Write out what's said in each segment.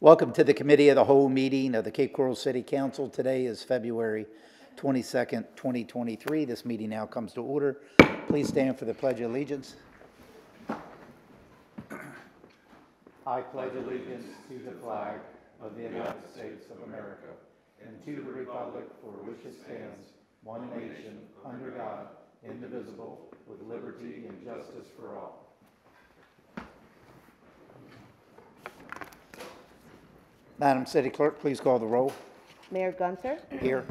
Welcome to the Committee of the Whole meeting of the Cape Coral City Council. Today is February 22nd, 2023. This meeting now comes to order. Please stand for the Pledge of Allegiance. I pledge allegiance to the flag of the United States of America and to the republic for which it stands, one nation, under God, indivisible, with liberty and justice for all. Madam City Clerk, please call the roll. Mayor Gunter, Here.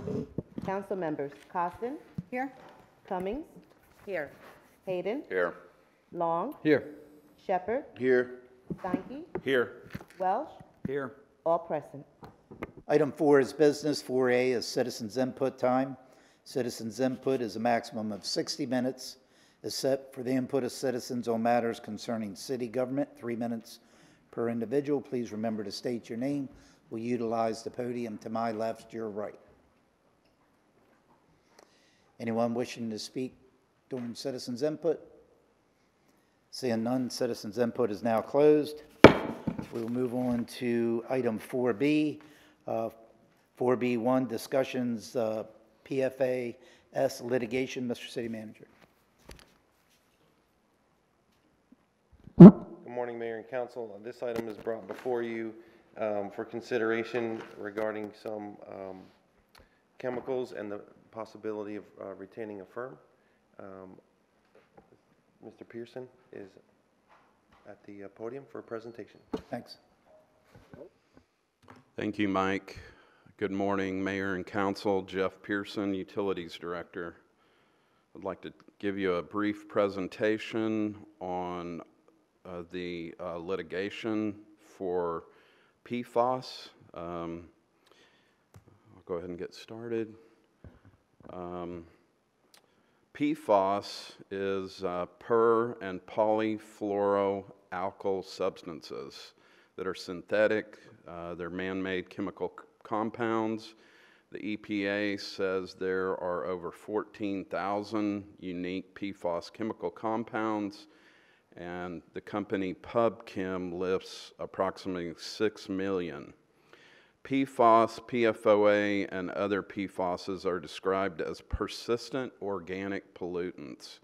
council members Cosden. Here. Cummings. Here. Hayden, Here. Long, Here. Sheppard, Here. Steinke, Here. Welsh, Here. all present. Item four is business. Four A is citizens' input time. Citizens' input is a maximum of sixty minutes, is set for the input of citizens on matters concerning city government, three minutes per individual. Please remember to state your name. We'll utilize the podium to my left, your right. Anyone wishing to speak during citizens' input? Seeing none, citizens' input is now closed. We will move on to item 4B. Uh, 4B1, discussions, uh, PFAS litigation. Mr. City Manager. Morning, Mayor and Council. This item is brought before you um, for consideration regarding some um, chemicals and the possibility of uh, retaining a firm. Um, Mr. Pearson is at the uh, podium for a presentation. Thanks. Thank you, Mike. Good morning, Mayor and Council. Jeff Pearson, Utilities Director. I'd like to give you a brief presentation on uh, the uh, litigation for PFAS. Um, I'll go ahead and get started. Um, PFAS is uh, per and polyfluoroalkyl substances that are synthetic, uh, they're man made chemical compounds. The EPA says there are over 14,000 unique PFAS chemical compounds, and the company PubChem lists approximately 6 million. PFAS, PFOA, and other PFASs are described as persistent organic pollutants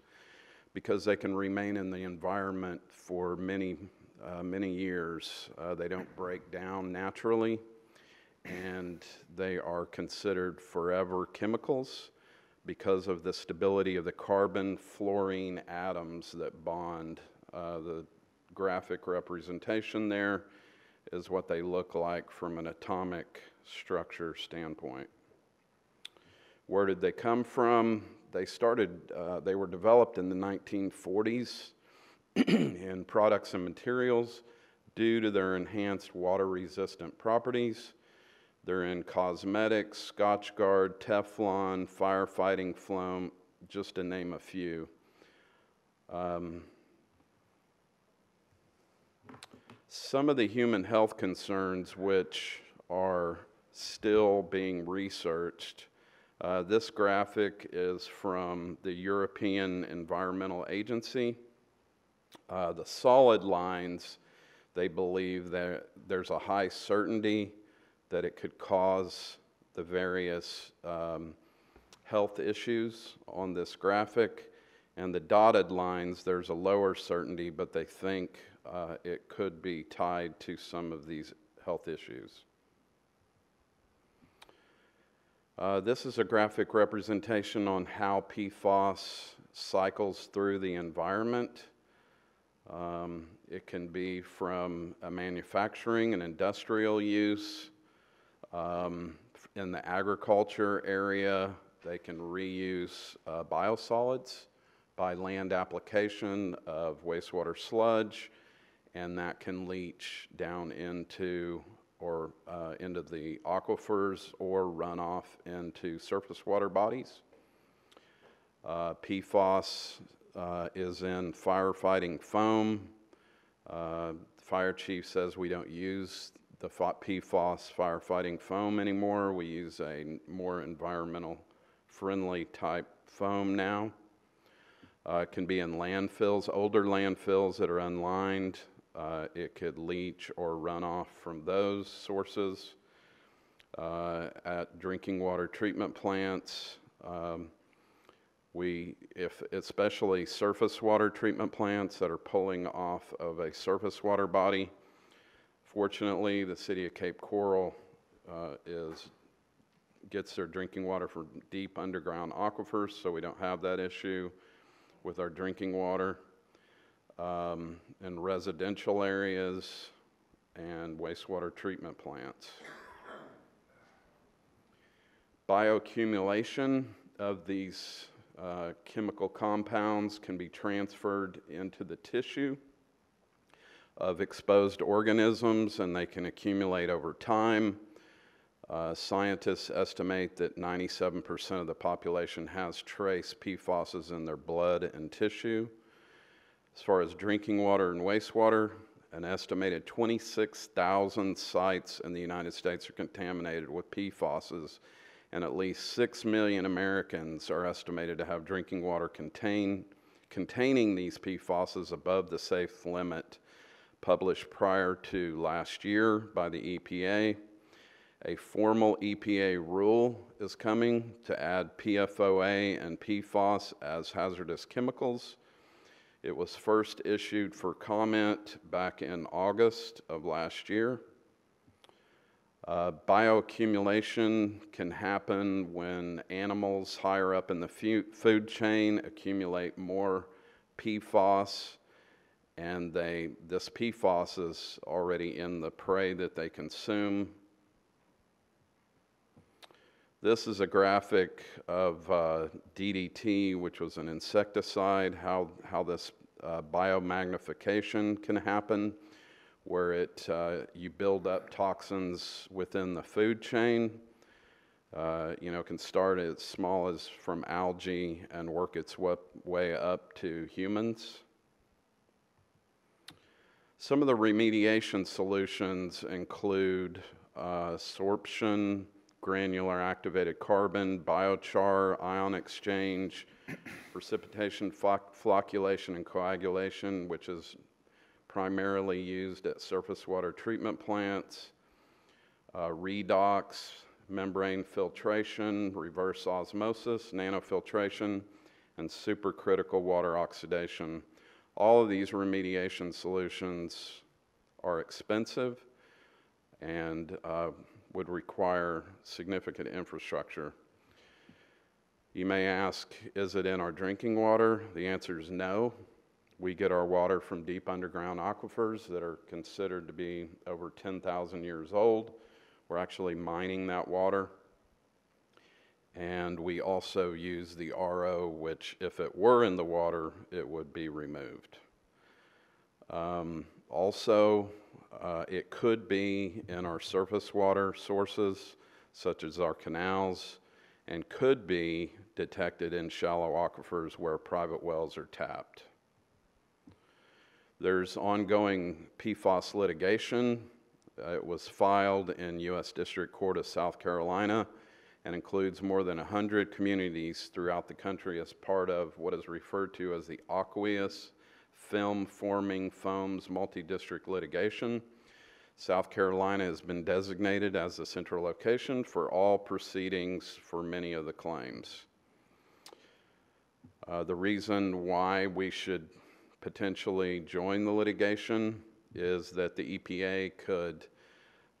because they can remain in the environment for many, uh, many years. Uh, they don't break down naturally, and they are considered forever chemicals because of the stability of the carbon fluorine atoms that bond. Uh, the graphic representation there is what they look like from an atomic structure standpoint. Where did they come from? They started, uh, they were developed in the 1940s in products and materials due to their enhanced water resistant properties. They're in cosmetics, Scotchgard, Teflon, firefighting foam, just to name a few. Um, some of the human health concerns which are still being researched. Uh, this graphic is from the European Environmental Agency. Uh, the solid lines, they believe that there's a high certainty that it could cause the various um, health issues on this graphic. And the dotted lines, there's a lower certainty, but they think uh, it could be tied to some of these health issues. Uh, this is a graphic representation on how PFAS cycles through the environment. Um, it can be from a manufacturing and industrial use. Um, in the agriculture area, they can reuse uh, biosolids by land application of wastewater sludge, and that can leach down into or uh, into the aquifers or run off into surface water bodies. Uh, PFAS uh, is in firefighting foam. Uh, fire chief says we don't use the PFAS firefighting foam anymore. We use a more environmental friendly type foam now. Uh, it can be in landfills, older landfills that are unlined, uh, it could leach or run off from those sources. Uh, At drinking water treatment plants, um, we, if, especially surface water treatment plants that are pulling off of a surface water body. Fortunately, the city of Cape Coral uh, is, gets their drinking water from deep underground aquifers, so we don't have that issue with our drinking water. Um, In residential areas and wastewater treatment plants. Bioaccumulation of these uh, chemical compounds can be transferred into the tissue of exposed organisms, and they can accumulate over time. Uh, Scientists estimate that 97% of the population has trace PFASs in their blood and tissue. As far as drinking water and wastewater, an estimated 26,000 sites in the United States are contaminated with PFASs, and at least 6 million Americans are estimated to have drinking water contain, containing these PFASs above the safe limit published prior to last year by the EPA. A formal EPA rule is coming to add PFOA and PFOS as hazardous chemicals. It was first issued for comment back in August of last year. Uh, bioaccumulation can happen when animals higher up in the food chain accumulate more PFAS, and they, this PFAS is already in the prey that they consume. This is a graphic of uh, DDT, which was an insecticide, how, how this uh, biomagnification can happen, where it, uh, you build up toxins within the food chain. Uh, you know, can start as small as from algae and work its wa- way up to humans. Some of the remediation solutions include uh, sorption, granular activated carbon, biochar, ion exchange, precipitation, floc- flocculation, and coagulation, which is primarily used at surface water treatment plants, uh, redox, membrane filtration, reverse osmosis, nanofiltration, and supercritical water oxidation. All of these remediation solutions are expensive and uh, would require significant infrastructure. You may ask, is it in our drinking water? The answer is no. We get our water from deep underground aquifers that are considered to be over 10,000 years old. We're actually mining that water. And we also use the RO, which, if it were in the water, it would be removed. Um, also, uh, it could be in our surface water sources, such as our canals, and could be detected in shallow aquifers where private wells are tapped. There's ongoing PFAS litigation. Uh, It was filed in U.S. District Court of South Carolina and includes more than 100 communities throughout the country as part of what is referred to as the aqueous film forming foams multi-district litigation. South Carolina has been designated as the central location for all proceedings for many of the claims. Uh, The reason why we should potentially join the litigation is that the EPA could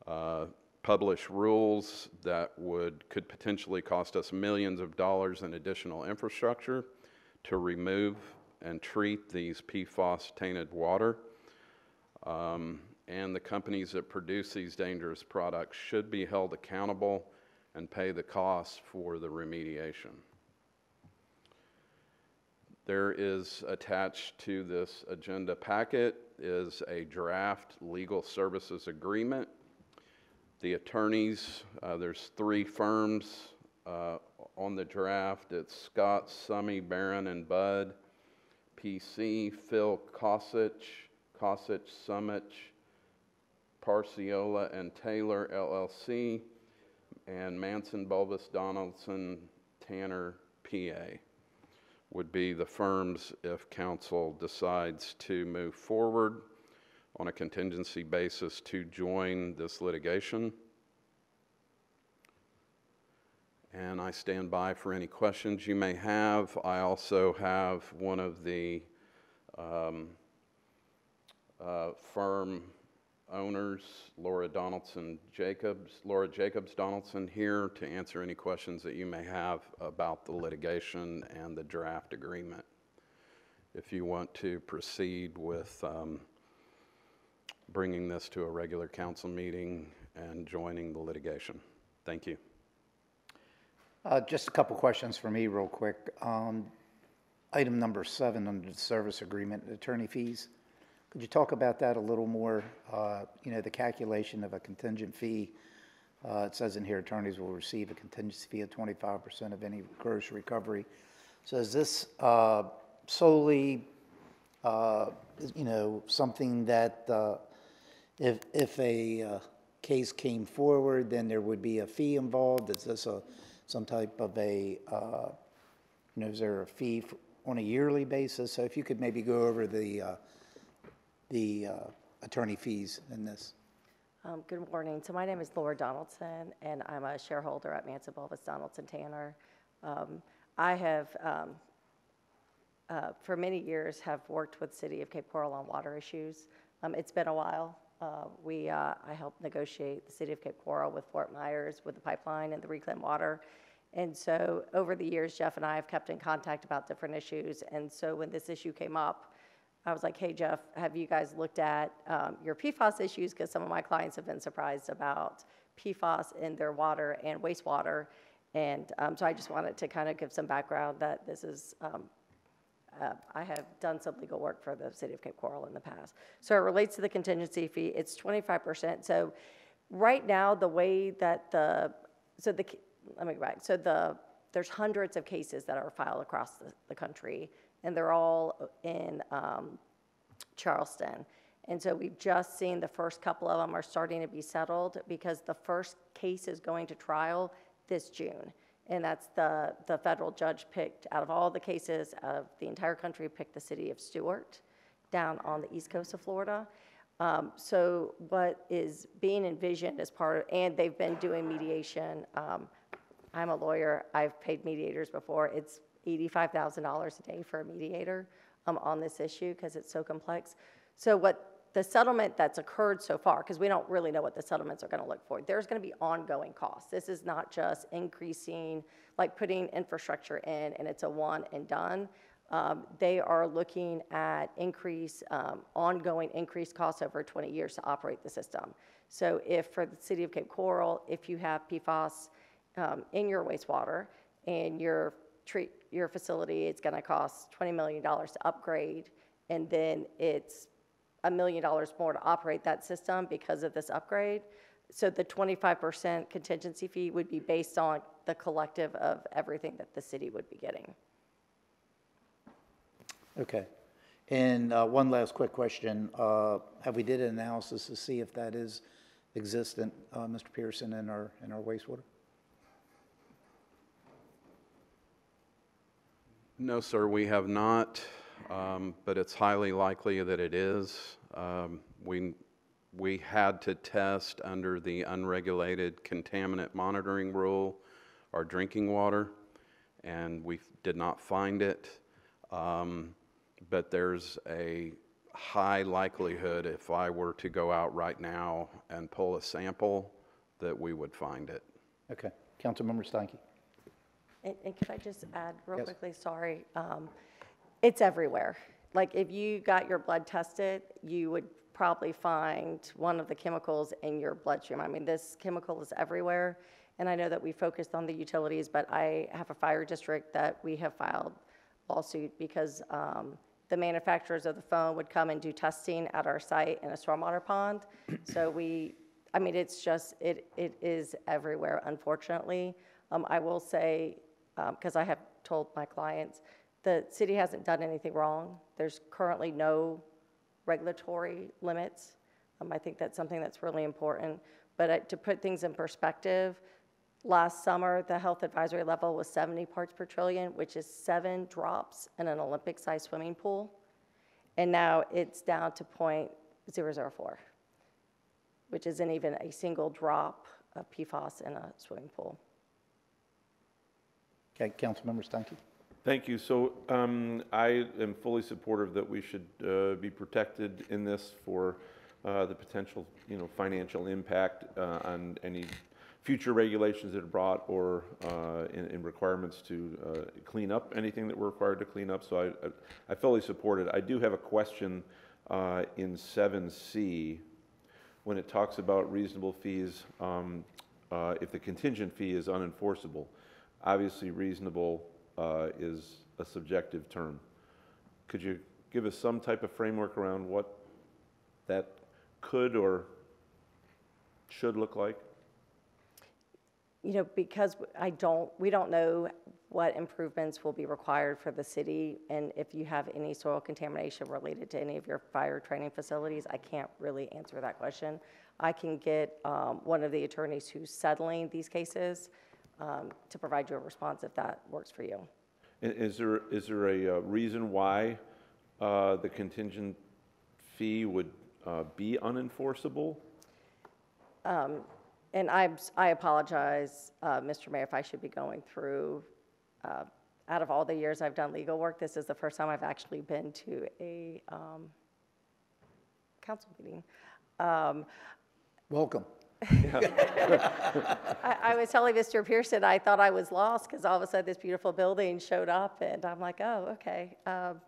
uh, publish rules that would, could potentially cost us millions of dollars in additional infrastructure to remove and treat these PFAS tainted water. Um, And the companies that produce these dangerous products should be held accountable and pay the costs for the remediation. There is attached to this agenda packet is a draft legal services agreement. The attorneys, uh, there's three firms uh, on the draft. It's Scott, Summy, Baron, and Budd. PC, Phil Cossich, Cossich, Sumich, Parsiola, and Taylor LLC, and Manson, Bolves, Donaldson, Tanner, PA would be the firms if council decides to move forward on a contingency basis to join this litigation. And I stand by for any questions you may have. I also have one of the um, uh, firm owners, Laura Donaldson Jacobs, Laura Jacobs Donaldson, here to answer any questions that you may have about the litigation and the draft agreement. If you want to proceed with um, bringing this to a regular council meeting and joining the litigation. Thank you. Uh, Just a couple questions for me, real quick. Um, Item number seven under the service agreement, attorney fees. Could you talk about that a little more? Uh, You know, the calculation of a contingent fee. Uh, It says in here, attorneys will receive a contingency fee of twenty-five percent of any gross recovery. So is this solely, you know, something that if, if a case came forward, then there would be a fee involved? Is this a, some type of a, uh, you know, is there a fee f- on a yearly basis? So if you could maybe go over the, uh, the uh, attorney fees in this. Um, Good morning. So my name is Laura Donaldson, and I'm a shareholder at Manson Bolves Donaldson Tanner. Um, I have, um, uh, for many years, have worked with City of Cape Coral on water issues. Um, It's been a while. Uh, We, uh, I helped negotiate the City of Cape Coral with Fort Myers with the pipeline and the reclaimed water. And so over the years, Jeff and I have kept in contact about different issues. And so when this issue came up, I was like, hey, Jeff, have you guys looked at um, your PFAS issues? Because some of my clients have been surprised about PFAS in their water and wastewater. And um, so I just wanted to kind of give some background that this is, um, uh, I have done some legal work for the city of Cape Coral in the past. So it relates to the contingency fee. It's 25%. So right now, the way that the, so the, let me go back. So the, there's hundreds of cases that are filed across the, the country, and they're all in um, Charleston. And so we've just seen the first couple of them are starting to be settled because the first case is going to trial this June. And that's the, the federal judge picked, out of all the cases of the entire country, picked the city of Stuart down on the east coast of Florida. Um, so what is being envisioned as part, of, and they've been doing mediation. Um, I'm a lawyer. I've paid mediators before. It's $85,000 a day for a mediator um, on this issue because it's so complex. So what the settlement that's occurred so far, because we don't really know what the settlements are going to look for, there's going to be ongoing costs. This is not just increasing, like putting infrastructure in and it's a one and done. Um, They are looking at increase, um, ongoing increased costs over 20 years to operate the system. So if for the city of Cape Coral, if you have PFAS um, in your wastewater and your treat, your facility, it's gonna cost $20 million to upgrade, and then it's a million dollars more to operate that system because of this upgrade. So the 25% contingency fee would be based on the collective of everything that the city would be getting. Okay. And uh, one last quick question. Uh, Have we did an analysis to see if that is existent, uh, Mr. Pearson, in our, in our wastewater? No, sir, we have not, um, but it's highly likely that it is. Um, We, we had to test under the unregulated contaminant monitoring rule our drinking water, and we did not find it. Um, But there's a high likelihood if I were to go out right now and pull a sample, that we would find it. Okay. Councilmember Steinke? And, and could I just add real Yes. quickly, sorry, um, it's everywhere. Like, if you got your blood tested, you would probably find one of the chemicals in your bloodstream. I mean, this chemical is everywhere, and I know that we focused on the utilities, but I have a fire district that we have filed lawsuit because, um, the manufacturers of the phone would come and do testing at our site in a stormwater pond. So we, I mean, it's just, it, it is everywhere, unfortunately. Um, I will say, because I have told my clients, the city hasn't done anything wrong. There's currently no regulatory limits. Um, I think that's something that's really important. But uh, to put things in perspective, last summer, the health advisory level was 70 parts per trillion, which is seven drops in an Olympic-sized swimming pool. And now it's down to 0.004, which isn't even a single drop of PFAS in a swimming pool. Okay, Councilmember Steinke? Thank you. So um, I am fully supportive that we should uh, be protected in this for uh, the potential, you know, financial impact uh, on any future regulations that are brought or uh, in in requirements to uh, clean up anything that we're required to clean up. So I- I fully support it. I do have a question uh, in 7C when it talks about reasonable fees, um, if the contingent fee is unenforceable. Obviously, reasonable uh, is a subjective term. Could you give us some type of framework around what that could or should look like? you know, because I don't, we don't know what improvements will be required for the city, and if you have any soil contamination related to any of your fire training facilities, I can't really answer that question. I can get um, one of the attorneys who's settling these cases um, to provide you a response if that works for you. Is there, is there a uh, reason why uh, the contingent fee would uh, be unenforceable? And I'm, s- I apologize, uh, Mr. Mayor, if I should be going through, uh, out of all the years I've done legal work, this is the first time I've actually been to a um, council meeting. Um, Welcome. I, I was telling Mr. Pearson, I thought I was lost because all of a sudden this beautiful building showed up and I'm like, oh, okay. Um,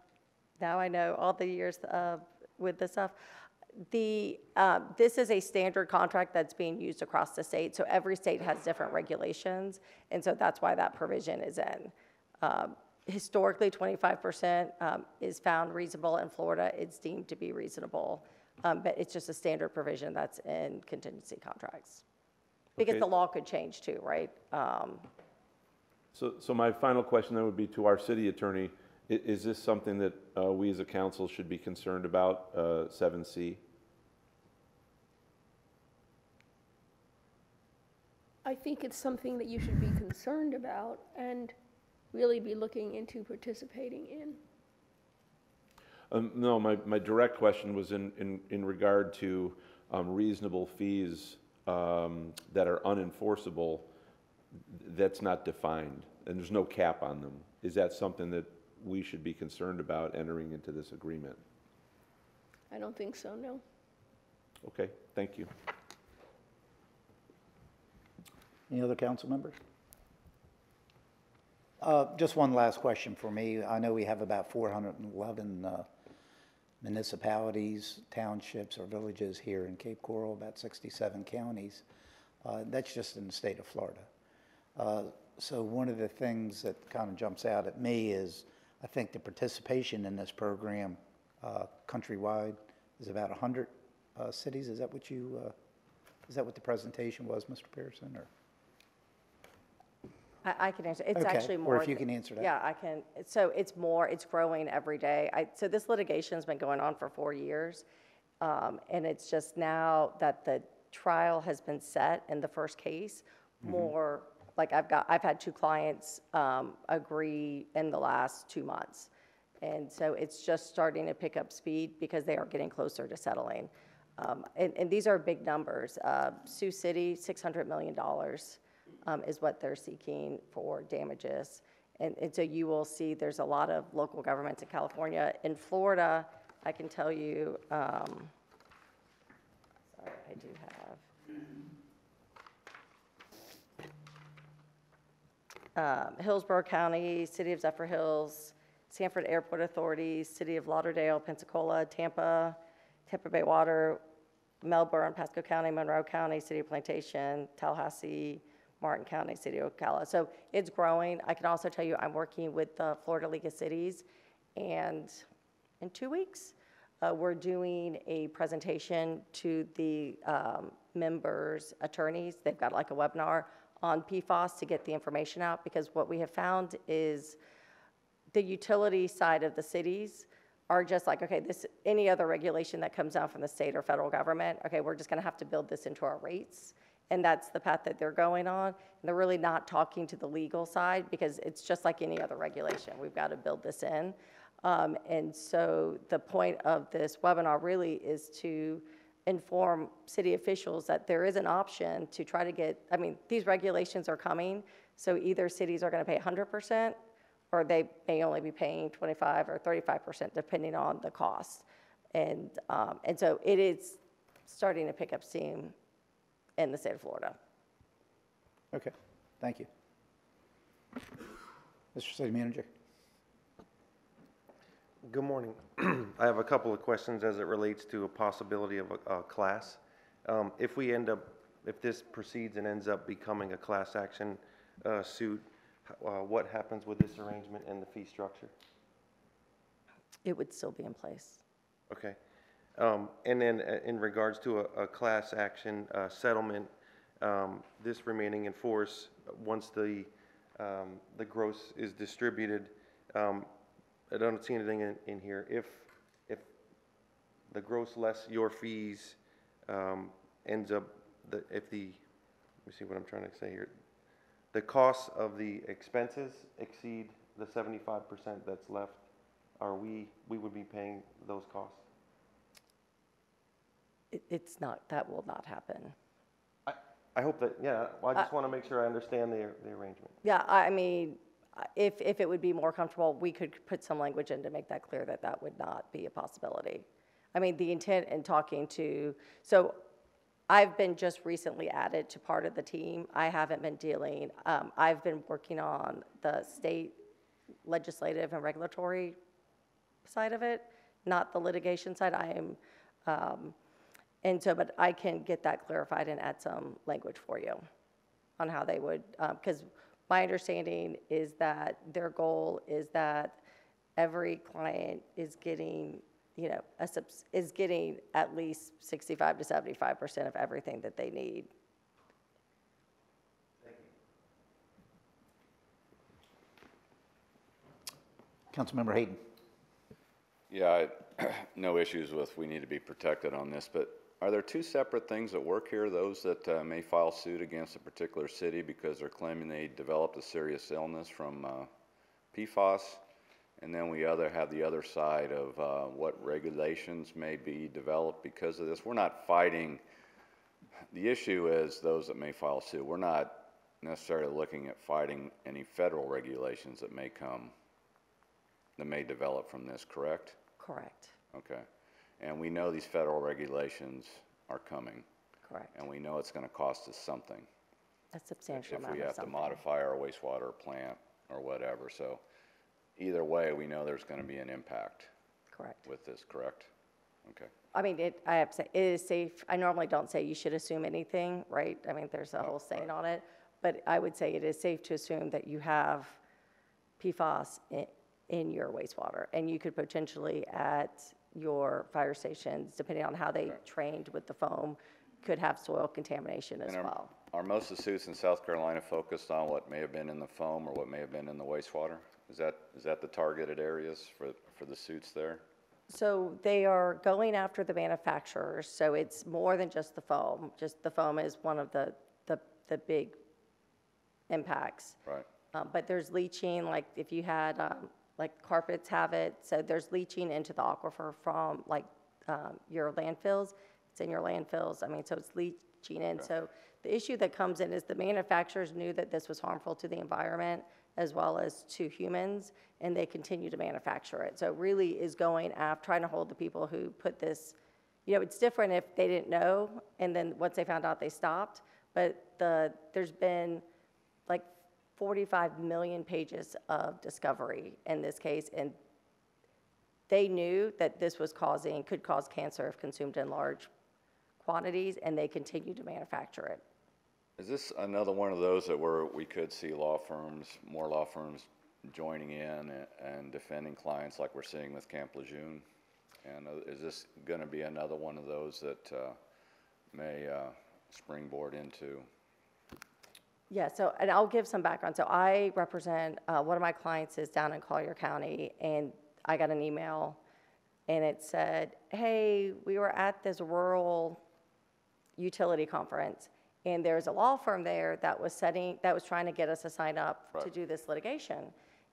now I know all the years uh, with this stuff. The, um, this is a standard contract that's being used across the state, so every state has different regulations, and so that's why that provision is in. Um, Historically, 25% um, is found reasonable. In Florida, it's deemed to be reasonable, Um, but it's just a standard provision that's in contingency contracts. Because Okay. the law could change too, right? Um, So, so my final question then would be to our city attorney. I- Is this something that uh, we as a council should be concerned about, uh, 7C? I think it's something that you should be concerned about and really be looking into participating in. Um, No, my, my direct question was in, in, in regard to um, reasonable fees um, that are unenforceable, that's not defined, and there's no cap on them. Is that something that we should be concerned about entering into this agreement? I don't think so, no. Okay, thank you. Any other council members? Uh, Just one last question for me. I know we have about 411 uh, municipalities, townships, or villages here in Cape Coral, about 67 counties. Uh, That's just in the state of Florida. Uh, So one of the things that kind of jumps out at me is, I think the participation in this program uh, countrywide is about 100 uh, cities. Is that what you, uh, is that what the presentation was, Mr. Pearson, or? I, I can answer, it's Okay, actually or more. if you can answer that. Yeah, I can, so it's more, it's growing every day. I, so this litigation's been going on for four years. Um, and it's just now that the trial has been set in the first case, Mm-hmm. more, like I've got, I've had two clients, um, agree in the last two months. And so it's just starting to pick up speed because they are getting closer to settling. Um, and, and these are big numbers. Uh, Sioux City, $600 million um, is what they're seeking for damages. And, and so you will see there's a lot of local governments in California. In Florida, I can tell you, um, sorry, I do have. um, Hillsborough County, City of Zephyrhills, Sanford Airport Authority, City of Lauderdale, Pensacola, Tampa, Tampa Bay Water, Melbourne, Pasco County, Monroe County, City of Plantation, Tallahassee, Martin County, City of Ocala. So it's growing. I can also tell you, I'm working with the Florida League of Cities, and in two weeks, uh, we're doing a presentation to the um, members' attorneys. They've got like a webinar on PFAS to get the information out, because what we have found is the utility side of the cities are just like, okay, this, any other regulation that comes down from the state or federal government, okay, we're just gonna have to build this into our rates. And that's the path that they're going on. And they're really not talking to the legal side because it's just like any other regulation. We've got to build this in. Um, And so the point of this webinar really is to inform city officials that there is an option to try to get, I mean, these regulations are coming, so either cities are going to pay 100%, or they may only be paying 25 or 35%, depending on the cost. And, um, and so it is starting to pick up steam in the state of Florida. Okay, thank you. Mr. City Manager? Good morning. I have a couple of questions as it relates to a possibility of a, a class. Um, if we end up, if this proceeds and ends up becoming a class action, uh, suit, uh, what happens with this arrangement and the fee structure? It would still be in place. Okay. Um, and then uh, in regards to a, a class action, uh, settlement, um, this remaining in force, uh, once the, um, the gross is distributed, um, I don't see anything in, in here. If, if the gross less your fees, um, ends up, the, if the, let me see what I'm trying to say here. The costs of the expenses exceed the seventy-five percent that's left, are we, we would be paying those costs? It, it's not, that will not happen. I hope that, yeah, well, I just want to make sure I understand the, the arrangement. Yeah, I I mean, if, if it would be more comfortable, we could put some language in to make that clear that that would not be a possibility. I mean, the intent in talking to, so I've been just recently added to part of the team. I haven't been dealing, um, I've been working on the state legislative and regulatory side of it, not the litigation side. I am, um, and so, but I can get that clarified and add some language for you on how they would, um, because my understanding is that their goal is that every client is getting, you know, a subs, is getting at least 65 to 75% of everything that they need. Thank you. Councilmember Hayden? Yeah, I, no issues with we need to be protected on this, but are there two separate things at work here? Those that uh, may file suit against a particular city because they're claiming they developed a serious illness from uh, PFAS? And then we other, have the other side of uh, what regulations may be developed because of this. We're not fighting, the issue is those that may file suit. We're not necessarily looking at fighting any federal regulations that may come, that may develop from this, correct? Correct, Okay. And we know these federal regulations are coming, correct. and we know it's gonna cost us something. A substantial If amount we of have to something. modify our wastewater plant or whatever, so either way, we know there's gonna be an impact Correct. with this, correct? Okay. I mean, it, I have to say, it is safe. I normally don't say you should assume anything, right? I mean, there's a whole saying on it. But I would say it is safe to assume that you have PFAS in, in your wastewater. And you could potentially at your fire stations, depending on how they trained with the foam, could have soil contamination as And are- well. Are most of the suits in South Carolina focused on what may have been in the foam or what may have been in the wastewater? Is that, is that the targeted areas for, for the suits there? So they are going after the manufacturers, so it's more than just the foam. Just the foam is one of the, the, the big impacts. Right. Um, But there's leaching, like if you had, um, like carpets have it, so there's leaching into the aquifer from like um, your landfills. It's in your landfills, I mean, so it's leaching in. So the issue that comes in is the manufacturers knew that this was harmful to the environment as well as to humans, and they continue to manufacture it. So it really is going after, trying to hold the people who put this, you know, it's different if they didn't know, and then once they found out, they stopped. But the, there's been like 45 million pages of discovery in this case, and they knew that this was causing, could cause cancer if consumed in large quantities, and they continued to manufacture it. Is this another one of those that where we could see law firms, more law firms joining in and defending clients like we're seeing with Camp Lejeune? And uh, is this gonna be another one of those that uh, may uh, springboard into? Yeah, so, and I'll give some background. So I represent, uh, one of my clients is down in Collier County, and I got an email, and it said, hey, we were at this rural utility conference, and there's a law firm there that was setting, that was trying to get us to sign up to do this litigation.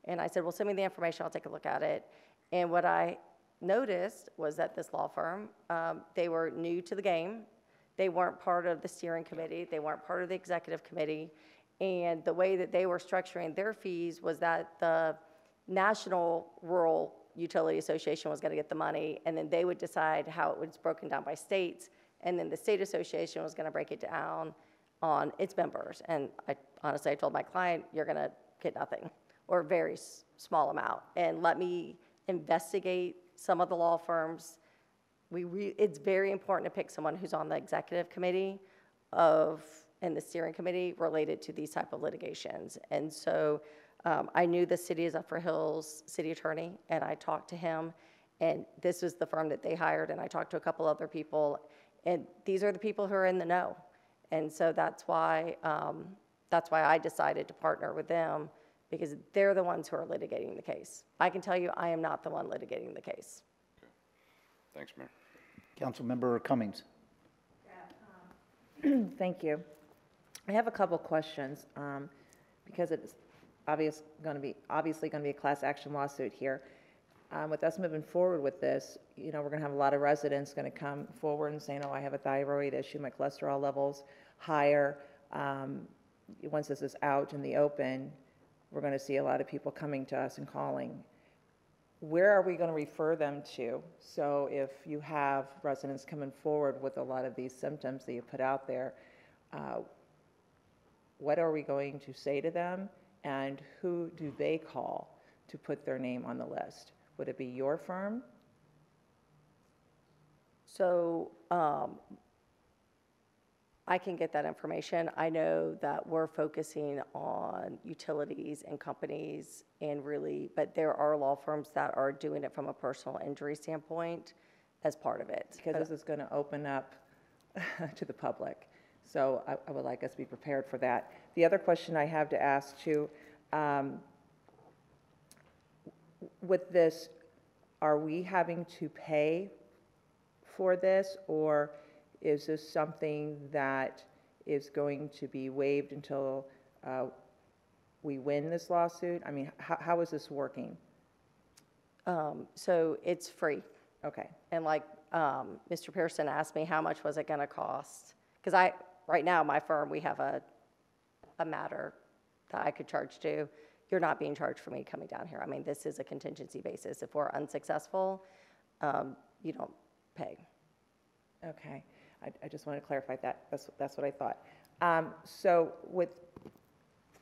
And I said, well, send me the information, I'll take a look at it. And what I noticed was that this law firm, um, they were new to the game. They weren't part of the steering committee, they weren't part of the executive committee. And the way that they were structuring their fees was that the National Rural Utility Association was gonna get the money, and then they would decide how it was broken down by states, and then the state association was gonna break it down on its members. And I, honestly, I told my client, you're gonna get nothing, or a very s- small amount, and let me investigate some of the law firms. We, re- it's very important to pick someone who's on the executive committee of, and the steering committee related to these type of litigations. And so, um, I knew the city of Upper Hills city attorney, and I talked to him, and this was the firm that they hired, and I talked to a couple other people, and these are the people who are in the know. And so that's why, um, that's why I decided to partner with them, because they're the ones who are litigating the case. I can tell you, I am not the one litigating the case. Thanks, Mayor. Councilmember Cummings. Thank you. I have a couple questions, um, because it's obvious, going to be, obviously going to be a class action lawsuit here. Um, With us moving forward with this, you know, we're going to have a lot of residents going to come forward and saying, oh, I have a thyroid issue, my cholesterol level's higher. Um, Once this is out in the open, we're going to see a lot of people coming to us and calling. Where are we going to refer them to? So if you have residents coming forward with a lot of these symptoms that you put out there, uh, what are we going to say to them? And who do they call to put their name on the list? Would it be your firm? So um, I can get that information. I know that we're focusing on utilities and companies and really, but there are law firms that are doing it from a personal injury standpoint as part of it. Because this is going to open up to the public. So I, I would like us to be prepared for that. The other question I have to ask too, um, with this, are we having to pay for this? Or is this something that is going to be waived until uh, we win this lawsuit? I mean, how, how is this working? Um, So it's free. Okay. And like um, Mr. Pearson asked me, how much was it going to cost? Because I, right now, my firm, we have a, a matter that I could charge to. You're not being charged for me coming down here. I mean, this is a contingency basis. If we're unsuccessful, um, you don't pay. Okay, I, I just wanted to clarify that, that's, that's what I thought. Um, so with,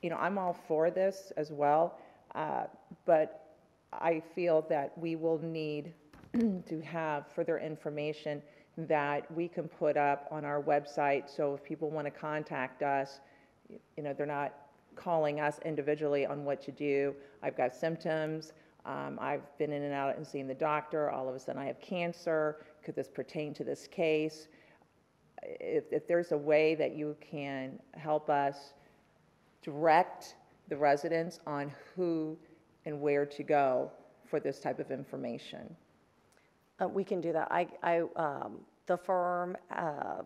you know, I'm all for this as well, uh, but I feel that we will need to have further information that we can put up on our website, so if people want to contact us, you know, they're not calling us individually on what to do. I've got symptoms, um, I've been in and out and seen the doctor, all of a sudden I have cancer, could this pertain to this case? If, if there's a way that you can help us direct the residents on who and where to go for this type of information. Uh, We can do that. I, I, um, the firm, uh,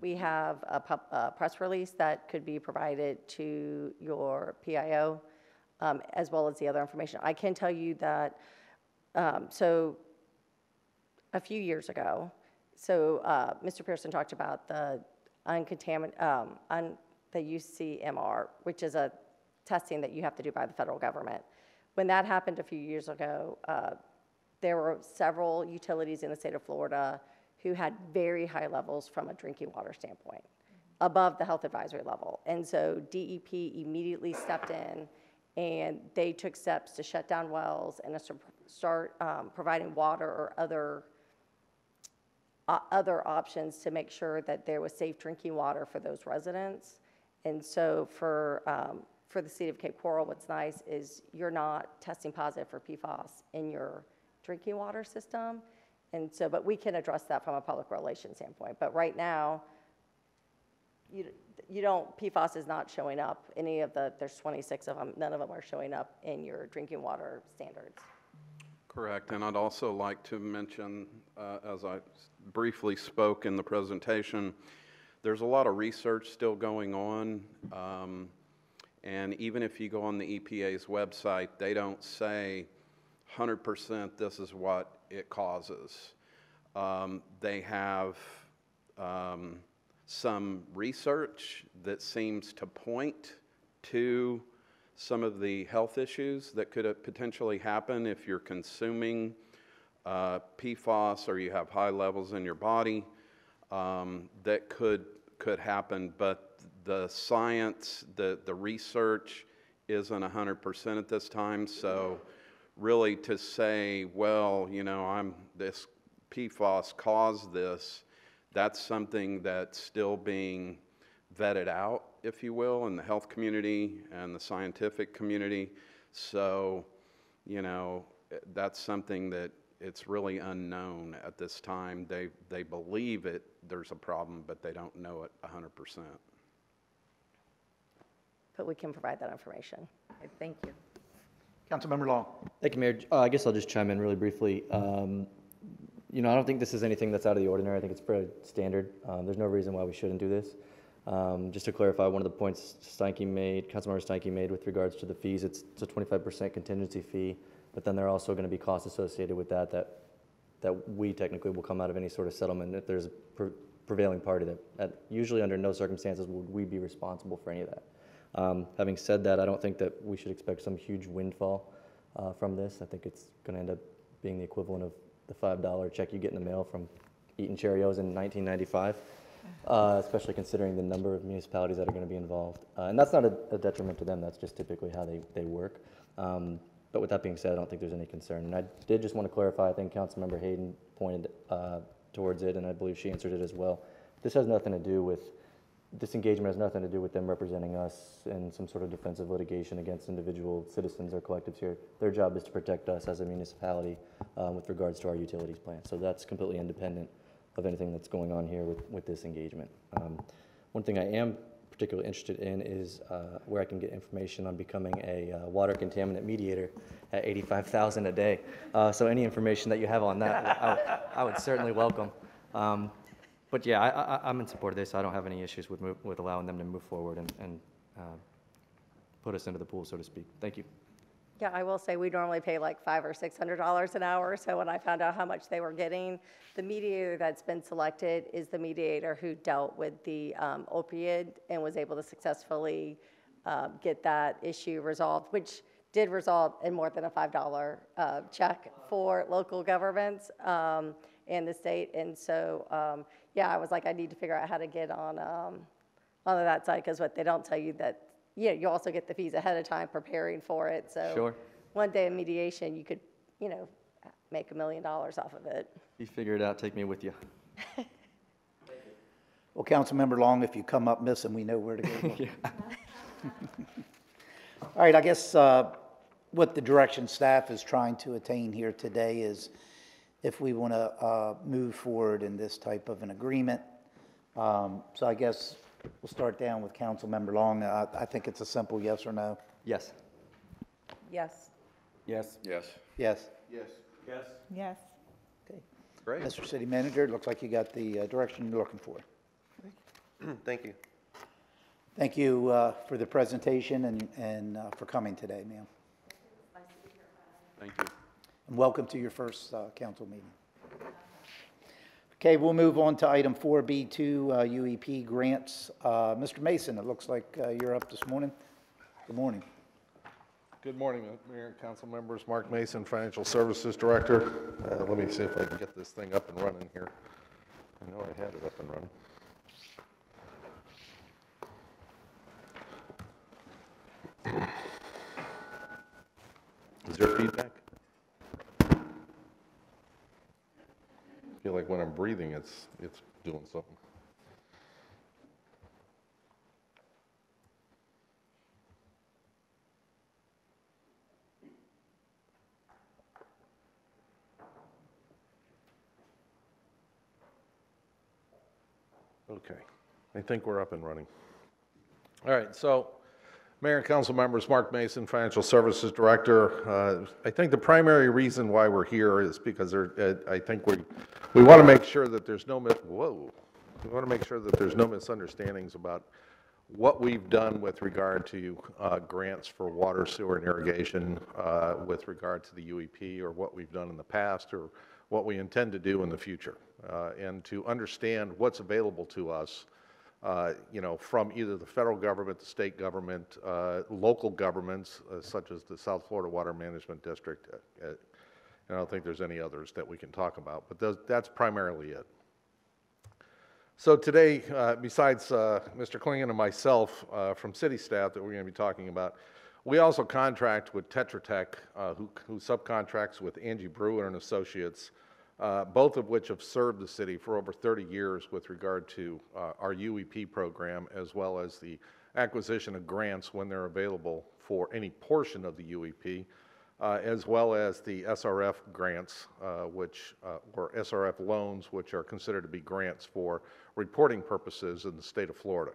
we have a a press release that could be provided to your PIO, um, as well as the other information. I can tell you that, um, so, a few years ago, so, uh, Mr. Pearson talked about the uncontaminated, um, un, the UCMR, which is a testing that you have to do by the federal government. When that happened a few years ago, uh, there were several utilities in the state of Florida who had very high levels from a drinking water standpoint, above the health advisory level. And so DEP immediately stepped in and they took steps to shut down wells and to start um, providing water or other uh, other options to make sure that there was safe drinking water for those residents. And so for, um, for the city of Cape Coral, what's nice is you're not testing positive for PFAS in your drinking water system. And so, but we can address that from a public relations standpoint. But right now, you, you don't, PFAS is not showing up. Any of the, there's 26 of them, none of them are showing up in your drinking water standards. Correct, and I'd also like to mention, uh, as I briefly spoke in the presentation, there's a lot of research still going on, um, and even if you go on the EPA's website, they don't say 100% this is what it causes. Um, They have um, some research that seems to point to some of the health issues that could potentially happen if you're consuming uh, PFAS or you have high levels in your body um, that could could happen. But the science, the the research isn't 100% at this time. So really to say, well, you know, I'm this PFAS caused this, that's something that's still being vetted out, if you will, in the health community and the scientific community. So, you know, that's something that it's really unknown at this time. They, they believe it, there's a problem, but they don't know it 100%. But we can provide that information. Okay, Thank you. Councilmember Long. Thank you, Mayor. Uh, I guess I'll just chime in really briefly. Um, You know, I don't think this is anything that's out of the ordinary. I think it's pretty standard. Um, There's no reason why we shouldn't do this. Um, Just to clarify, one of the points Steinke made, Councilmember Steinke made with regards to the fees, it's it's a 25% contingency fee, but then there are also going to be costs associated with that, that, that we technically will come out of any sort of settlement if there's a pre- prevailing party that, that usually under no circumstances would we be responsible for any of that. Um, Having said that, I don't think that we should expect some huge windfall uh, from this. I think it's going to end up being the equivalent of the $5 check you get in the mail from eating Cheerios in 1995, uh, especially considering the number of municipalities that are going to be involved. Uh, And that's not a a detriment to them, that's just typically how they, they work. Um, But with that being said, I don't think there's any concern. And I did just want to clarify, I think Councilmember Hayden pointed uh, towards it, and I believe she answered it as well. This has nothing to do with this engagement has nothing to do with them representing us in some sort of defensive litigation against individual citizens or collectives here. Their job is to protect us as a municipality uh, with regards to our utilities plan. So that's completely independent of anything that's going on here with, with this engagement. Um, One thing I am particularly interested in is uh, where I can get information on becoming a uh, water contaminant mediator at 85,000 a day. Uh, So any information that you have on that, I would- I would certainly welcome. Um, but yeah, I, I'm in support of this. I don't have any issues with, move- with allowing them to move forward and, and uh, put us into the pool, so to speak. Thank you. Yeah, I will say, we normally pay like five or six hundred dollars an hour, so when I found out how much they were getting, the mediator that's been selected is the mediator who dealt with the um, opioid and was able to successfully um, get that issue resolved, which did result in more than a five dollar uh, check for local governments um, and the state, and so, um, yeah, I was like, I need to figure out how to get on, um, on that side, because what they don't tell you that, yeah, you also get the fees ahead of time preparing for it, so. Sure. One day of mediation, you could, you know, make a million dollars off of it. You figure it out, take me with you. Well, Councilmember Long, if you come up missing, we know where to go. look. All right, I guess uh, what the direction staff is trying to attain here today is if we want to move forward in this type of an agreement. Um, So I guess we'll start down with Councilmember Long. I I think it's a simple yes or no. Yes. Yes. Yes. Yes. Yes? Yes. Yes. Okay. Great. Mr. City Manager, it looks like you got the uh, direction you're looking for. Thank you. Thank you uh, for the presentation and and uh, for coming today, ma'am. Thank you. And welcome to your first uh, council meeting. Okay, we'll move on to item 4B2, uh, UEP grants. Uh, Mr. Mason, it looks like uh, you're up this morning. Good morning. Good morning, Mayor and council members. Mark Mason, Financial Services Director. Uh, Let me see if I can get this thing up and running here. I know I had it up and running. Is there feedback? Feel like when I'm breathing, it's, it's doing something. Okay, I think we're up and running. All right, so, Mayor and council members, Mark Mason, Financial Services Director. Uh, I think the primary reason why we're here is because there, uh, I think we, we want to make sure that there's no, whoa, we want to make sure that there's no misunderstandings about what we've done with regard to uh, grants for water, sewer, and irrigation, uh, with regard to the UEP, or what we've done in the past, or what we intend to do in the future, uh, and to understand what's available to us, uh, you know, from either the federal government, the state government, uh, local governments, uh, such as the South Florida Water Management District, uh, uh, and I don't think there's any others that we can talk about, but those, that's primarily it. So today, uh, besides Mr. Klingon and myself from city staff that we're going to be talking about, we also contract with Tetra Tech, who who subcontracts with Angie Brewer and Associates, uh, both of which have served the city for over 30 years with regard to uh, our UEP program, as well as the acquisition of grants when they're available for any portion of the UEP, uh, as well as the SRF grants, uh, which, uh, or SRF loans, which are considered to be grants for reporting purposes in the state of Florida.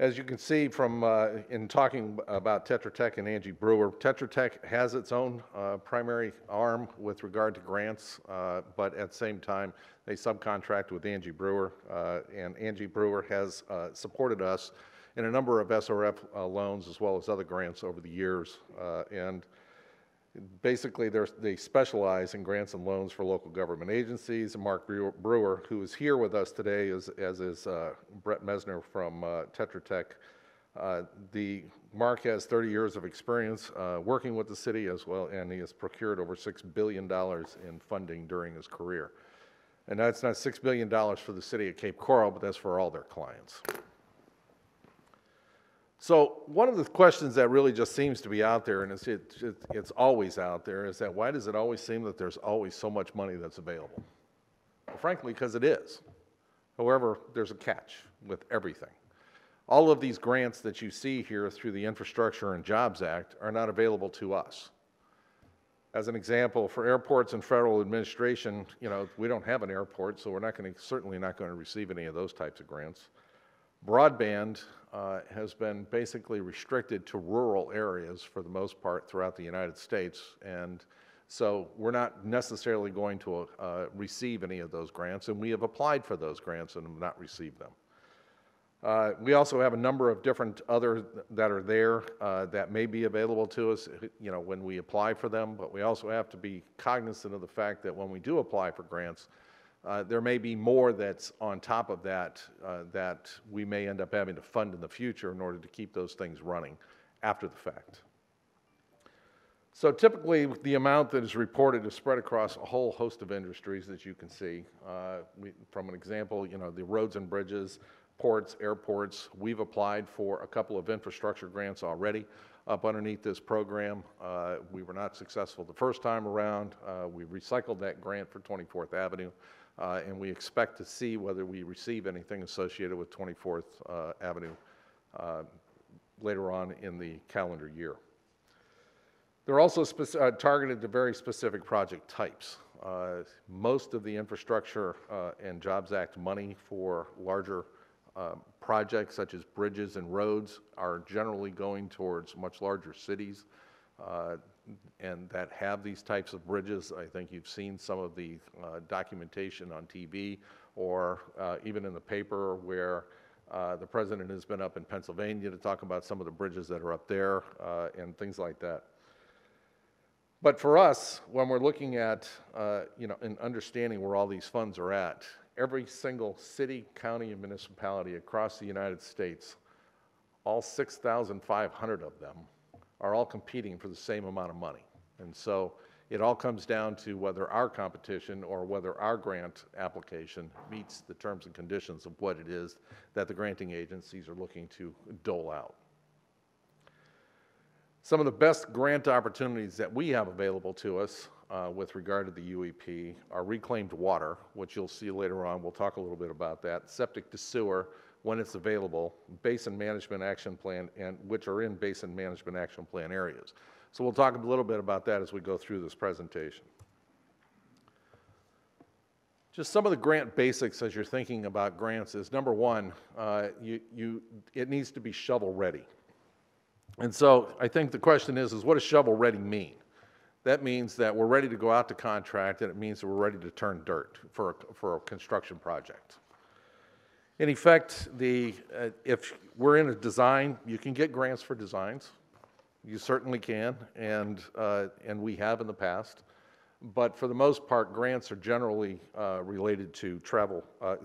As you can see from, uh, in talking about Tetra Tech and Angie Brewer, Tetra Tech has its own uh, primary arm with regard to grants, uh, but at the same time, they subcontract with Angie Brewer, uh, and Angie Brewer has uh, supported us in a number of SRF uh, loans as well as other grants over the years. And basically, they specialize in grants and loans for local government agencies. Mark Brewer- who is here with us today, is, as is uh, Brett Mesner from uh, Tetra Tech. Uh, The, Mark has 30 years of experience uh, working with the city as well, and he has procured over $6 billion in funding during his career. And that's not $6 billion for the city of Cape Coral, but that's for all their clients. So one of the questions that really just seems to be out there, and it's, it, it- it's always out there, is that why does it always seem that there's always so much money that's available? Well, frankly, because it is. However, there's a catch with everything. All of these grants that you see here through the Infrastructure and Jobs Act are not available to us. As an example, for airports and federal administration, you know, we don't have an airport, so we're not going to, certainly not going to receive any of those types of grants. Broadband uh, has been basically restricted to rural areas for the most part throughout the United States. And so we're not necessarily going to uh, receive any of those grants, and we have applied for those grants and have not received them. Uh, We also have a number of different other that are there uh, that may be available to us, you know, when we apply for them, but we also have to be cognizant of the fact that when we do apply for grants, uh, there may be more that's on top of that, uh, that we may end up having to fund in the future in order to keep those things running after the fact. So typically, the amount that is reported is spread across a whole host of industries that you can see. Uh, we- From an example, you know, the roads and bridges, ports, airports, we've applied for a couple of infrastructure grants already up underneath this program. Uh, We were not successful the first time around. Uh, We recycled that grant for 24th Avenue, uh, and we expect to see whether we receive anything associated with 24th uh, Avenue uh, later on in the calendar year. They're also uh, targeted to very specific project types. Uh, Most of the infrastructure uh, and Jobs Act money for larger um, projects such as bridges and roads are generally going towards much larger cities and that have these types of bridges. I think you've seen some of the uh, documentation on TV or uh, even in the paper where uh, the president has been up in Pennsylvania to talk about some of the bridges that are up there uh, and things like that. But for us, when we're looking at, uh, you know, and understanding where all these funds are at, every single city, county, and municipality across the United States, all 6,500 of them, are all competing for the same amount of money. And so it all comes down to whether our competition or whether our grant application meets the terms and conditions of what it is that the granting agencies are looking to dole out. Some of the best grant opportunities that we have available to us uh, with regard to the UEP are reclaimed water, which you'll see later on. We'll talk a little bit about that. Septic to sewer, when it's available, basin management action plan, and which are in basin management action plan areas. So we'll talk a little bit about that as we go through this presentation. Just some of the grant basics as you're thinking about grants is number one, uh, you, you, it needs to be shovel ready. And so I think the question is, is what does shovel ready mean? That means that we're ready to go out to contract and it means that we're ready to turn dirt for a, for a construction project. In effect, the, uh, if we're in a design, you can get grants for designs. You certainly can, and, uh, and we have in the past. But for the most part, grants are generally uh, related to travel, uh,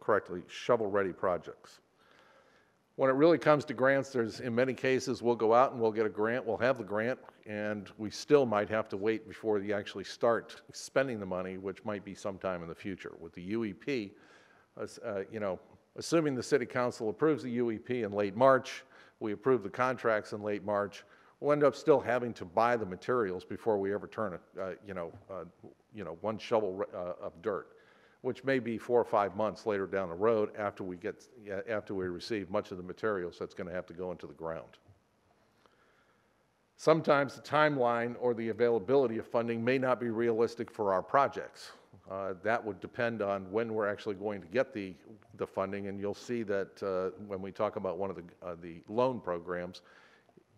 correctly, shovel-ready projects. When it really comes to grants, there's, in many cases, we'll go out and we'll get a grant, we'll have the grant, and we still might have to wait before you actually start spending the money, which might be sometime in the future. With the UEP, uh, you know, assuming the city council approves the UEP in late March, we approve the contracts in late March, we'll end up still having to buy the materials before we ever turn, a, uh, you know, uh, you know, one shovel uh, of dirt, which may be four or five months later down the road after we get, after we receive much of the materials that's going to have to go into the ground. Sometimes the timeline or the availability of funding may not be realistic for our projects. Uh, That would depend on when we're actually going to get the, the funding, and you'll see that uh, when we talk about one of the, uh, the loan programs,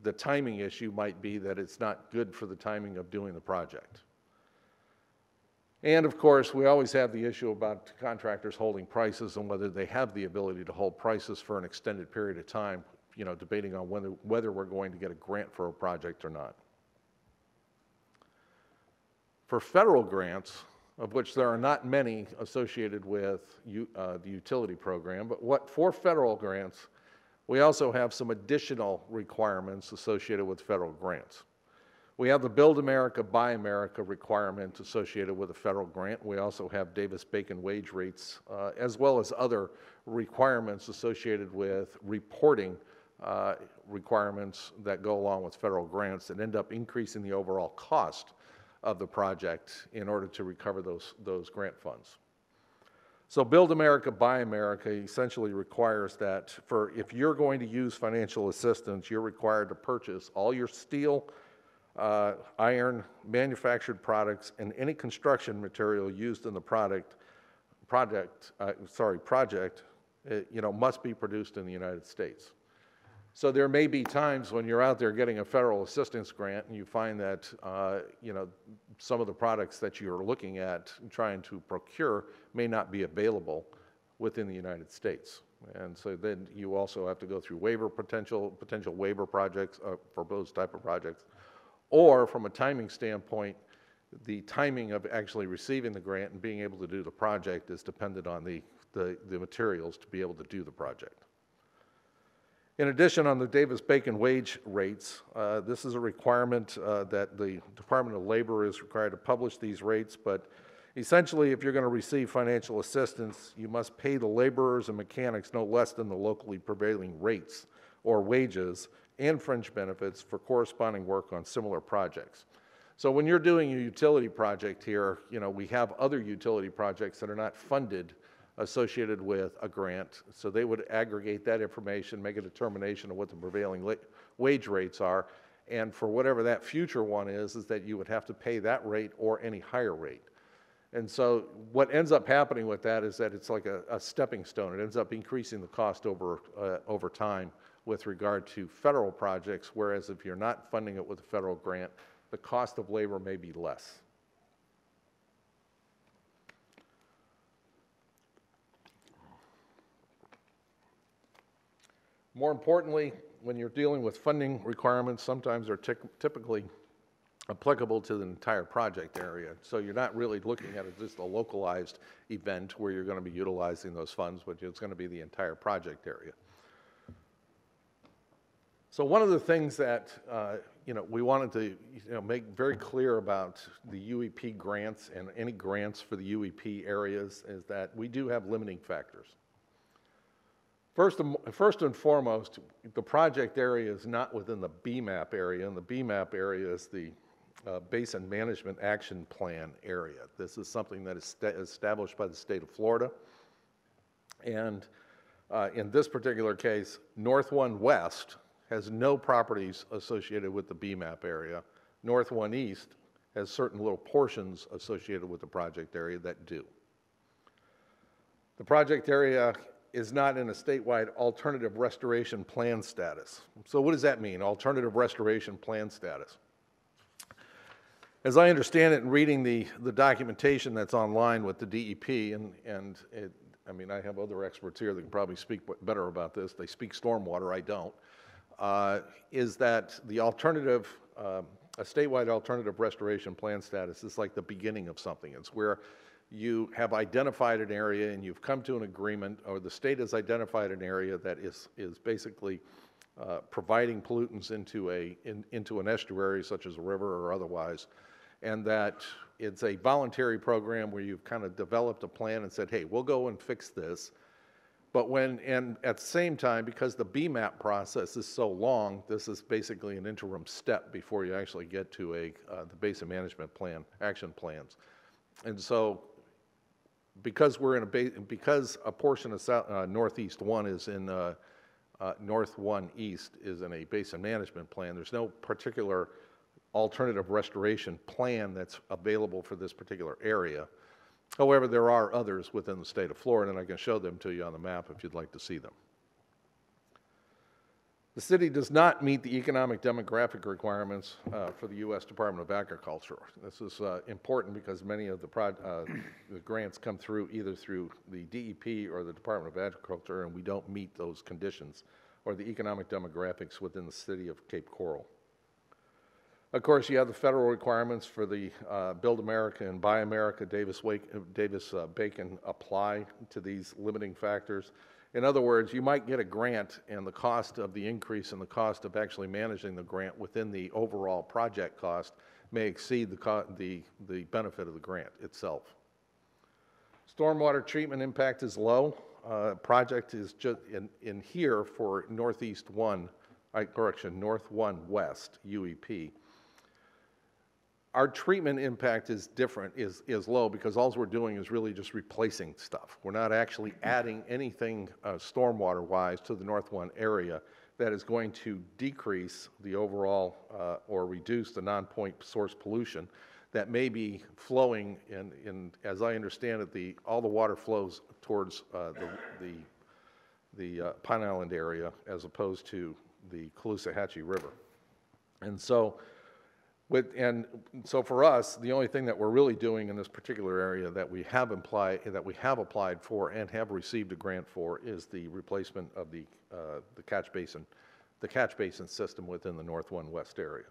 the timing issue might be that it's not good for the timing of doing the project. And of course, we always have the issue about contractors holding prices and whether they have the ability to hold prices for an extended period of time, you know, debating on whether, whether we're going to get a grant for a project or not. For federal grants, of which there are not many associated with uh, the utility program, but what, for federal grants, we also have some additional requirements associated with federal grants. We have the Build America, Buy America requirement associated with a federal grant. We also have Davis-Bacon wage rates, uh, as well as other requirements associated with reporting uh, requirements that go along with federal grants that end up increasing the overall cost of the project in order to recover those, those grant funds. So Build America, Buy America essentially requires that for, if you're going to use financial assistance, you're required to purchase all your steel, uh, iron, manufactured products, and any construction material used in the product, project, uh, sorry, project, uh, you know, must be produced in the United States. So there may be times when you're out there getting a federal assistance grant and you find that, uh, you know, some of the products that you're looking at trying to procure may not be available within the United States. And so then you also have to go through waiver potential, potential waiver projects uh, for those type of projects. Or from a timing standpoint, the timing of actually receiving the grant and being able to do the project is dependent on the, the, the materials to be able to do the project. In addition, on the Davis-Bacon wage rates, uh, this is a requirement uh, that the Department of Labor is required to publish these rates, but essentially, if you're going to receive financial assistance, you must pay the laborers and mechanics no less than the locally prevailing rates or wages and fringe benefits for corresponding work on similar projects. So when you're doing a utility project here, you know, we have other utility projects that are not funded associated with a grant. So they would aggregate that information, make a determination of what the prevailing wage rates are. And for whatever that future one is, is that you would have to pay that rate or any higher rate. And so what ends up happening with that is that it's like a, a stepping stone. It ends up increasing the cost over, uh, over time with regard to federal projects, whereas if you're not funding it with a federal grant, the cost of labor may be less. More importantly, when you're dealing with funding requirements, sometimes they're typically applicable to the entire project area. So you're not really looking at it just a localized event where you're going to be utilizing those funds, but it's going to be the entire project area. So one of the things that uh, you know we wanted to you know make very clear about the UEP grants and any grants for the UEP areas is that we do have limiting factors. First, and- first and foremost, the project area is not within the BMAP area, and the BMAP area is the uh, Basin Management Action Plan area. This is something that is established by the state of Florida. And uh, in this particular case, North One West has no properties associated with the BMAP area. North One East has certain little portions associated with the project area that do. The project area is not in a statewide alternative restoration plan status. So what does that mean, alternative restoration plan status? As I understand it in reading the, the documentation that's online with the DEP, and, and it, I mean, I have other experts here that can probably speak better about this, they speak stormwater, I don't, uh, is that the alternative, um, a statewide alternative restoration plan status is like the beginning of something. It's where you have identified an area and you've come to an agreement, or the state has identified an area that is, is basically uh, providing pollutants into a, in- into an estuary such as a river or otherwise, and that it's a voluntary program where you've kind of developed a plan and said, hey, we'll go and fix this. But when, and at the same time, because the BMAP process is so long, this is basically an interim step before you actually get to a, uh, the basin management plan, action plans. And so, because we're in a, because a portion of South, uh, Northeast One is in, uh, uh, North One East is in a basin management plan, there's no particular alternative restoration plan that's available for this particular area. However, there are others within the state of Florida, and I can show them to you on the map if you'd like to see them. The city does not meet the economic demographic requirements uh, for the U.S. Department of Agriculture. This is uh, important because many of the, uh, the grants come through either through the DEP or the Department of Agriculture, and we don't meet those conditions or the economic demographics within the city of Cape Coral. Of course, you have the federal requirements for the uh, Build America and Buy America. Davis, Wake, Davis uh, Bacon apply to these limiting factors. In other words, you might get a grant, and the cost of the increase in the cost of actually managing the grant within the overall project cost may exceed the, the, the benefit of the grant itself. Stormwater treatment impact is low. Uh, project is just in, in here for Northeast One, I, correction, North One West, UEP our treatment impact is different, is, is low, because all we're doing is really just replacing stuff. We're not actually adding anything uh, stormwater-wise to the North One area that is going to decrease the overall uh, or reduce the non-point source pollution that may be flowing in, in, as I understand it, the, all the water flows towards uh, the, the, the uh, Pine Island area as opposed to the Caloosahatchee River. And so, with, and so for us, the only thing that we're really doing in this particular area that we have applied, that we have applied for and have received a grant for is the replacement of the, uh, the catch basin, the catch basin system within the North One West area.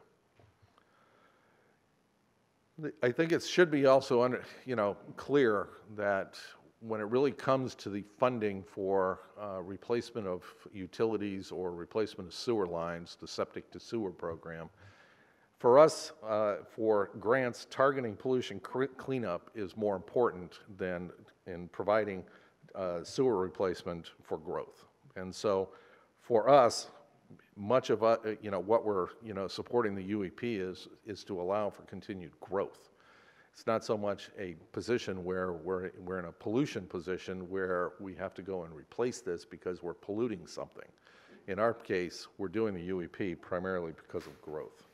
The- I think it should be also under, you know, clear that when it really comes to the funding for uh, replacement of utilities or replacement of sewer lines, the septic to sewer program, for us, uh, for grants, targeting pollution cleanup is more important than in providing uh, sewer replacement for growth. And so, for us, much of, uh, you know, what we're, you know, supporting the UEP is, is to allow for continued growth. It's not so much a position where we're, we're in a pollution position where we have to go and replace this because we're polluting something. In our case, we're doing the UEP primarily because of growth.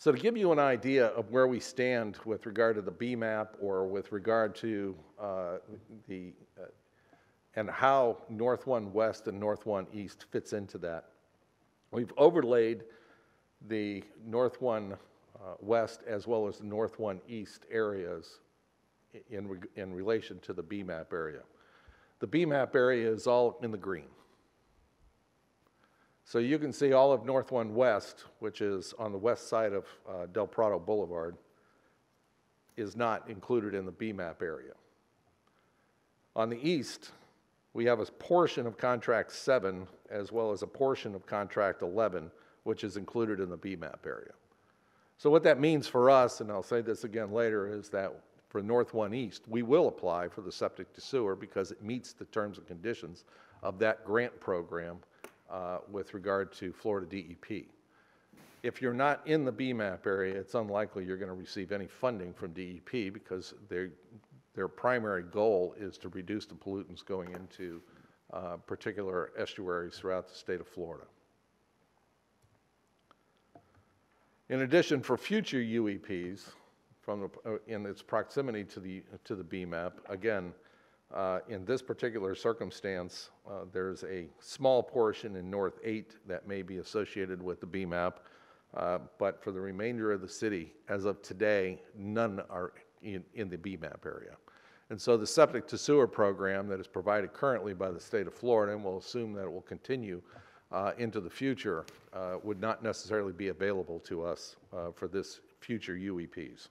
So to give you an idea of where we stand with regard to the BMAP or with regard to uh, the, uh, and how North One West and North One East fits into that, we've overlaid the North One uh, West as well as the North One East areas in, reg- in relation to the BMAP area. The BMAP area is all in the green. So you can see all of North One West, which is on the west side of uh, Del Prado Boulevard, is not included in the BMAP area. On the east, we have a portion of Contract 7 as well as a portion of Contract 11, which is included in the BMAP area. So what that means for us, and I'll say this again later, is that for North One East, we will apply for the septic to sewer because it meets the terms and conditions of that grant program uh, with regard to Florida DEP. If you're not in the BMAP area, it's unlikely you're going to receive any funding from DEP because their, their primary goal is to reduce the pollutants going into uh, particular estuaries throughout the state of Florida. In addition, for future UEPs, from the, uh, in its proximity to the, to the BMAP, again, uh, in this particular circumstance, uh, there's a small portion in North 8 that may be associated with the BMAP, uh, but for the remainder of the city, as of today, none are in, in the BMAP area. And so the septic to sewer program that is provided currently by the state of Florida, and we'll assume that it will continue uh, into the future, uh, would not necessarily be available to us uh, for this future UEPs.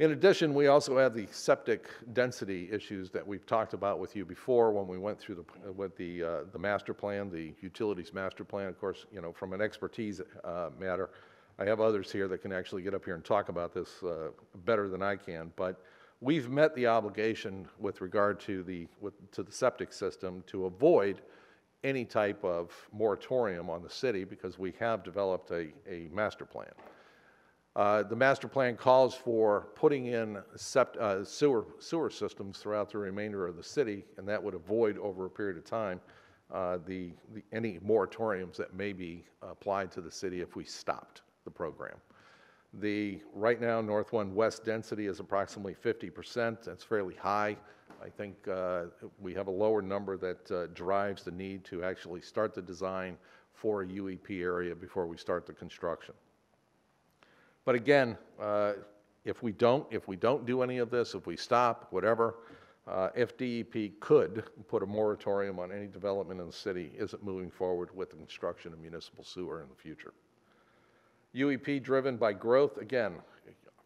In addition, we also have the septic density issues that we've talked about with you before when we went through the, with the, uh, the master plan, the utilities master plan. Of course, you know, from an expertise uh, matter, I have others here that can actually get up here and talk about this uh, better than I can. But we've met the obligation with regard to the, with, to the septic system to avoid any type of moratorium on the city because we have developed a, a master plan. Uh, The master plan calls for putting in sept, uh, sewer, sewer systems throughout the remainder of the city, and that would avoid over a period of time uh, the, the, any moratoriums that may be applied to the city if we stopped the program. The, right now, North One West density is approximately 50%. That's fairly high. I think uh, we have a lower number that uh, drives the need to actually start the design for a UEP area before we start the construction. But again, uh, if we don't, if we don't do any of this, if we stop, whatever, uh, FDEP could put a moratorium on any development in the city isn't moving forward with the construction of municipal sewer in the future. UEP driven by growth, again,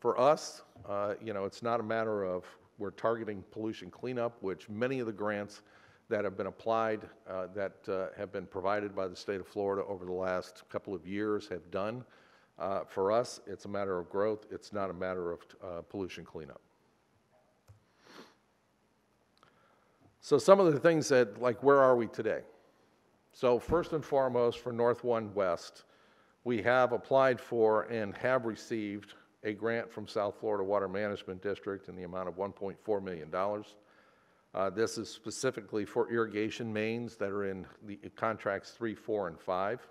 for us, uh, you know, it's not a matter of we're targeting pollution cleanup, which many of the grants that have been applied, uh, that uh, have been provided by the state of Florida over the last couple of years have done. Uh, For us, it's a matter of growth, it's not a matter of uh, pollution cleanup. So some of the things that, like, where are we today? So first and foremost, for North One West, we have applied for and have received a grant from South Florida Water Management District in the amount of $1.4 million. Uh, This is specifically for irrigation mains that are in the contracts three, four, and five.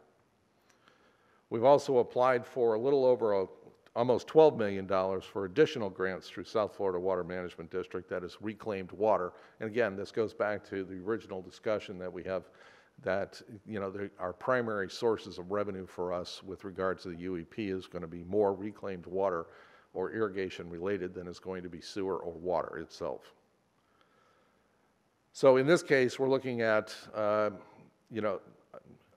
We've also applied for a little over a, almost $12 million for additional grants through South Florida Water Management District that is reclaimed water. And again, this goes back to the original discussion that we have that, you know, our primary sources of revenue for us with regard to the UEP is going to be more reclaimed water or irrigation related than is going to be sewer or water itself. So in this case, we're looking at, uh, you know,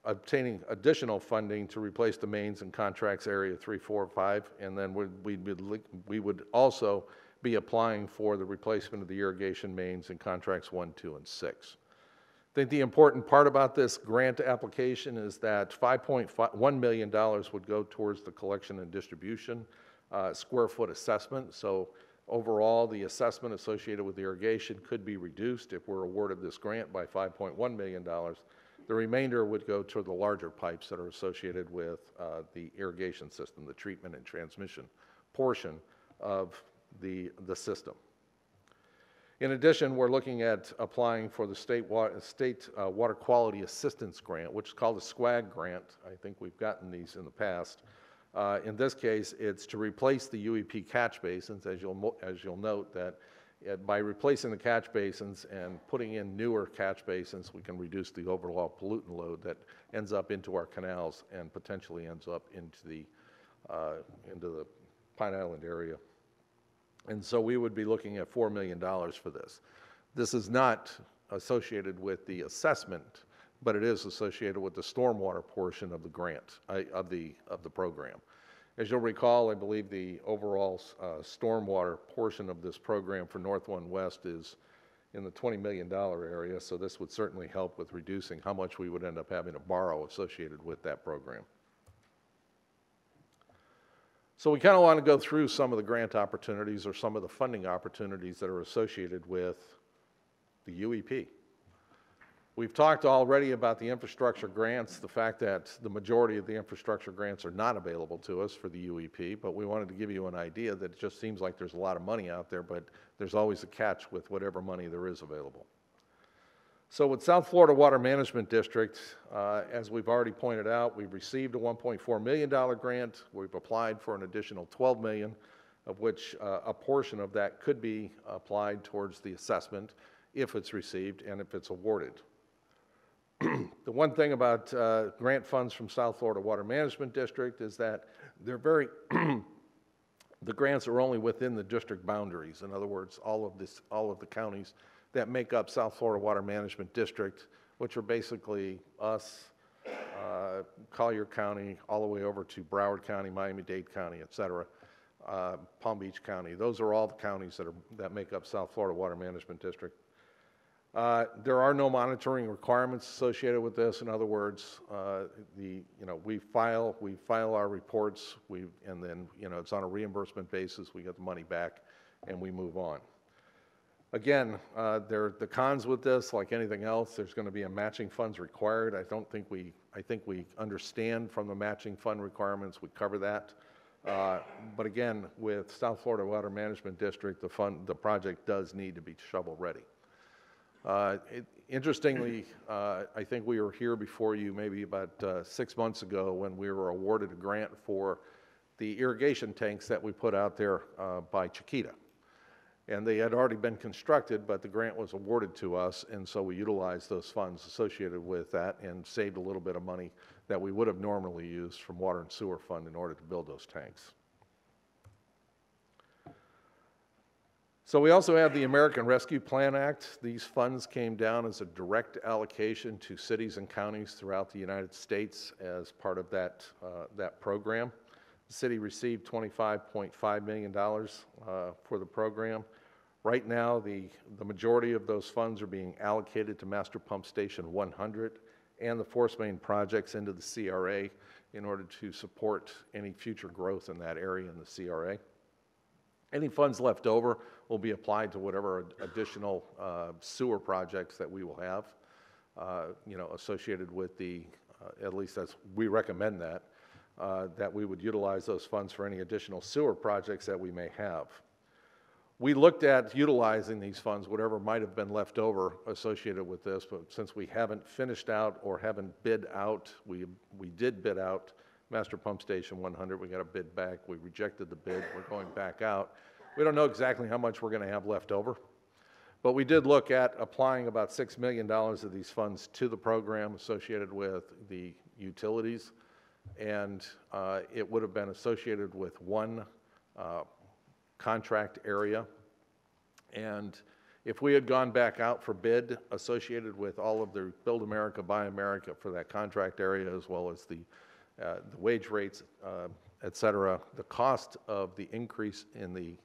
obtaining additional funding to replace the mains and contracts area three, four, five, and then we, we would, we would also be applying for the replacement of the irrigation mains in contracts one, two, and six. I think the important part about this grant application is that $5.1 million would go towards the collection and distribution uh, square foot assessment. So overall, the assessment associated with the irrigation could be reduced if we're awarded this grant by $5.1 million. The remainder would go to the larger pipes that are associated with uh, the irrigation system, the treatment and transmission portion of the, the system. In addition, we're looking at applying for the state, wa- state uh, water quality assistance grant, which is called the SWAG grant. I think we've gotten these in the past. Uh, in this case, it's to replace the UEP catch basins, as you'll, as you'll note that by replacing the catch basins and putting in newer catch basins, we can reduce the overall pollutant load that ends up into our canals and potentially ends up into the, uh, into the Pine Island area. And so we would be looking at $4 million for this. This is not associated with the assessment, but it is associated with the stormwater portion of the grant, I- of the, of the program. As you'll recall, I believe the overall uh, stormwater portion of this program for North One West is in the $20 million area, so this would certainly help with reducing how much we would end up having to borrow associated with that program. So we kind of want to go through some of the grant opportunities or some of the funding opportunities that are associated with the UEP. We've talked already about the infrastructure grants, the fact that the majority of the infrastructure grants are not available to us for the UEP, but we wanted to give you an idea that it just seems like there's a lot of money out there, but there's always a catch with whatever money there is available. So with South Florida Water Management District, uh, as we've already pointed out, we've received a $1.4 million grant. We've applied for an additional 12 million, of which uh, a portion of that could be applied towards the assessment if it's received and if it's awarded. the one thing about uh, grant funds from South Florida Water Management District is that they're very The grants are only within the district boundaries. In other words, all of this, all of the counties that make up South Florida Water Management District, which are basically us, uh, Collier County, all the way over to Broward County, Miami-Dade County, et cetera, uh, Palm Beach County. Those are all the counties that are, that make up South Florida Water Management District. Uh, There are no monitoring requirements associated with this. In other words, uh, the, you know, we file, we file our reports, we, and then, you know, it's on a reimbursement basis, we get the money back, and we move on. Again, uh, there, the cons with this, like anything else, there's going to be a matching funds required. I don't think we, I think we understand from the matching fund requirements, we cover that. Uh, But again, with South Florida Water Management District, the fund, the project does need to be shovel-ready. Uh, it- Interestingly, uh, I think we were here before you maybe about uh, six months ago when we were awarded a grant for the irrigation tanks that we put out there uh, by Chiquita. And they had already been constructed, but the grant was awarded to us, and so we utilized those funds associated with that and saved a little bit of money that we would have normally used from Water and Sewer Fund in order to build those tanks. So we also have the American Rescue Plan Act. These funds came down as a direct allocation to cities and counties throughout the United States as part of that, uh, that program. The city received $25.5 million uh, for the program. Right now, the, the majority of those funds are being allocated to Master Pump Station 100 and the force main projects into the CRA in order to support any future growth in that area in the CRA. Any funds left over will be applied to whatever additional uh, sewer projects that we will have, uh, you know, associated with the, uh, at least that's, we recommend that, uh, that we would utilize those funds for any additional sewer projects that we may have. We looked at utilizing these funds, whatever might have been left over associated with this, but since we haven't finished out or haven't bid out, we, we did bid out Master Pump Station 100, we got a bid back, we rejected the bid, we're going back out. We don't know exactly how much we're going to have left over, but we did look at applying about $6 million of these funds to the program associated with the utilities, and uh, it would have been associated with one uh, contract area. And if we had gone back out for bid associated with all of the Build America, Buy America for that contract area, as well as the, uh, the wage rates, uh, et cetera, the cost of the increase in the,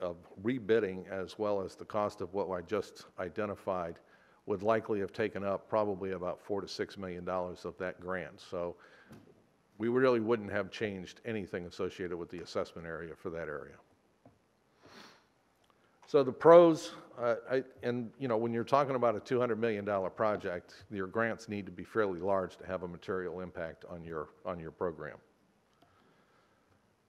of rebidding, as well as the cost of what I just identified, would likely have taken up probably about four to six million dollars of that grant. So we really wouldn't have changed anything associated with the assessment area for that area. So the pros, uh, I, and you know, when you're talking about a $200 million project, your grants need to be fairly large to have a material impact on your, on your program.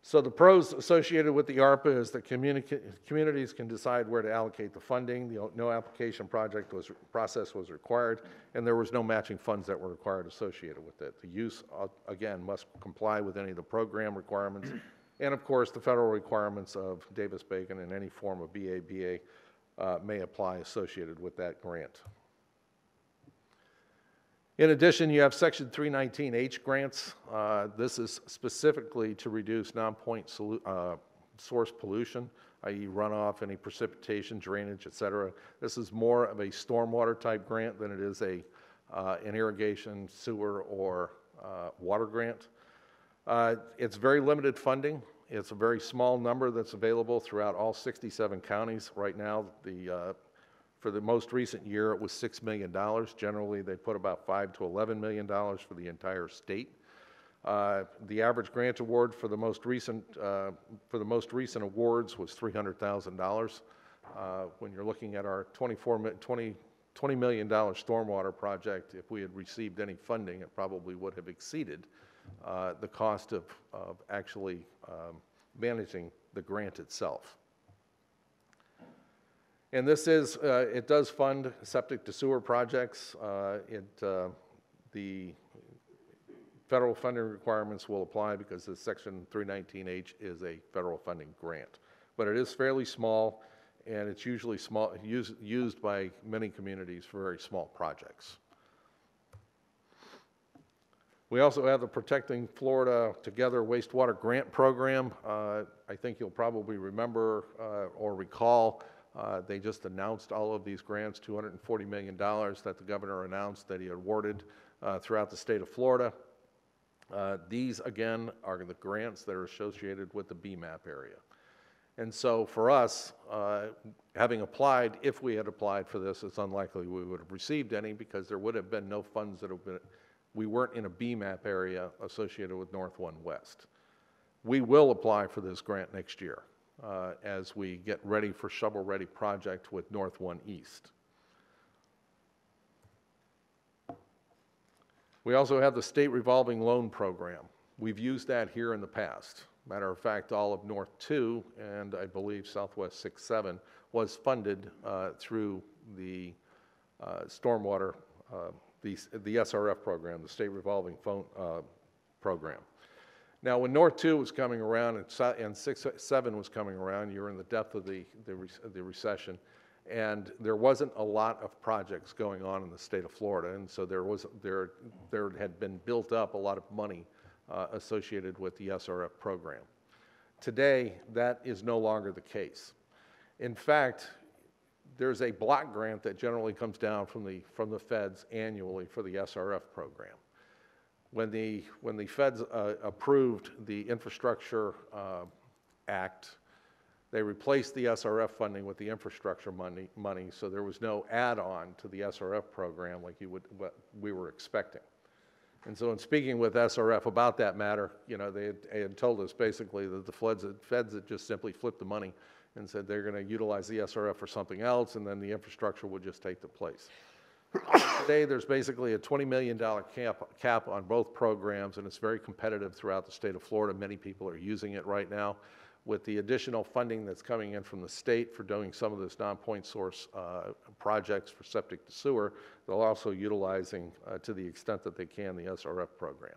So the pros associated with the ARPA is that communities can decide where to allocate the funding. The no application project was, process was required, and there was no matching funds that were required associated with it. The use, uh, again, must comply with any of the program requirements, and of course, the federal requirements of Davis-Bacon and any form of BABA uh, may apply associated with that grant. In addition, you have Section 319H grants. Uh, This is specifically to reduce non-point uh, source pollution, i.e. runoff, any precipitation, drainage, et cetera. This is more of a stormwater type grant than it is a, uh, an irrigation, sewer, or uh, water grant. Uh, It's very limited funding. It's a very small number that's available throughout all 67 counties. Right now, the uh, for the most recent year, it was $6 million. Generally, they put about 5 to $11 million for the entire state. Uh, The average grant award for the most recent, uh, for the most recent awards was $300,000. Uh, When you're looking at our 24, mi- 20, $20 million stormwater project, if we had received any funding, it probably would have exceeded uh, the cost of, of actually um, managing the grant itself. And this is, uh, it does fund septic to sewer projects. Uh, It, uh, the federal funding requirements will apply because the Section 319H is a federal funding grant. But it is fairly small, and it's usually small, used, used by many communities for very small projects. We also have the Protecting Florida Together wastewater grant program. Uh, I think you'll probably remember uh, or recall, uh, they just announced all of these grants, $240 million that the governor announced that he awarded uh, throughout the state of Florida. Uh, These, again, are the grants that are associated with the BMAP area. And so for us, uh, having applied, if we had applied for this, it's unlikely we would have received any because there would have been no funds that have been, we weren't in a BMAP area associated with North One West. We will apply for this grant next year uh, as we get ready for shovel-ready project with North One East. We also have the state revolving loan program. We've used that here in the past. Matter of fact, all of North 2 and I believe Southwest 6, 7 was funded uh, through the uh, stormwater, uh, the the SRF program, the state revolving phone uh, program. Now, when North 2 was coming around and and 6, 7 was coming around, you were in the depth of the, the the recession, and there wasn't a lot of projects going on in the state of Florida, and so there was, there, there had been built up a lot of money uh, associated with the SRF program. Today, that is no longer the case. In fact, there's a block grant that generally comes down from the, from the feds annually for the SRF program. When the, when the feds uh, approved the Infrastructure uh, Act, they replaced the SRF funding with the infrastructure money, money, so there was no add-on to the SRF program like you would, what we were expecting. And so in speaking with SRF about that matter, you know, they had, they had told us basically that the floods, feds had just simply flipped the money and said they're going to utilize the SRF for something else, and then the infrastructure would just take the place. Today, there's basically a $20 million cap, cap on both programs, and it's very competitive throughout the state of Florida. Many people are using it right now. With the additional funding that's coming in from the state for doing some of this non-point source uh, projects for septic to sewer, they're also utilizing, uh, to the extent that they can, the SRF program.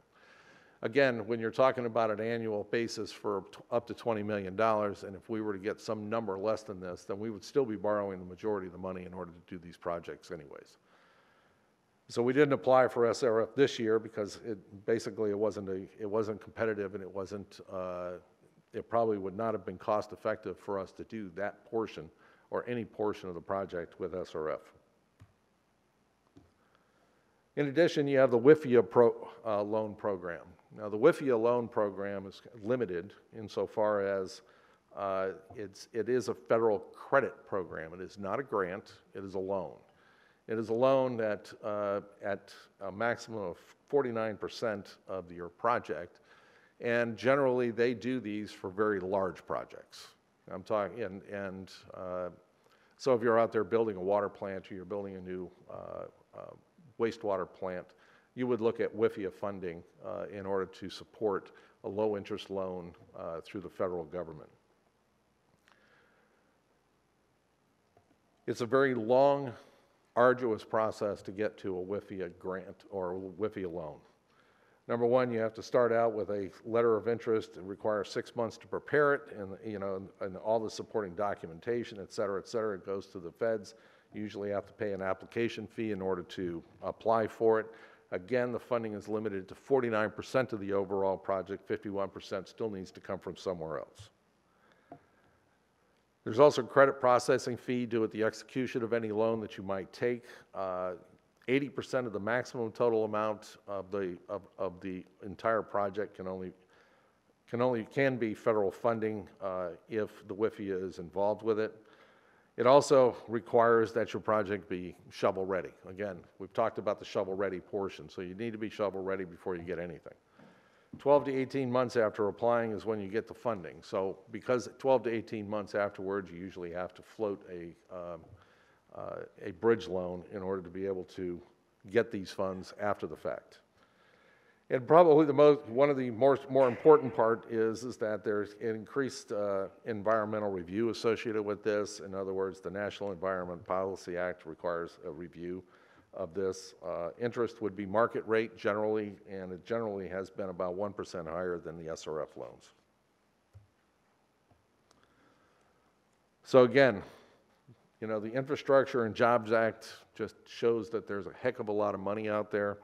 Again, when you're talking about an annual basis for up to $20 million, and if we were to get some number less than this, then we would still be borrowing the majority of the money in order to do these projects anyways. So we didn't apply for SRF this year because it, basically it wasn't a, it wasn't competitive and it wasn't, uh, it probably would not have been cost effective for us to do that portion or any portion of the project with SRF. In addition, you have the WIFIA pro, uh, loan program. Now, the WIFIA loan program is limited insofar as uh, it's, it is a federal credit program. It is not a grant, it is a loan. It is a loan that, uh, at a maximum of 49% of your project, and generally they do these for very large projects. I'm talking, and, and uh, so if you're out there building a water plant or you're building a new uh, uh, wastewater plant, you would look at WIFIA funding uh, in order to support a low interest loan uh, through the federal government. It's a very long, arduous process to get to a WIFIA grant or a WIFIA loan. Number one, you have to start out with a letter of interest. It requires six months to prepare it, and you know, and, and all the supporting documentation, et cetera, et cetera. It goes to the feds. You usually have to pay an application fee in order to apply for it. Again, the funding is limited to 49% of the overall project. 51% still needs to come from somewhere else. There's also a credit processing fee due at the execution of any loan that you might take. Uh, 80% of the maximum total amount of the, of, of the entire project can only, can only, can be federal funding uh, if the WIFIA is involved with it. It also requires that your project be shovel-ready. Again, we've talked about the shovel-ready portion, so you need to be shovel-ready before you get anything. 12 to 18 months after applying is when you get the funding. So because 12 to 18 months afterwards, you usually have to float a, um, uh, a bridge loan in order to be able to get these funds after the fact. And probably the most, one of the more, more important part is, is that there's increased uh, environmental review associated with this. In other words, the National Environment Policy Act requires a review of this. Uh, interest would be market rate generally, and it generally has been about 1% higher than the SRF loans. So again, you know, the Infrastructure and Jobs Act just shows that there's a heck of a lot of money out there.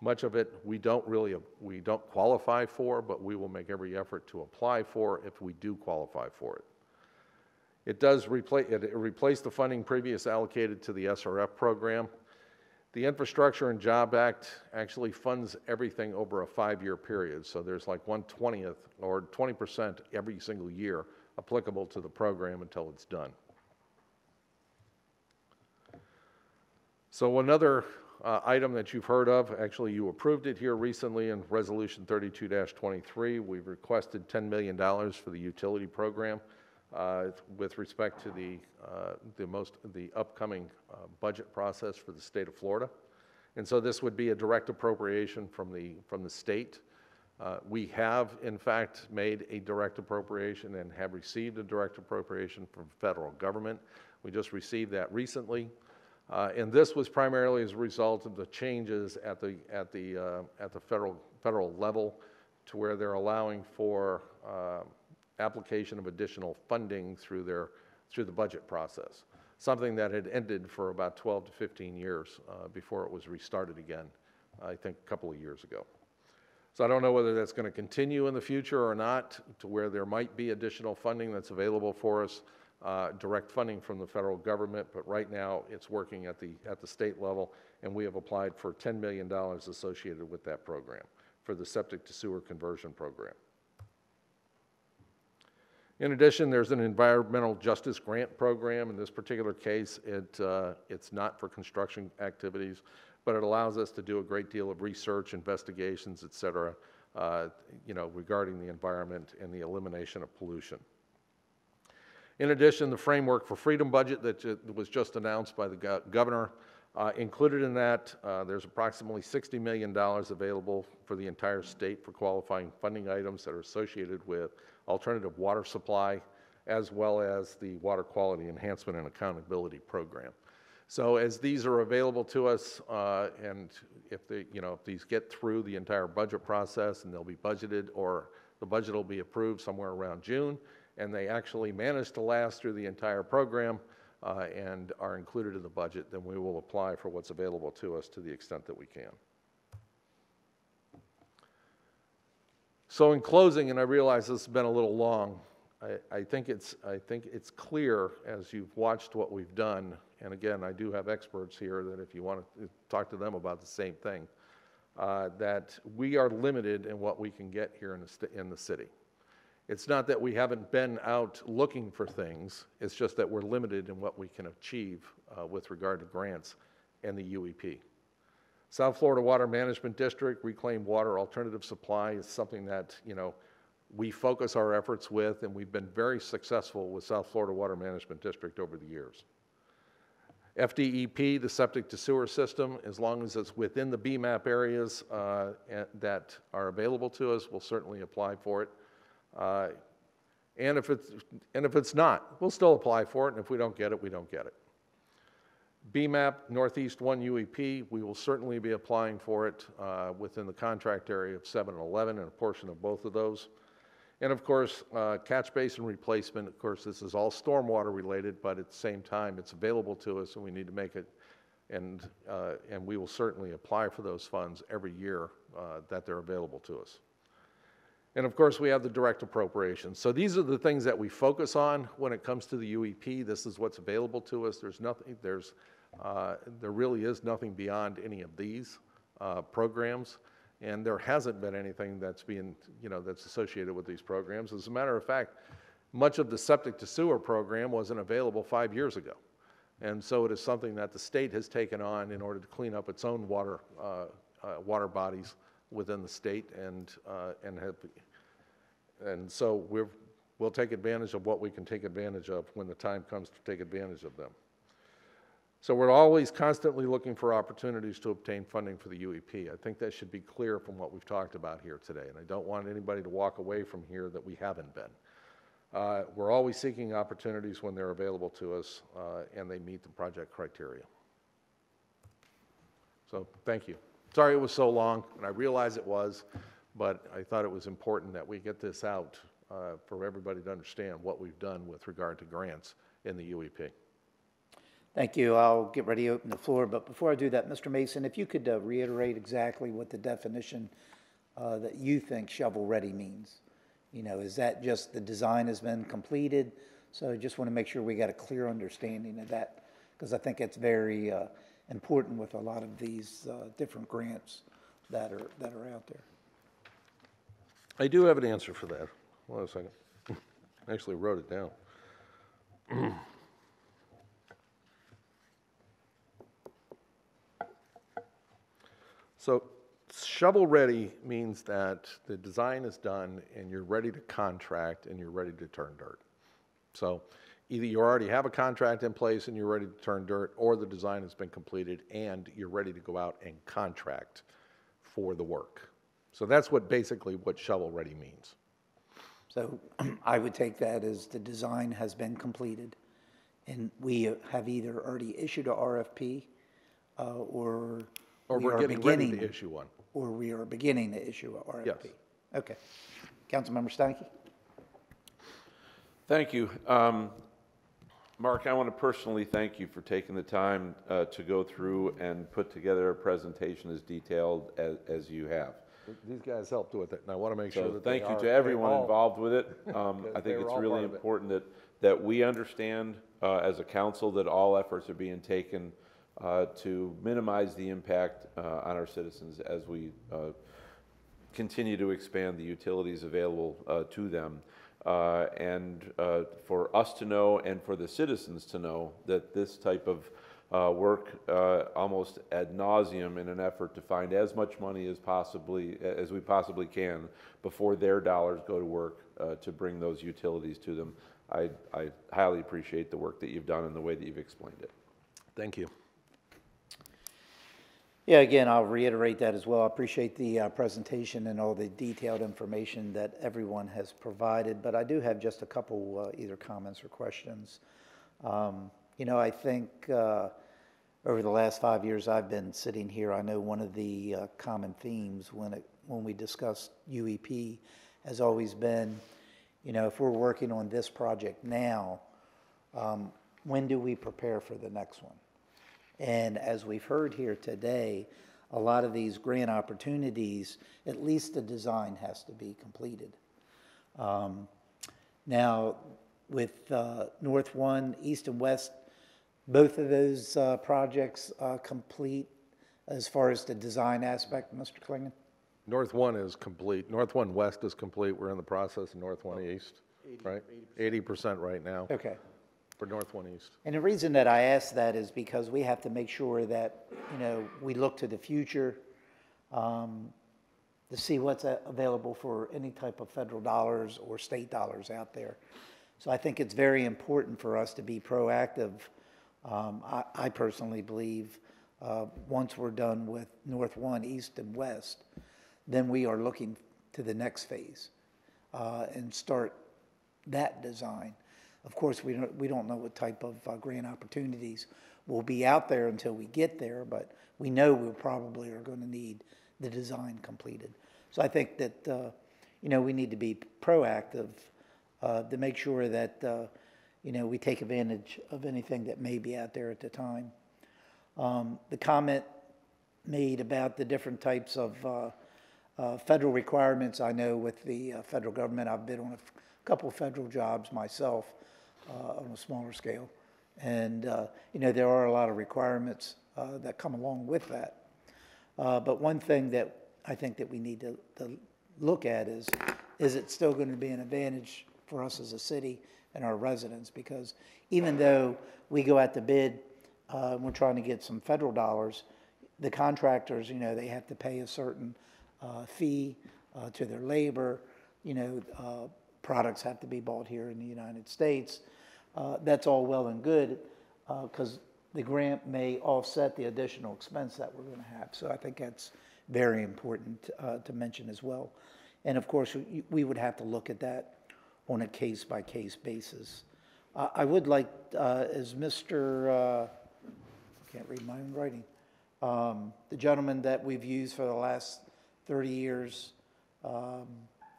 Much of it, we don't really, we don't qualify for, but we will make every effort to apply for if we do qualify for it. It does replace, it it replaced the funding previous allocated to the SRF program. The Infrastructure and Job Act actually funds everything over a five-year period, so there's like one twentieth or twenty percent every single year applicable to the program until it's done. So another uh, item that you've heard of, actually you approved it here recently in Resolution 32-23. We've requested $10 million for the utility program with respect to the, uh, the most, the upcoming uh, budget process for the state of Florida. And so this would be a direct appropriation from the, from the state. Uh, We have, in fact, made a direct appropriation and have received a direct appropriation from federal government. We just received that recently. Uh, And this was primarily as a result of the changes at the, at the, uh, at the federal, federal level to where they're allowing for uh, application of additional funding through their, through the budget process. Something that had ended for about 12 to 15 years uh, before it was restarted again, I think a couple of years ago. So I don't know whether that's going to continue in the future or not, to where there might be additional funding that's available for us, uh, direct funding from the federal government, but right now it's working at the, at the state level, and we have applied for $10 million associated with that program, for the septic to sewer conversion program. In addition, there's an environmental justice grant program. In this particular case, it, uh, it's not for construction activities, but it allows us to do a great deal of research, investigations, et cetera, uh, you know, regarding the environment and the elimination of pollution. In addition, the Framework for Freedom budget that was just announced by the go- governor, uh, included in that, uh, there's approximately $60 million available for the entire state for qualifying funding items that are associated with alternative water supply, as well as the Water Quality Enhancement and Accountability Program. So as these are available to us, uh, and if they, you know, if these get through the entire budget process and they'll be budgeted, or the budget will be approved somewhere around June, and they actually manage to last through the entire program uh, and are included in the budget, then we will apply for what's available to us to the extent that we can. So in closing, and I realize this has been a little long, I, I think it's, I think it's clear as you've watched what we've done, and again, I do have experts here that if you want to talk to them about the same thing, uh, that we are limited in what we can get here in the, in the city. It's not that we haven't been out looking for things, it's just that we're limited in what we can achieve uh, with regard to grants and the UEP. South Florida Water Management District, Reclaimed Water Alternative Supply is something that, you know, we focus our efforts with, and we've been very successful with South Florida Water Management District over the years. FDEP, the septic to sewer system, as long as it's within the BMAP areas uh, that are available to us, we'll certainly apply for it. Uh, And if it's, and if it's not, we'll still apply for it, and if we don't get it, we don't get it. BMAP Northeast 1 UEP, we will certainly be applying for it uh, within the contract area of 7 and 11 and a portion of both of those. And of course, uh, catch basin replacement, of course, this is all stormwater related, but at the same time, it's available to us and we need to make it, and, uh, and we will certainly apply for those funds every year uh, that they're available to us. And of course, we have the direct appropriations. So these are the things that we focus on when it comes to the UEP. This is what's available to us. There's nothing, there's, uh, there really is nothing beyond any of these uh, programs. And there hasn't been anything that's being, you know, that's associated with these programs. As a matter of fact, much of the septic to sewer program wasn't available five years ago. And so it is something that the state has taken on in order to clean up its own water, uh, uh, water bodies within the state and, uh, and have, and so we're, we'll take advantage of what we can take advantage of when the time comes to take advantage of them. So we're always constantly looking for opportunities to obtain funding for the UEP. I think that should be clear from what we've talked about here today, and I don't want anybody to walk away from here that we haven't been. Uh, We're always seeking opportunities when they're available to us, uh, and they meet the project criteria. So, thank you. Sorry it was so long, and I realize it was, but I thought it was important that we get this out uh, for everybody to understand what we've done with regard to grants in the UEP. Thank you. I'll get ready to open the floor, but before I do that, Mr. Mason, if you could uh, reiterate exactly what the definition uh, that you think shovel-ready means. You know, is that just the design has been completed? So I just want to make sure we got a clear understanding of that, because I think it's very uh, important with a lot of these uh, different grants that are, that are out there. I do have an answer for that. Hold on a second. I actually wrote it down. So shovel-ready means that the design is done and you're ready to contract and you're ready to turn dirt. So either you already have a contract in place and you're ready to turn dirt, or the design has been completed and you're ready to go out and contract for the work. So that's what, basically what shovel-ready means. So I would take that as the design has been completed, and we have either already issued a RFP, uh, or Or we we're are getting ready to issue one. Or we are beginning to issue a RFP. Yes. Okay. Councilmember Steinke? Thank you. Um, Mark, I want to personally thank you for taking the time uh, to go through and put together a presentation as detailed as, as you have. These guys helped with it, and I want to make sure So that they thank you are- to everyone all- involved with it. Um, I They think were it's all really part of it. important that, that we understand uh, as a council that all efforts are being taken uh, to minimize the impact uh, on our citizens as we uh, continue to expand the utilities available uh, to them. And for us to know and for the citizens to know that this type of uh, work uh, almost ad nauseum in an effort to find as much money as possibly, as we possibly can before their dollars go to work uh, to bring those utilities to them. I I highly appreciate the work that you've done and the way that you've explained it. Thank you. Yeah, again, I'll reiterate that as well. I appreciate the uh, presentation and all the detailed information that everyone has provided, but I do have just a couple uh, either comments or questions. Um, You know, I think uh, over the last five years I've been sitting here, I know one of the uh, common themes when it, when we discuss UEP has always been, you know, if we're working on this project now, um, when do we prepare for the next one? And as we've heard here today, a lot of these grant opportunities, at least the design has to be completed. Um, Now, with uh, North One, East and West, both of those uh, projects uh, complete as far as the design aspect, Mr. Klingon? North One is complete. North One West is complete. We're in the process of North One East, right? Eighty percent right now Okay. For North One East. And the reason that I ask that is because we have to make sure that, you know, we look to the future um, to see what's available for any type of federal dollars or state dollars out there. So I think it's very important for us to be proactive. Um, I, I personally believe, uh, once we're done with North One, East and West, then we are looking to the next phase uh, and start that design. Of course, we don't, we don't know what type of uh, grant opportunities will be out there until we get there, but we know we probably are going to need the design completed. So I think that, uh, you know, we need to be proactive uh, to make sure that, uh, you know, we take advantage of anything that may be out there at the time. Um, The comment made about the different types of uh, uh, federal requirements. I know with the uh, federal government, I've been on a couple federal jobs myself on a smaller scale. And, uh, you know, there are a lot of requirements uh, that come along with that. Uh, But one thing that I think that we need to, to look at is, is it still going to be an advantage for us as a city and our residents? Because even though we go out to bid, uh, we're trying to get some federal dollars, the contractors, you know, they have to pay a certain uh, fee uh, to their labor, you know, uh, products have to be bought here in the United States. Uh, That's all well and good, because the grant may offset the additional expense that we're going to have. So I think that's very important uh, to mention as well. And of course, we- would have to look at that on a case-by-case basis. Uh, I would like, uh, as Mr., uh, I can't read my own writing, um, the gentleman that we've used for the last 30 years, um,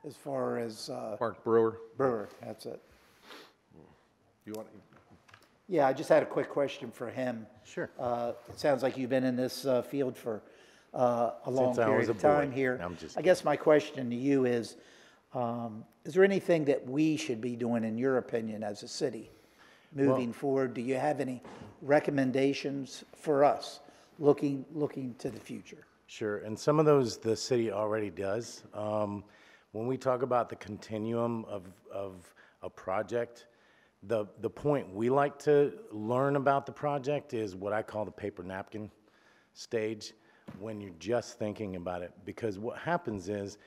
as far as uh, Mark Brewer, Brewer, that's it. you want, Yeah, I just had a quick question for him. Sure. Uh, It sounds like you've been in this uh, field for uh, a long Since I was period a of time boy. here. I'm just I guess my question to you is, um, is there anything that we should be doing, in your opinion, as a city, moving forward? Do you have any recommendations for us, looking, looking to the future? Sure, and some of those the city already does. Um, When we talk about the continuum of, of a project, the, the point we like to learn about the project is what I call the paper napkin stage, when you're just thinking about it. Because what happens is,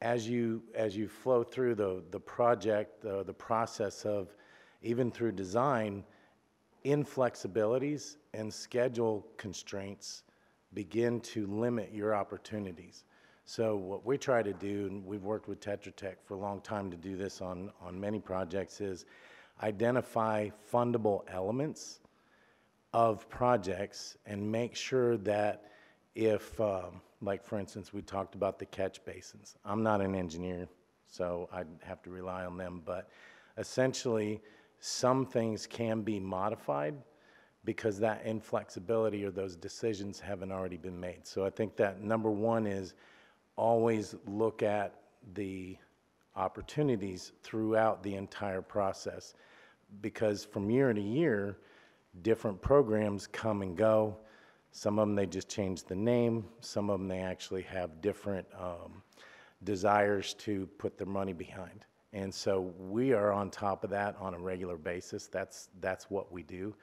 as you, as you flow through the, the project, uh, the process of, even through design, inflexibilities and schedule constraints begin to limit your opportunities. So what we try to do, and we've worked with Tetra Tech for a long time to do this on, on many projects, is identify fundable elements of projects and make sure that if, um, like for instance, we talked about the catch basins. I'm not an engineer, so I'd have to rely on them, but essentially, some things can be modified because that inflexibility or those decisions haven't already been made. So I think that number one is always look at the opportunities throughout the entire process. Because from year to year, different programs come and go. Some of them, they just change the name. Some of them, they actually have different um, desires to put their money behind. And so we are on top of that on a regular basis. That's, that's what we do.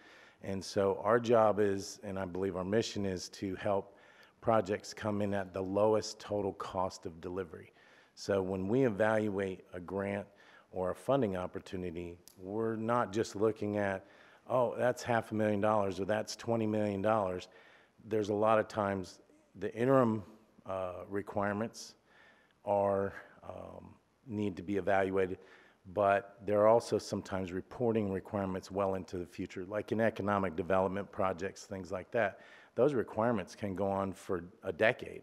And so our job is, and I believe our mission is to help projects come in at the lowest total cost of delivery. So when we evaluate a grant or a funding opportunity, we're not just looking at, oh, that's half a million dollars or that's $20 million. There's a lot of times the interim uh, requirements are, um, need to be evaluated, but there are also sometimes reporting requirements well into the future, like in economic development projects, things like that. Those requirements can go on for a decade.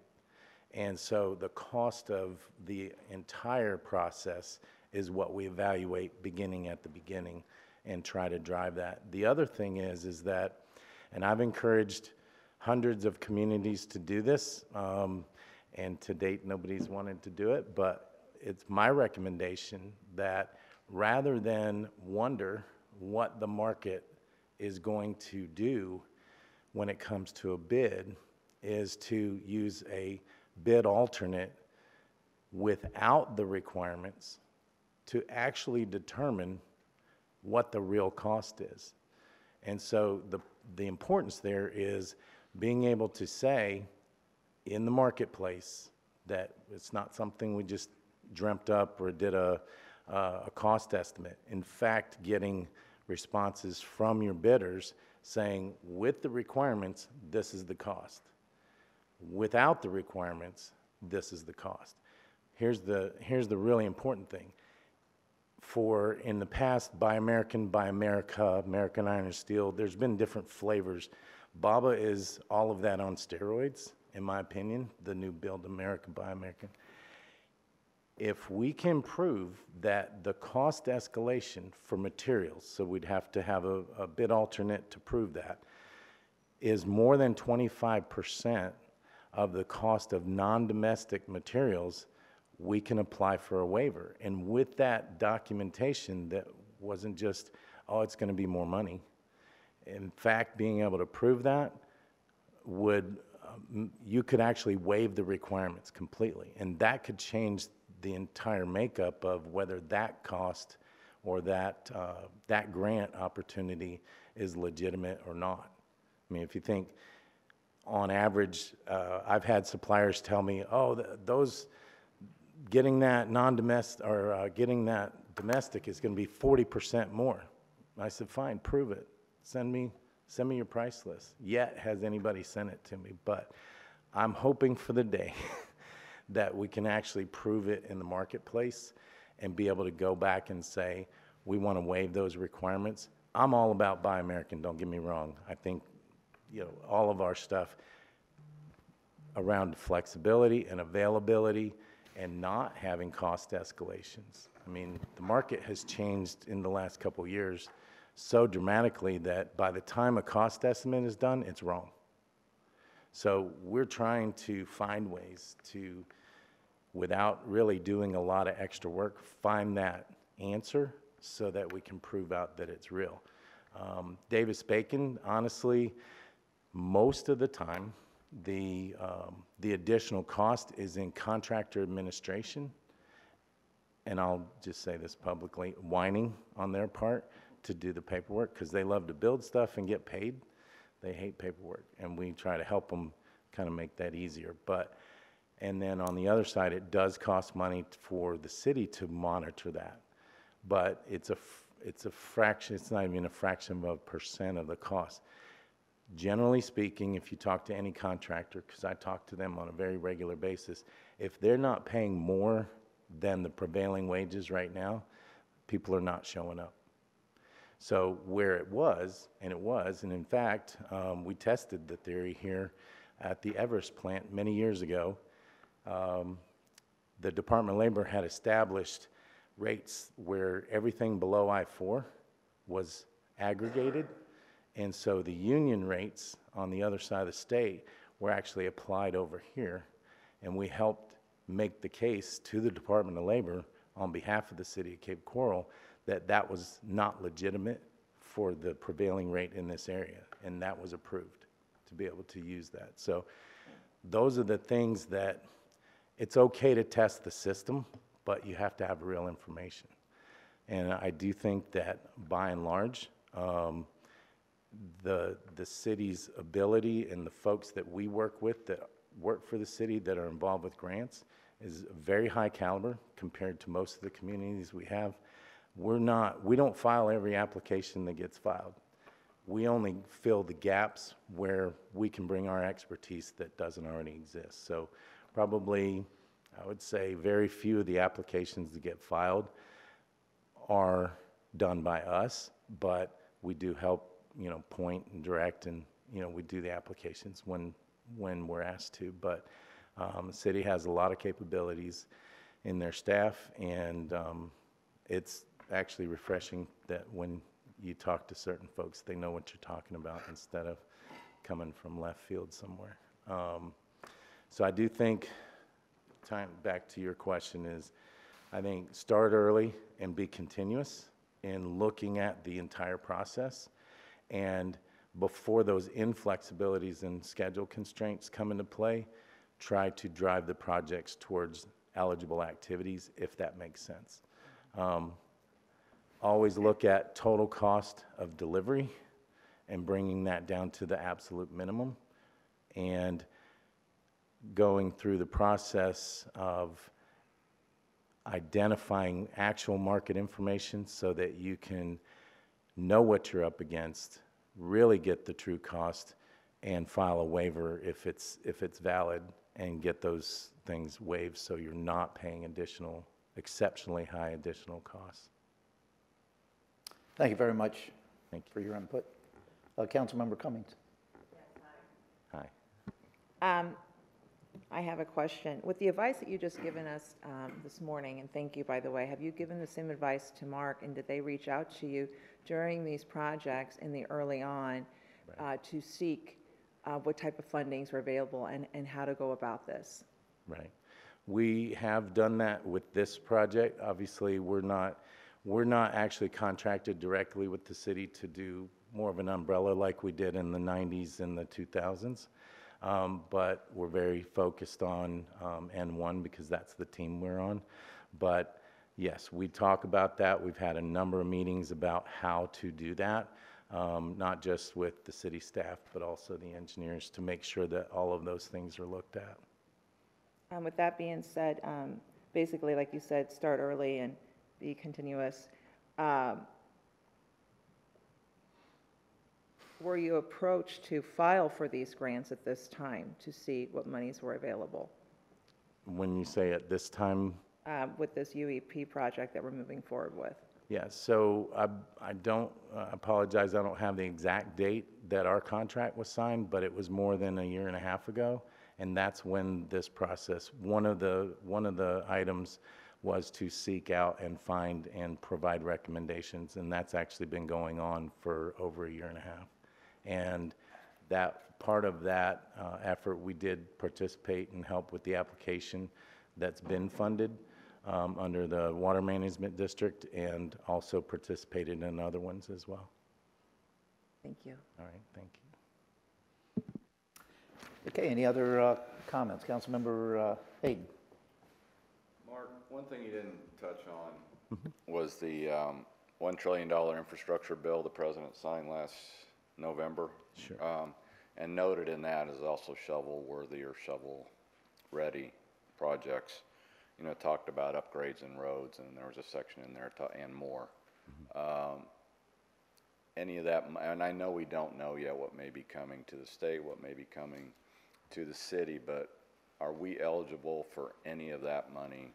And so the cost of the entire process is what we evaluate beginning at the beginning and try to drive that. The other thing is, is that, and I've encouraged hundreds of communities to do this, um, and to date, nobody's wanted to do it, but it's my recommendation that rather than wonder what the market is going to do when it comes to a bid, is to use a bid alternate without the requirements to actually determine what the real cost is. And so the, the importance there is being able to say in the marketplace that it's not something we just dreamt up or did a, uh, a cost estimate. In fact, getting responses from your bidders saying, with the requirements, this is the cost. Without the requirements, this is the cost. Here's the, here's the really important thing. For, in the past, Buy American, Buy America, American Iron and Steel, there's been different flavors. BABA is all of that on steroids, in my opinion, the new Build America, Buy American. If we can prove that the cost escalation for materials, so we'd have to have a, a bid alternate to prove that, is more than 25% of the cost of non-domestic materials, we can apply for a waiver. And with that documentation, that wasn't just, oh, it's going to be more money. In fact, being able to prove that would, um, you could actually waive the requirements completely. And that could change the entire makeup of whether that cost or that, uh, that grant opportunity is legitimate or not. I mean, if you think, on average, uh, I've had suppliers tell me, oh, th- those, getting that non-domestic, or uh, getting that domestic is going to be 40% more. I said, fine, prove it. Send me, send me your price list. Yet has anybody sent it to me, but I'm hoping for the day that we can actually prove it in the marketplace and be able to go back and say, we want to waive those requirements. I'm all about Buy American, don't get me wrong. I think, you know, all of our stuff around flexibility and availability and not having cost escalations. I mean, the market has changed in the last couple years so dramatically that by the time a cost estimate is done, it's wrong. So we're trying to find ways to, without really doing a lot of extra work, find that answer so that we can prove out that it's real. Um, Davis Bacon, honestly, most of the time, the, um, the additional cost is in contractor administration. And I'll just say this publicly, whining on their part to do the paperwork because they love to build stuff and get paid. They hate paperwork, and we try to help them kind of make that easier. But, and then on the other side, it does cost money for the city to monitor that. But it's a, it's a fraction, it's not even a fraction of a percent of the cost. Generally speaking, if you talk to any contractor, because I talk to them on a very regular basis, if they're not paying more than the prevailing wages right now, people are not showing up. So where it was, and it was, and in fact, um, we tested the theory here at the Everest plant many years ago. Um, the Department of Labor had established rates where everything below I-4 was aggregated. And so the union rates on the other side of the state were actually applied over here. And we helped make the case to the Department of Labor on behalf of the city of Cape Coral that that was not legitimate for the prevailing rate in this area. And that was approved to be able to use that. So those are the things that it's okay to test the system, but you have to have real information. And I do think that by and large, um, the, the city's ability and the folks that we work with that work for the city that are involved with grants is very high caliber compared to most of the communities we have. We're not, we don't file every application that gets filed. We only fill the gaps where we can bring our expertise that doesn't already exist. So probably, I would say, very few of the applications that get filed are done by us, but we do help, you know, point and direct and, you know, we do the applications when, when we're asked to. But um, the city has a lot of capabilities in their staff and um, it's actually refreshing that when you talk to certain folks, they know what you're talking about instead of coming from left field somewhere. Um, so I do think, time back to your question is, I think start early and be continuous in looking at the entire process. And before those inflexibilities and schedule constraints come into play, try to drive the projects towards eligible activities if that makes sense. Um, always look at total cost of delivery and bringing that down to the absolute minimum and going through the process of identifying actual market information so that you can know what you're up against, really get the true cost, and file a waiver if it's, if it's valid, and get those things waived so you're not paying additional, exceptionally high additional costs. Thank you very much Thank you. for your input. Uh, Councilmember Cummings. Hi. Um, I have a question. With the advice that you just given us um, this morning, and thank you, by the way, have you given the same advice to Mark, and did they reach out to you during these projects in the early on uh, to seek uh, what type of fundings were available and, and how to go about this? Right. We have done that with this project. Obviously, we're not, we're not actually contracted directly with the city to do more of an umbrella like we did in the 90s and the 2000s. Um, But we're very focused on um, N1 because that's the team we're on. But yes, we talk about that. We've had a number of meetings about how to do that, um, not just with the city staff, but also the engineers to make sure that all of those things are looked at. Um, With that being said, um, basically, like you said, start early and be continuous. Um, Were you approached to file for these grants at this time to see what monies were available When you say at this time, uh, with this UEP project that we're moving forward with? Yeah, so I, I don't, I apologize, I don't have the exact date that our contract was signed, but it was more than a year and a half ago. And that's when this process, one of the, one of the items was to seek out and find and provide recommendations, and that's actually been going on for over a year and a half. And that, part of that uh, effort, we did participate and help with the application that's been funded um, under the Water Management District and also participated in other ones as well. Thank you. All right, thank you. Okay, any other uh, comments? Councilmember uh, Hayden? Mark, one thing you didn't touch on was the um, $1 trillion infrastructure bill the president signed last November. Sure. Um, And noted in that is also shovel-worthy or shovel-ready projects. You know, talked about upgrades in roads, and there was a section in there, ta- and more. Um, Any of that, and I know we don't know yet what may be coming to the state, what may be coming to the city, but are we eligible for any of that money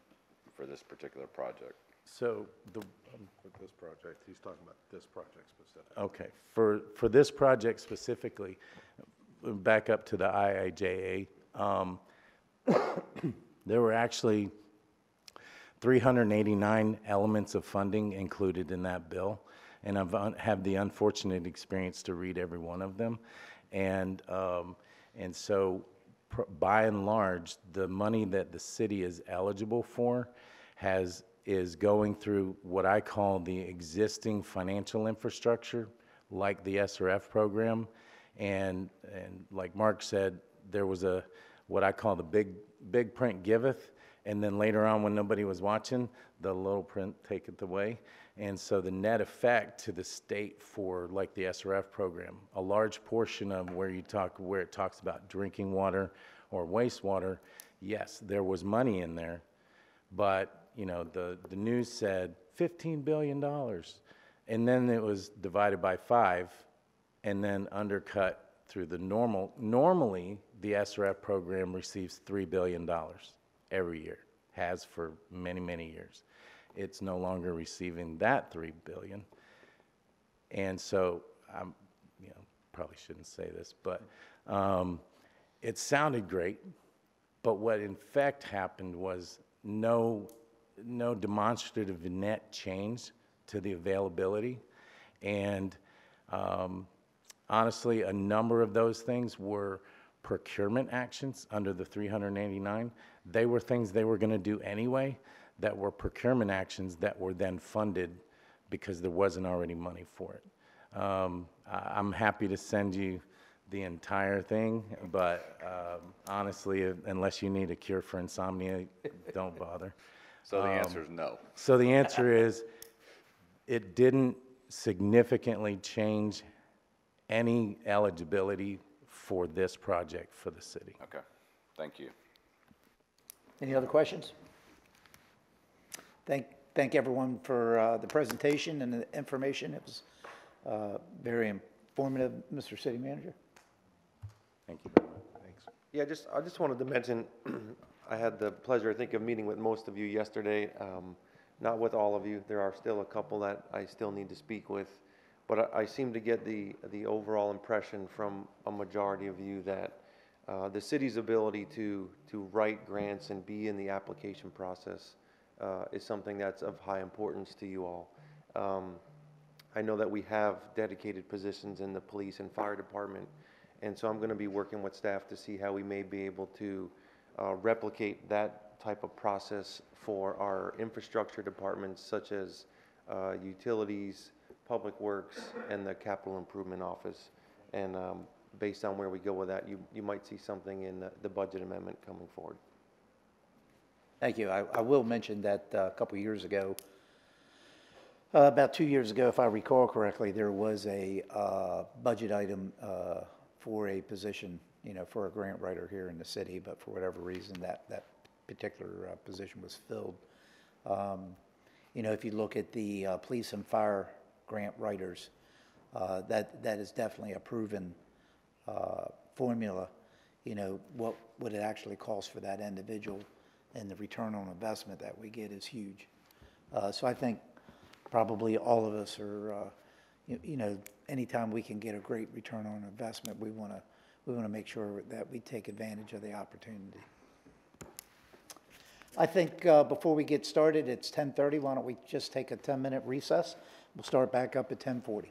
for this particular project? So the, With this project, he's talking about this project specifically. Okay, for, for this project specifically, back up to the IIJA, um, there were actually 389 elements of funding included in that bill, and I've un- had the unfortunate experience to read every one of them. And, um, and so, pr- by and large, the money that the city is eligible for has, is going through what I call the existing financial infrastructure, like the SRF program. And, and like Mark said, there was a, what I call the big, big print giveth, and then later on, when nobody was watching, the little print taketh away. And so the net effect to the state for like the SRF program, a large portion of where you talk, where it talks about drinking water or wastewater, yes, there was money in there, but, you know, the, the news said $15 billion. And then it was divided by five and then undercut through the normal. Normally, the SRF program receives $3 billion every year, has for many, many years. It's no longer receiving that 3 billion. And so, I'm, you know, probably shouldn't say this, but um, it sounded great, but what in fact happened was no, no demonstrative net change to the availability. And um, honestly, a number of those things were procurement actions under the 389. They were things they were going to do anyway that were procurement actions that were then funded because there wasn't already money for it. Um, I- I'm happy to send you the entire thing, but um, honestly, unless you need a cure for insomnia, don't bother. So the answer is no. So the answer is, it didn't significantly change any eligibility for this project for the city. Okay, thank you. Any other questions? Thank, thank everyone for uh, the presentation and the information. It was uh, very informative, Mr. City Manager. Thank you very much. Thanks. Yeah, just, I just wanted to mention, I had the pleasure, I think, of meeting with most of you yesterday. Um, Not with all of you, there are still a couple that I still need to speak with. But I, I seem to get the, the overall impression from a majority of you that uh, the city's ability to, to write grants and be in the application process uh, is something that's of high importance to you all. Um, I know that we have dedicated positions in the police and fire department, and so I'm going to be working with staff to see how we may be able to uh, replicate that type of process for our infrastructure departments such as uh, utilities, public works, and the capital improvement office. And um, based on where we go with that, you, you might see something in the, the budget amendment coming forward. Thank you. I, I will mention that uh, a couple years ago, uh, about two years ago, if I recall correctly, there was a uh, budget item uh, for a position, you know, for a grant writer here in the city, but for whatever reason, that, that particular uh, position was filled. Um, You know, if you look at the uh, police and fire grant writers, uh, that, that is definitely a proven uh, formula. You know, what, what it actually costs for that individual and the return on investment that we get is huge. Uh, So I think probably all of us are, uh, you you know, anytime we can get a great return on investment, we want to, we want to make sure that we take advantage of the opportunity. I think uh, before we get started, it's 10:30. Why don't we just take a 10-minute recess? We'll start back up at 10:40.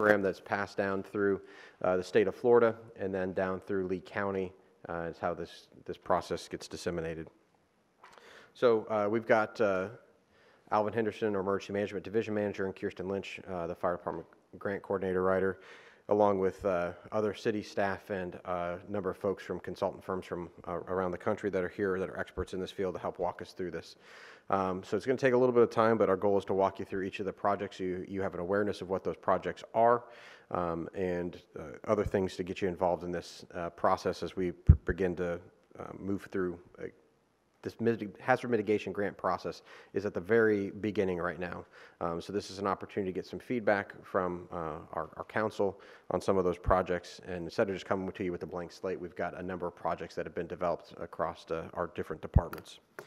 Program that's passed down through uh, the state of Florida and then down through Lee County uh, is how this, this process gets disseminated. So uh, we've got uh, Alvin Henderson, our Emergency Management Division Manager, and Kirsten Lynch, uh, the Fire Department Grant Coordinator Writer, along with uh, other city staff and uh, a number of folks from consultant firms from uh, around the country that are here that are experts in this field to help walk us through this. Um, So it's going to take a little bit of time, but our goal is to walk you through each of the projects. You, you have an awareness of what those projects are um, and uh, other things to get you involved in this uh, process as we begin to uh, move through uh, this hazard mitigation grant process is at the very beginning right now. Um, so this is an opportunity to get some feedback from uh, our, our council on some of those projects. And instead of just coming to you with a blank slate, we've got a number of projects that have been developed across uh, our different departments. I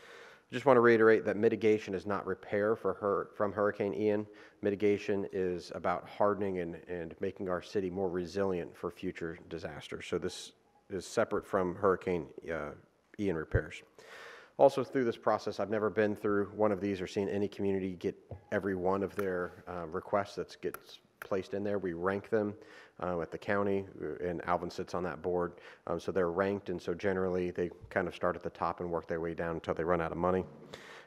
Just want to reiterate that mitigation is not repair for her, from Hurricane Ian. Mitigation is about hardening and, and making our city more resilient for future disasters. So this is separate from Hurricane uh, Ian repairs. Also, through this process, I've never been through one of these or seen any community get every one of their uh, requests that gets placed in there. We rank them uh, at the county, uh, and Alvin sits on that board. Um, so they're ranked, and so generally they kind of start at the top and work their way down until they run out of money.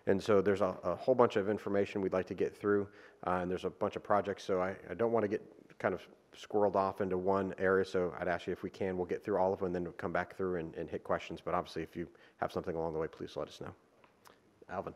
And so there's a, a whole bunch of information we'd like to get through, uh, and there's a bunch of projects. So I, I don't want to get kind of squirreled off into one area. So I'd ask you if we can, we'll get through all of them, and then come back through and, and hit questions. But obviously, if you have something along the way, please let us know. Alvin.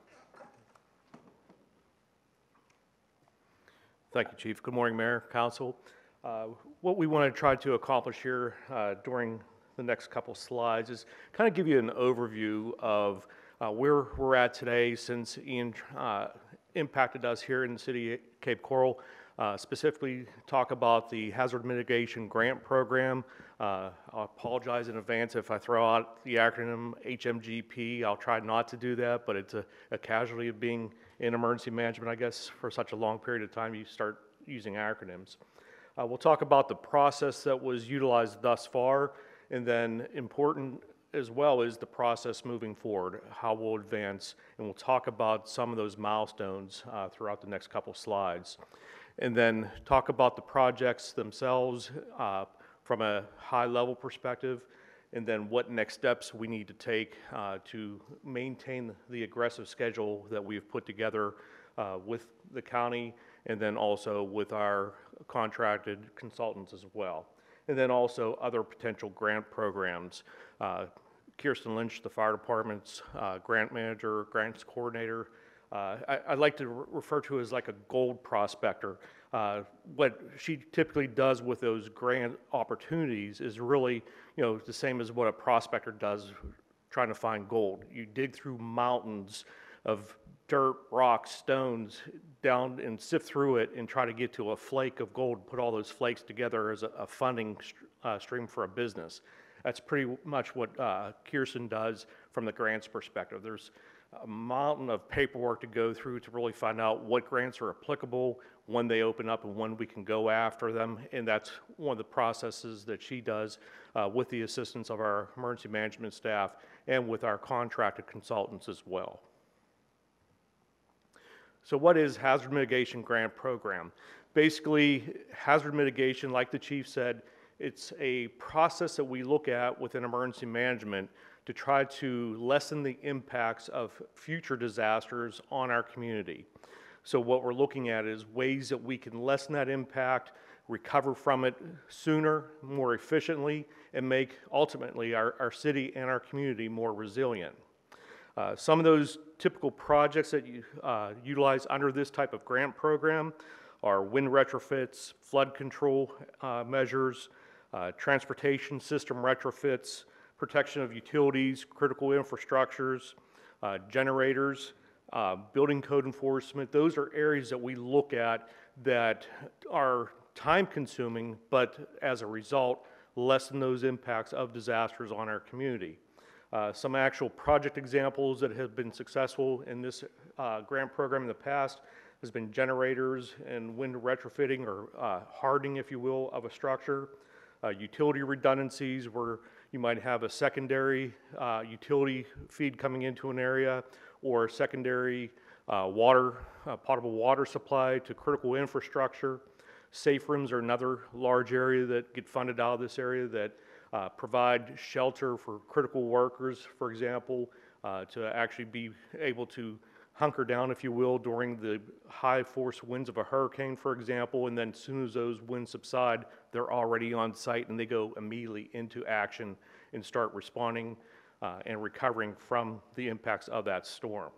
Thank you, Chief. Good morning, Mayor, Council. Uh, What we want to try to accomplish here uh, during the next couple slides is kind of give you an overview of uh, where we're at today since Ian uh, impacted us here in the city of Cape Coral. Uh, Specifically, talk about the Hazard Mitigation Grant Program. Uh, I apologize in advance if I throw out the acronym HMGP. I'll try not to do that, but it's a a casualty of being in emergency management, I guess, for such a long period of time, you start using acronyms. Uh, We'll talk about the process that was utilized thus far, and then important as well is the process moving forward, how we'll advance, and we'll talk about some of those milestones uh, throughout the next couple slides. And then talk about the projects themselves uh, from a high-level perspective, and then what next steps we need to take uh, to maintain the aggressive schedule that we've put together uh, with the county and then also with our contracted consultants as well. And then also other potential grant programs. Uh, Kirsten Lynch, the fire department's uh, grant manager, grants coordinator, uh, I, I like to re- refer to as like a gold prospector. Uh, what she typically does with those grant opportunities is really, you know, the same as what a prospector does trying to find gold. You dig through mountains of dirt, rocks, stones down and sift through it and try to get to a flake of gold, put all those flakes together as a, a funding str- uh, stream for a business. That's pretty much what uh, Kirsten does from the grants perspective. There's a mountain of paperwork to go through to really find out what grants are applicable, when they open up, and when we can go after them. And that's one of the processes that she does uh, with the assistance of our emergency management staff and with our contracted consultants as well. So what is hazard mitigation grant program? Basically, hazard mitigation, like the chief said, it's a process that we look at within emergency management to try to lessen the impacts of future disasters on our community. So what we're looking at is ways that we can lessen that impact, recover from it sooner, more efficiently, and make ultimately our, our city and our community more resilient. Uh, Some of those typical projects that you uh, utilize under this type of grant program are wind retrofits, flood control uh, measures, uh, transportation system retrofits, protection of utilities, critical infrastructures, uh, generators, uh, building code enforcement. Those are areas that we look at that are time consuming, but as a result, lessen those impacts of disasters on our community. Uh, Some actual project examples that have been successful in this uh, grant program in the past has been generators and wind retrofitting or uh, hardening, if you will, of a structure. Uh, Utility redundancies where you might have a secondary uh, utility feed coming into an area or secondary uh, water, uh, potable water supply to critical infrastructure. Safe rooms are another large area that get funded out of this area that uh, provide shelter for critical workers, for example, uh, to actually be able to hunker down, if you will, during the high force winds of a hurricane, for example, and then as soon as those winds subside, they're already on site and they go immediately into action and start responding uh, and recovering from the impacts of that storm.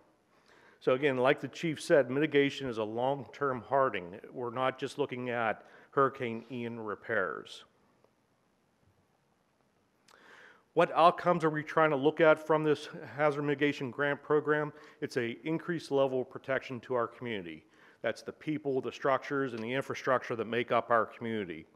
So again, like the chief said, mitigation is a long-term hardening. We're not just looking at Hurricane Ian repairs. What outcomes are we trying to look at from this hazard mitigation grant program? It's a increased level of protection to our community. That's the people, the structures, and the infrastructure that make up our community.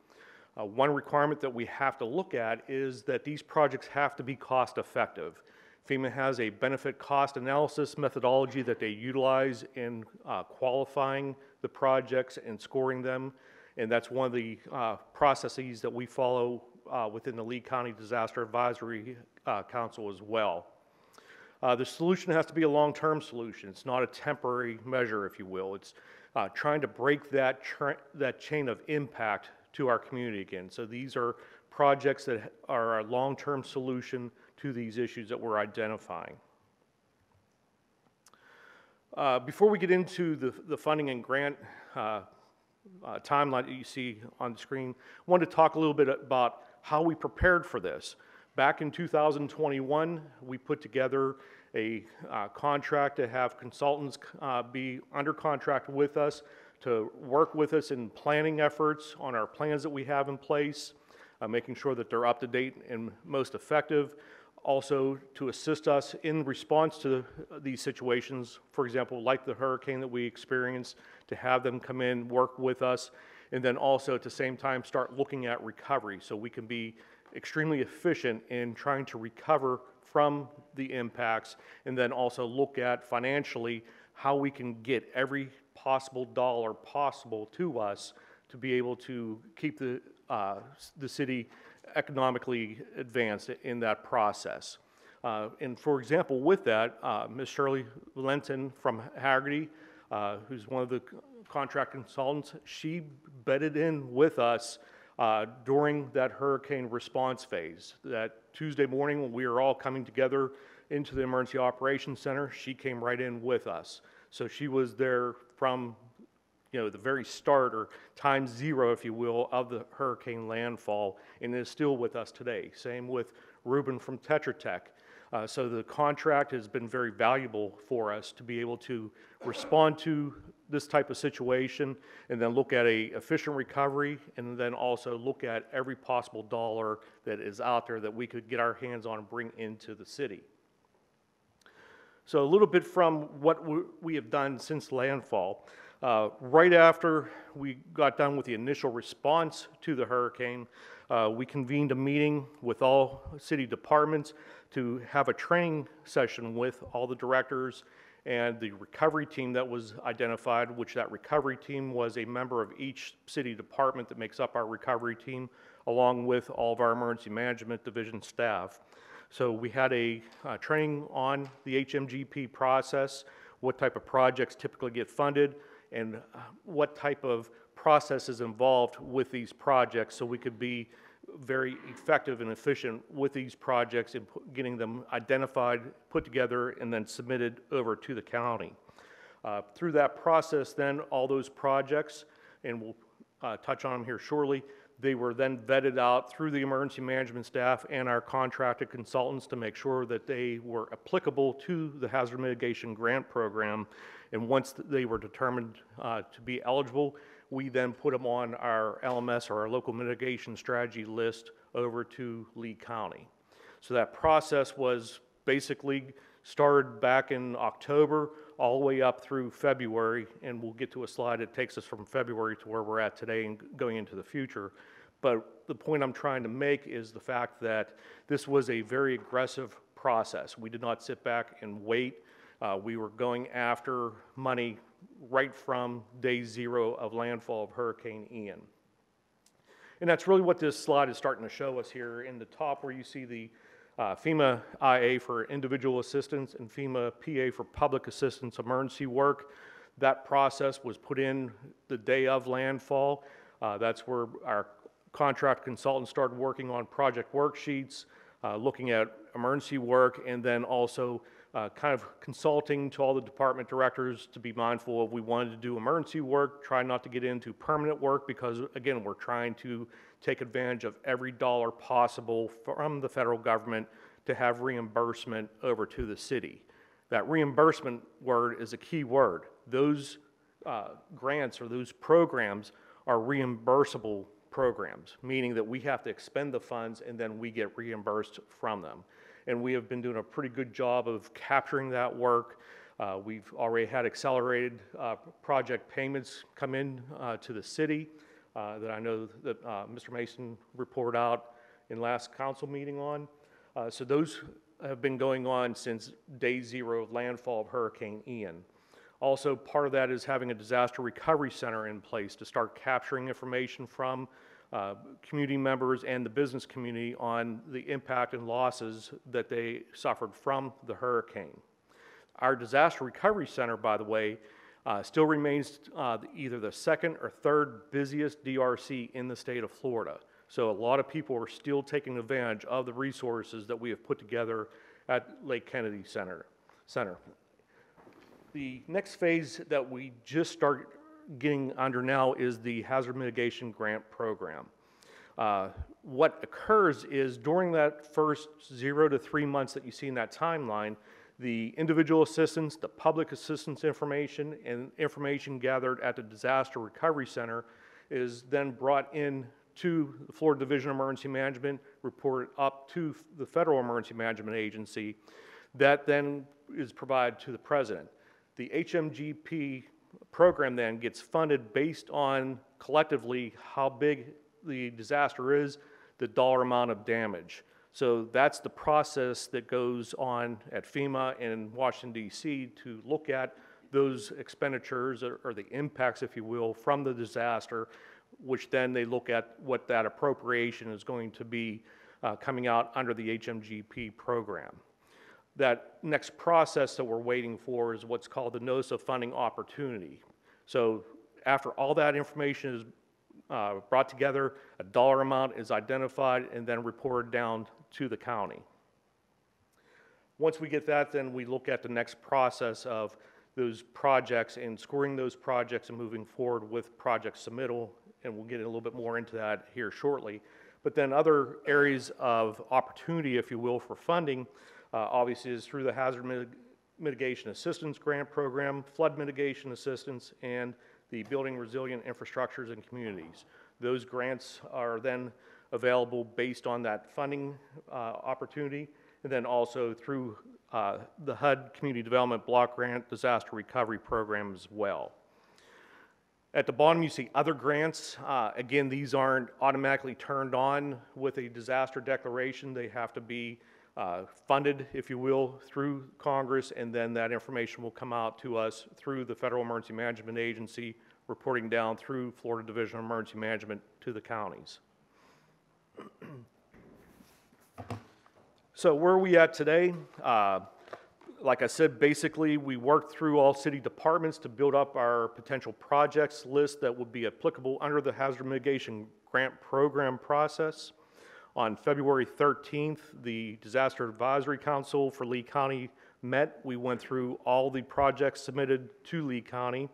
Uh, one requirement that we have to look at is that these projects have to be cost effective. FEMA has a benefit cost analysis methodology that they utilize in uh, qualifying the projects and scoring them. And that's one of the uh, processes that we follow uh, within the Lee County Disaster Advisory uh, Council as well. Uh, the solution has to be a long-term solution. It's not a temporary measure, if you will. It's uh, trying to break that, that chain of impact to our community again. So these are projects that are a long-term solution to these issues that we're identifying. Uh, before we get into the, the funding and grant uh, uh, timeline that you see on the screen, I wanted to talk a little bit about how we prepared for this. Back in 2021, we put together a uh, contract to have consultants uh, be under contract with us to work with us in planning efforts on our plans that we have in place, uh, making sure that they're up to date and most effective. Also, to assist us in response to these situations, for example, like the hurricane that we experienced, to have them come in, work with us, and then also at the same time start looking at recovery so we can be extremely efficient in trying to recover from the impacts and then also look at financially how we can get every possible dollar possible to us to be able to keep the, uh, the city economically advanced in that process. Uh, and for example, with that, uh, Ms. Shirley Lenton from Hagerty, uh, who's one of the contract consultants, she bedded in with us uh, during that hurricane response phase. That Tuesday morning when we were all coming together into the Emergency Operations Center, she came right in with us. So she was there from you know, the very start or time zero, if you will, of the hurricane landfall and is still with us today. Same with Ruben from Tetra Tech. Uh, so the contract has been very valuable for us to be able to respond to this type of situation and then look at a efficient recovery and then also look at every possible dollar that is out there that we could get our hands on and bring into the city. So a little bit from what we have done since landfall. Uh, right after we got done with the initial response to the hurricane, uh, we convened a meeting with all city departments to have a training session with all the directors and the recovery team that was identified, which that recovery team was a member of each city department that makes up our recovery team, along with all of our emergency management division staff. So we had a uh, training on the HMGP process, what type of projects typically get funded, and uh, what type of process is involved with these projects so we could be very effective and efficient with these projects and getting them identified, put together, and then submitted over to the county. Uh, through that process, then all those projects, and we'll uh, touch on them here shortly, they were then vetted out through the emergency management staff and our contracted consultants to make sure that they were applicable to the hazard mitigation grant program. And once they were determined uh, to be eligible, we then put them on our LMS or our local mitigation strategy list over to Lee County. So that process was basically started back in October all the way up through February, and we'll get to a slide that takes us from February to where we're at today and going into the future. But the point I'm trying to make is the fact that this was a very aggressive process. We did not sit back and wait. Uh, we were going after money right from day zero of landfall of Hurricane Ian. And that's really what this slide is starting to show us here in the top where you see the uh, FEMA IA for individual assistance and FEMA PA for public assistance emergency work. That process was put in the day of landfall. Uh, That's where our contract consultants started working on project worksheets, uh, looking at emergency work, and then also uh, kind of consulting to all the department directors to be mindful of we wanted to do emergency work, try not to get into permanent work because, again, we're trying to take advantage of every dollar possible from the federal government to have reimbursement over to the city. That reimbursement word is a key word. Those uh, grants or those programs are reimbursable programs, meaning that we have to expend the funds and then we get reimbursed from them. And we have been doing a pretty good job of capturing that work. Uh, we've already had accelerated uh, project payments come in uh, to the city uh, that I know that uh, Mr. Mason reported out in last council meeting on. Uh, so those have been going on since day zero of landfall of Hurricane Ian. Also, part of that is having a disaster recovery center in place to start capturing information from uh, community members and the business community on the impact and losses that they suffered from the hurricane. Our disaster recovery center, by the way, uh, still remains uh, either the second or third busiest DRC in the state of Florida. So a lot of people are still taking advantage of the resources that we have put together at Lake Kennedy Center. Center. The next phase that we just start getting under now is the Hazard Mitigation Grant Program. Uh, what occurs is during that first zero to three months that you see in that timeline, the individual assistance, the public assistance information, and information gathered at the Disaster Recovery Center is then brought in to the Florida Division of Emergency Management, reported up to the Federal Emergency Management Agency, that then is provided to the President. The HMGP program then gets funded based on collectively how big the disaster is, the dollar amount of damage. So that's the process that goes on at FEMA and Washington, D.C. to look at those expenditures or, or, the impacts, if you will, from the disaster, which then they look at what that appropriation is going to be uh, coming out under the HMGP program. That next process that we're waiting for is what's called the Notice of Funding Opportunity. So after all that information is uh, brought together, a dollar amount is identified and then reported down to the county. Once we get that, then we look at the next process of those projects and scoring those projects and moving forward with project submittal, and we'll get a little bit more into that here shortly. But then other areas of opportunity, if you will, for funding, obviously is through the Hazard Mit Mitigation Assistance Grant Program, Flood Mitigation Assistance, and the Building Resilient Infrastructures and Communities. Those grants are then available based on that funding uh, opportunity, and then also through uh, the HUD Community Development Block Grant Disaster Recovery Program as well. At the bottom, you see other grants. Uh, again, these aren't automatically turned on with a disaster declaration. They have to be uh, funded, if you will, through Congress, and then that information will come out to us through the Federal Emergency Management Agency, reporting down through Florida Division of Emergency Management to the counties. so where are we at today? Uh, like I said, basically we worked through all city departments to build up our potential projects list that would be applicable under the hazard mitigation grant program process. On February 13th, the Disaster Advisory Council for Lee County met. We went through all the projects submitted to Lee County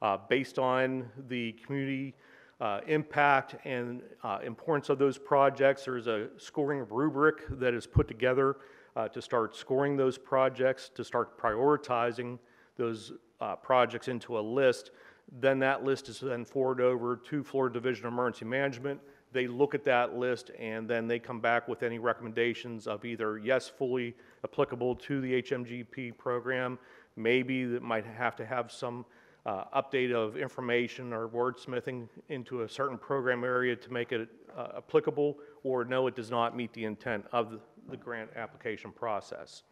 uh, based on the community uh, impact and uh, importance of those projects. There's a scoring rubric that is put together uh, to start scoring those projects, to start prioritizing those uh, projects into a list. Then that list is then forwarded over to Florida Division of Emergency Management. They look at that list and then they come back with any recommendations of either yes, fully applicable to the HMGP program, maybe that might have to have some uh, update of information or wordsmithing into a certain program area to make it uh, applicable, or no, it does not meet the intent of the, the grant application process.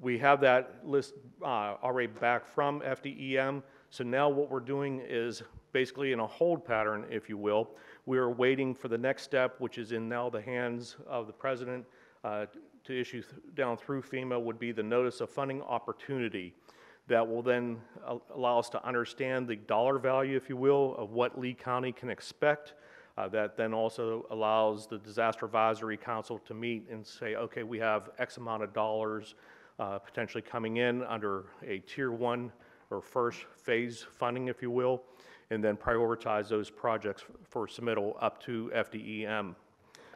We have that list uh, already back from FDEM, so now what we're doing is basically in a hold pattern, if you will. We are waiting for the next step, which is in now the hands of the president uh, to issue th down through FEMA, would be the notice of funding opportunity. that will then allow us to understand the dollar value, if you will, of what Lee County can expect. Uh, That then also allows the Disaster Advisory Council to meet and say, okay, we have X amount of dollars uh, potentially coming in under a Tier 1 or first phase funding, if you will, and then prioritize those projects for submittal up to FDEM.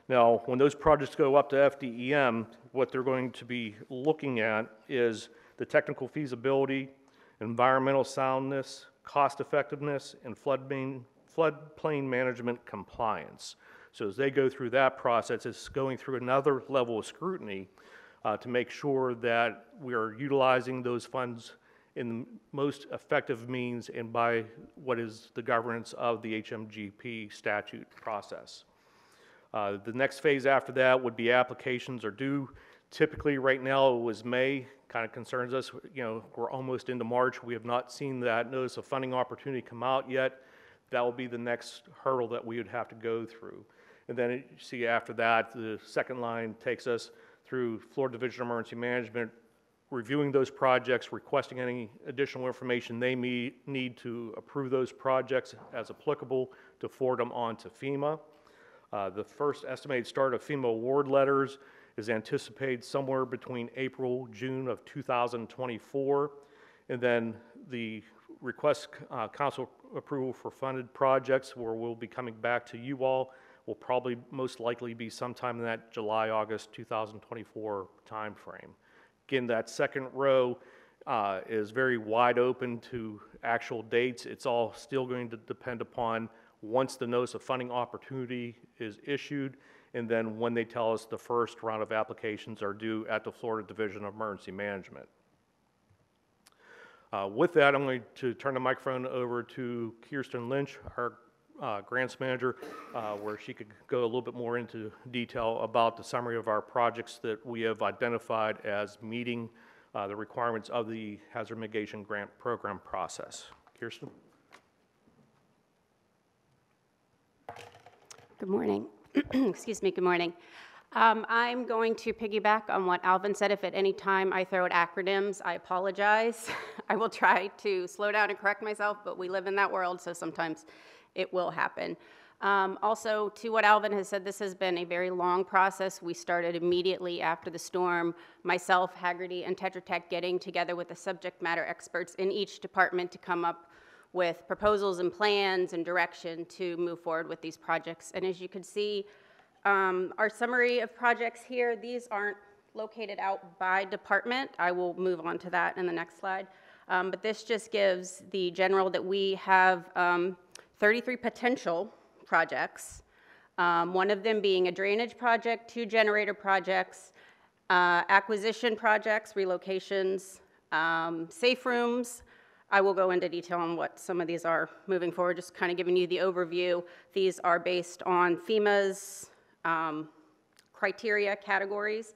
Now, when those projects go up to FDEM, what they're going to be looking at is the technical feasibility, environmental soundness, cost effectiveness, and floodplain, floodplain management compliance. So as they go through that process, it's going through another level of scrutiny uh, to make sure that we are utilizing those funds in the most effective means and by what is the governance of the HMGP statute process. Uh, The next phase after that would be applications are due. Typically, right now, it was May, kind of concerns us. You know, we're almost into March. We have not seen that notice of funding opportunity come out yet. That will be the next hurdle that we would have to go through. And then you see after that, the second line takes us through Florida Division of Emergency Management, reviewing those projects, requesting any additional information they me- need to approve those projects as applicable to forward them on to FEMA. Uh, The first estimated start of FEMA award letters is anticipated somewhere between April, June of 2024. And then the request uh, council approval for funded projects, where we'll be coming back to you all, will probably most likely be sometime in that July, August 2024 timeframe. Again, that second row uh, is very wide open to actual dates. It's all still going to depend upon once the notice of funding opportunity is issued, and then when they tell us the first round of applications are due at the Florida Division of Emergency Management. Uh, With that, I'm going to turn the microphone over to Kirsten Lynch, our uh, grants manager, uh, where she could go a little bit more into detail about the summary of our projects that we have identified as meeting uh, the requirements of the hazard mitigation grant program process. Kirsten? Good morning. Excuse me, good morning. Um, I'm going to piggyback on what Alvin said. If at any time I throw out acronyms, I apologize. I will try to slow down and correct myself, but we live in that world, so sometimes it will happen. Um, also, to what Alvin has said, this has been a very long process. We started immediately after the storm. Myself, Hagerty, and Tetra Tech getting together with the subject matter experts in each department to come up with proposals and plans and direction to move forward with these projects. And as you can see, um, our summary of projects here, these aren't located out by department. I will move on to that in the next slide. Um, but this just gives the general that we have um, 33 potential projects, um, one of them being a drainage project, two generator projects, uh, acquisition projects, relocations, um, safe rooms. I will go into detail on what some of these are moving forward, just kind of giving you the overview. These are based on FEMA's um, criteria categories,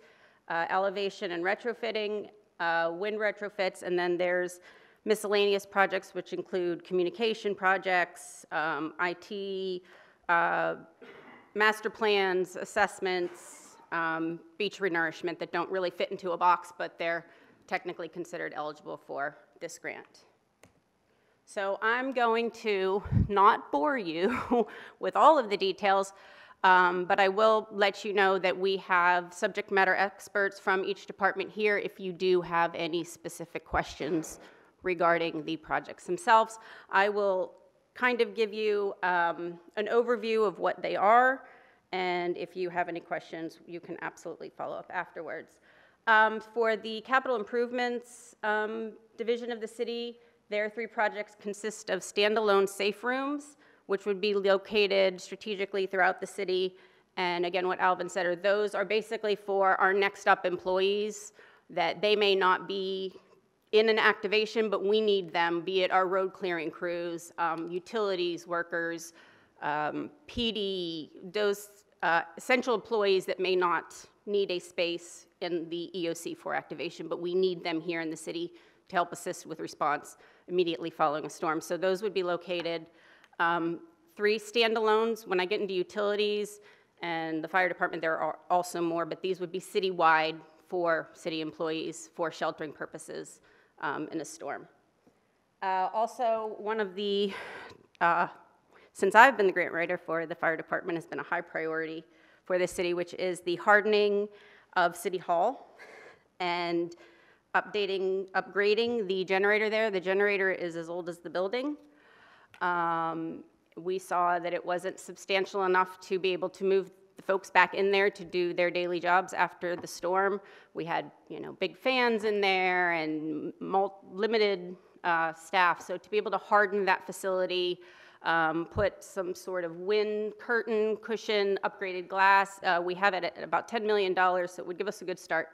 uh, elevation and retrofitting, uh, wind retrofits, and then there's miscellaneous projects, which include communication projects, um, IT, uh, master plans, assessments, um, beach renourishment that don't really fit into a box, but they're technically considered eligible for this grant. So I'm going to not bore you with all of the details, um, but I will let you know that we have subject matter experts from each department here if you do have any specific questions regarding the projects themselves. I will kind of give you um, an overview of what they are, and if you have any questions, you can absolutely follow up afterwards. Um, for the capital improvements um, division of the city, their three projects consist of standalone safe rooms, which would be located strategically throughout the city. And again, what Alvin said are those are basically for our next up employees that they may not be in an activation, but we need them, be it our road clearing crews, um, utilities workers, um, PD, those uh, essential employees that may not need a space in the EOC for activation, but we need them here in the city to help assist with response immediately following a storm. So those would be located. Um, three standalones. When I get into utilities and the fire department, there are also more, but these would be citywide for city employees for sheltering purposes um, in a storm. Uh, Also, one of the, uh, since I've been the grant writer for the fire department, has been a high priority for the city, which is the hardening of City Hall and updating, upgrading the generator there. The generator is as old as the building. Um, We saw that it wasn't substantial enough to be able to move the folks back in there to do their daily jobs after the storm. We had, you know, big fans in there and limited uh, staff. So to be able to harden that facility, um, put some sort of wind curtain cushion, upgraded glass, uh, we have it at about $10 million, so it would give us a good start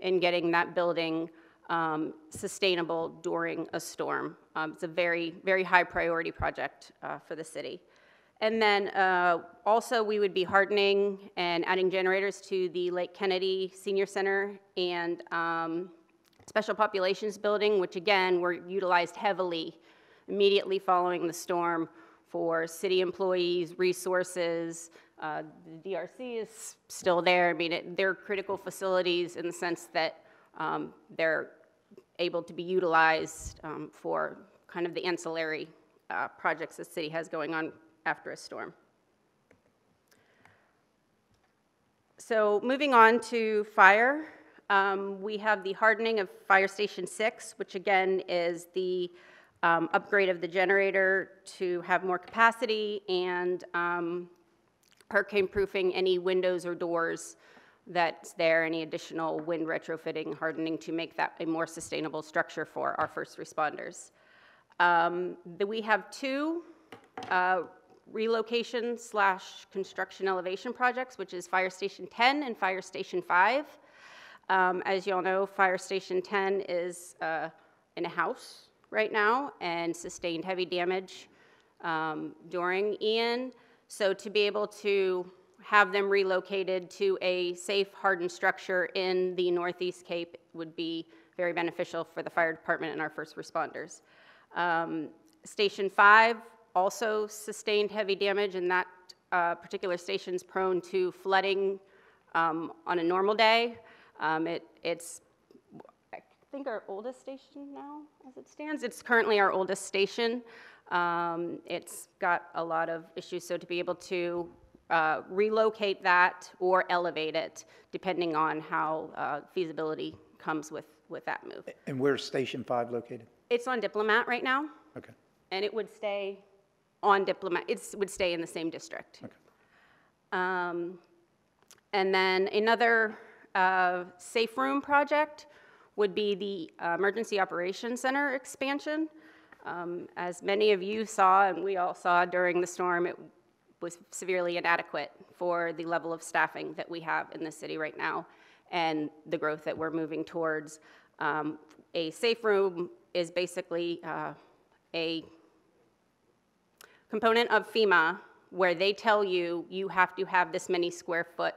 in getting that building um, sustainable during a storm. Um, It's a very, very high priority project uh, for the city. And then uh, also, we would be hardening and adding generators to the Lake Kennedy Senior Center and um, Special Populations Building, which again, were utilized heavily immediately following the storm for city employees, resources. Uh, The DRC is still there. I mean, it- they're critical facilities in the sense that um, they're able to be utilized um, for kind of the ancillary uh, projects the city has going on after a storm. So moving on to fire, um, we have the hardening of Fire Station 6, which again is the um, upgrade of the generator to have more capacity and um, hurricane proofing any windows or doors that's there, any additional wind retrofitting, hardening to make that a more sustainable structure for our first responders. Um, We have two uh, relocation slash construction elevation projects, which is Fire Station 10 and Fire Station 5. Um, As you all know, Fire Station 10 is uh, in a house right now and sustained heavy damage um, during Ian. So to be able to have them relocated to a safe hardened structure in the Northeast Cape would be very beneficial for the fire department and our first responders. Um, Station 5 also sustained heavy damage, and that uh, particular station's prone to flooding um, on a normal day. Um, it, It's, I think, our oldest station now, as it stands. It's currently our oldest station. Um, It's got a lot of issues, so to be able to uh, relocate that or elevate it, depending on how uh, feasibility comes with, with that move. And where's Station 5 located? It's on Diplomat right now, Okay. and it would stay on Diplomat, it would stay in the same district. Um, And then another uh, safe room project would be the uh, Emergency Operations Center expansion. Um, As many of you saw, and we all saw during the storm, it was severely inadequate for the level of staffing that we have in the city right now and the growth that we're moving towards. Um, A safe room is basically uh, a component of FEMA where they tell you you have to have this many square foot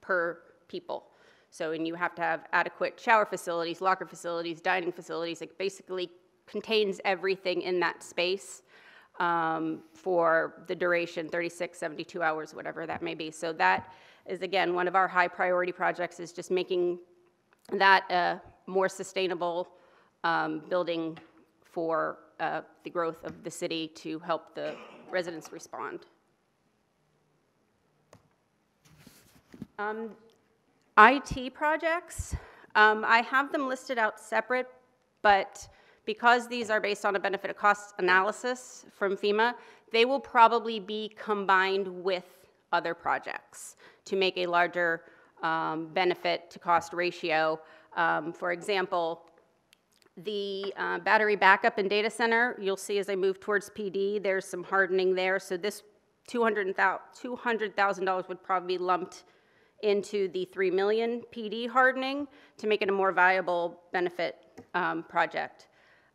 per people. So, and you have to have adequate shower facilities, locker facilities, dining facilities. It basically contains everything in that space um, for the duration, 36, 72 hours, whatever that may be. So that is, again, one of our high priority projects is just making that a more sustainable um, building for uh, the growth of the city to help the residents respond. Um, IT projects, um, I have them listed out separate, but because these are based on a benefit of cost analysis from FEMA, they will probably be combined with other projects to make a larger um, benefit to cost ratio. Um, For example, the uh, battery backup and data center, you'll see as I move towards PD, there's some hardening there. So this $200,000 $200,000 would probably be lumped into the 3 million PD hardening to make it a more viable benefit um, project.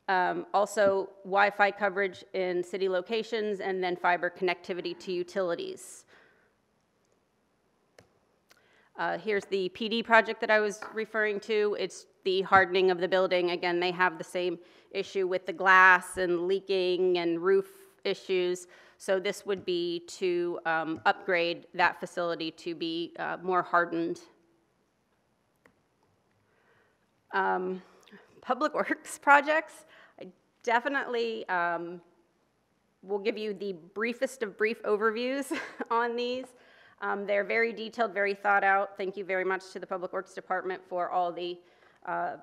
Um, Also, Wi-Fi coverage in city locations, and then fiber connectivity to utilities. Uh, Here's the PD project that I was referring to. It's the hardening of the building. Again, they have the same issue with the glass and leaking and roof issues. So this would be to um, upgrade that facility to be uh, more hardened. Um, Public Works projects, I definitely um, will give you the briefest of brief overviews on these. Um, They're very detailed, very thought out. Thank you very much to the Public Works Department for all the uh,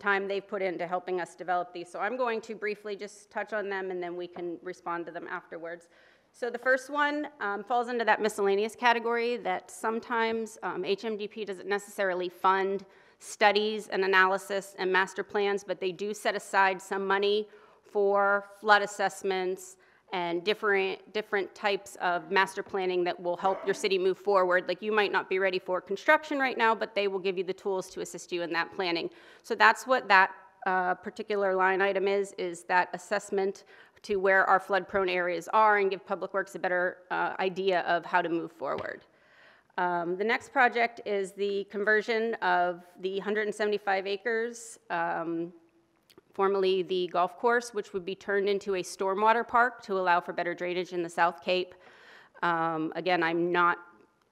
time they've put into helping us develop these. So I'm going to briefly just touch on them, and then we can respond to them afterwards. So the first one um, falls into that miscellaneous category that sometimes um, HMGP doesn't necessarily fund studies and analysis and master plans, but they do set aside some money for flood assessments and different, different types of master planning that will help your city move forward. Like you might not be ready for construction right now, but they will give you the tools to assist you in that planning. So that's what that uh, particular line item is, is that assessment to where our flood-prone areas are and give Public Works a better uh, idea of how to move forward. Um, The next project is the conversion of the 175 acres, um, formerly the golf course, which would be turned into a stormwater park to allow for better drainage in the South Cape. Um, Again, I'm not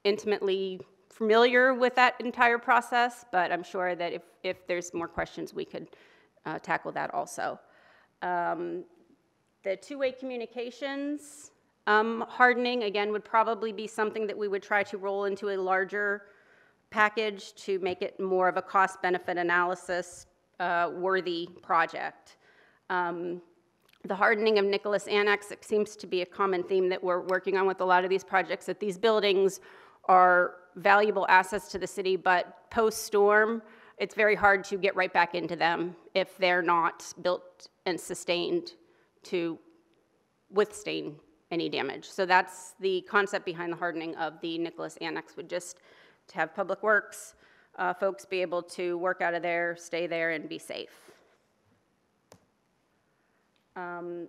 intimately familiar with that entire process, but I'm sure that if, if there's more questions, we could uh, tackle that also. Um, The two-way communications um, hardening, again, would probably be something that we would try to roll into a larger package to make it more of a cost-benefit analysis worthy project. Um, The hardening of Nicholas Annex, it seems to be a common theme that we're working on with a lot of these projects, that these buildings are valuable assets to the city, but post-storm, it's very hard to get right back into them if they're not built and sustained to withstand any damage. So that's the concept behind the hardening of the Nicholas Annex, would just to have Public Works uh, folks be able to work out of there, stay there, and be safe. Um,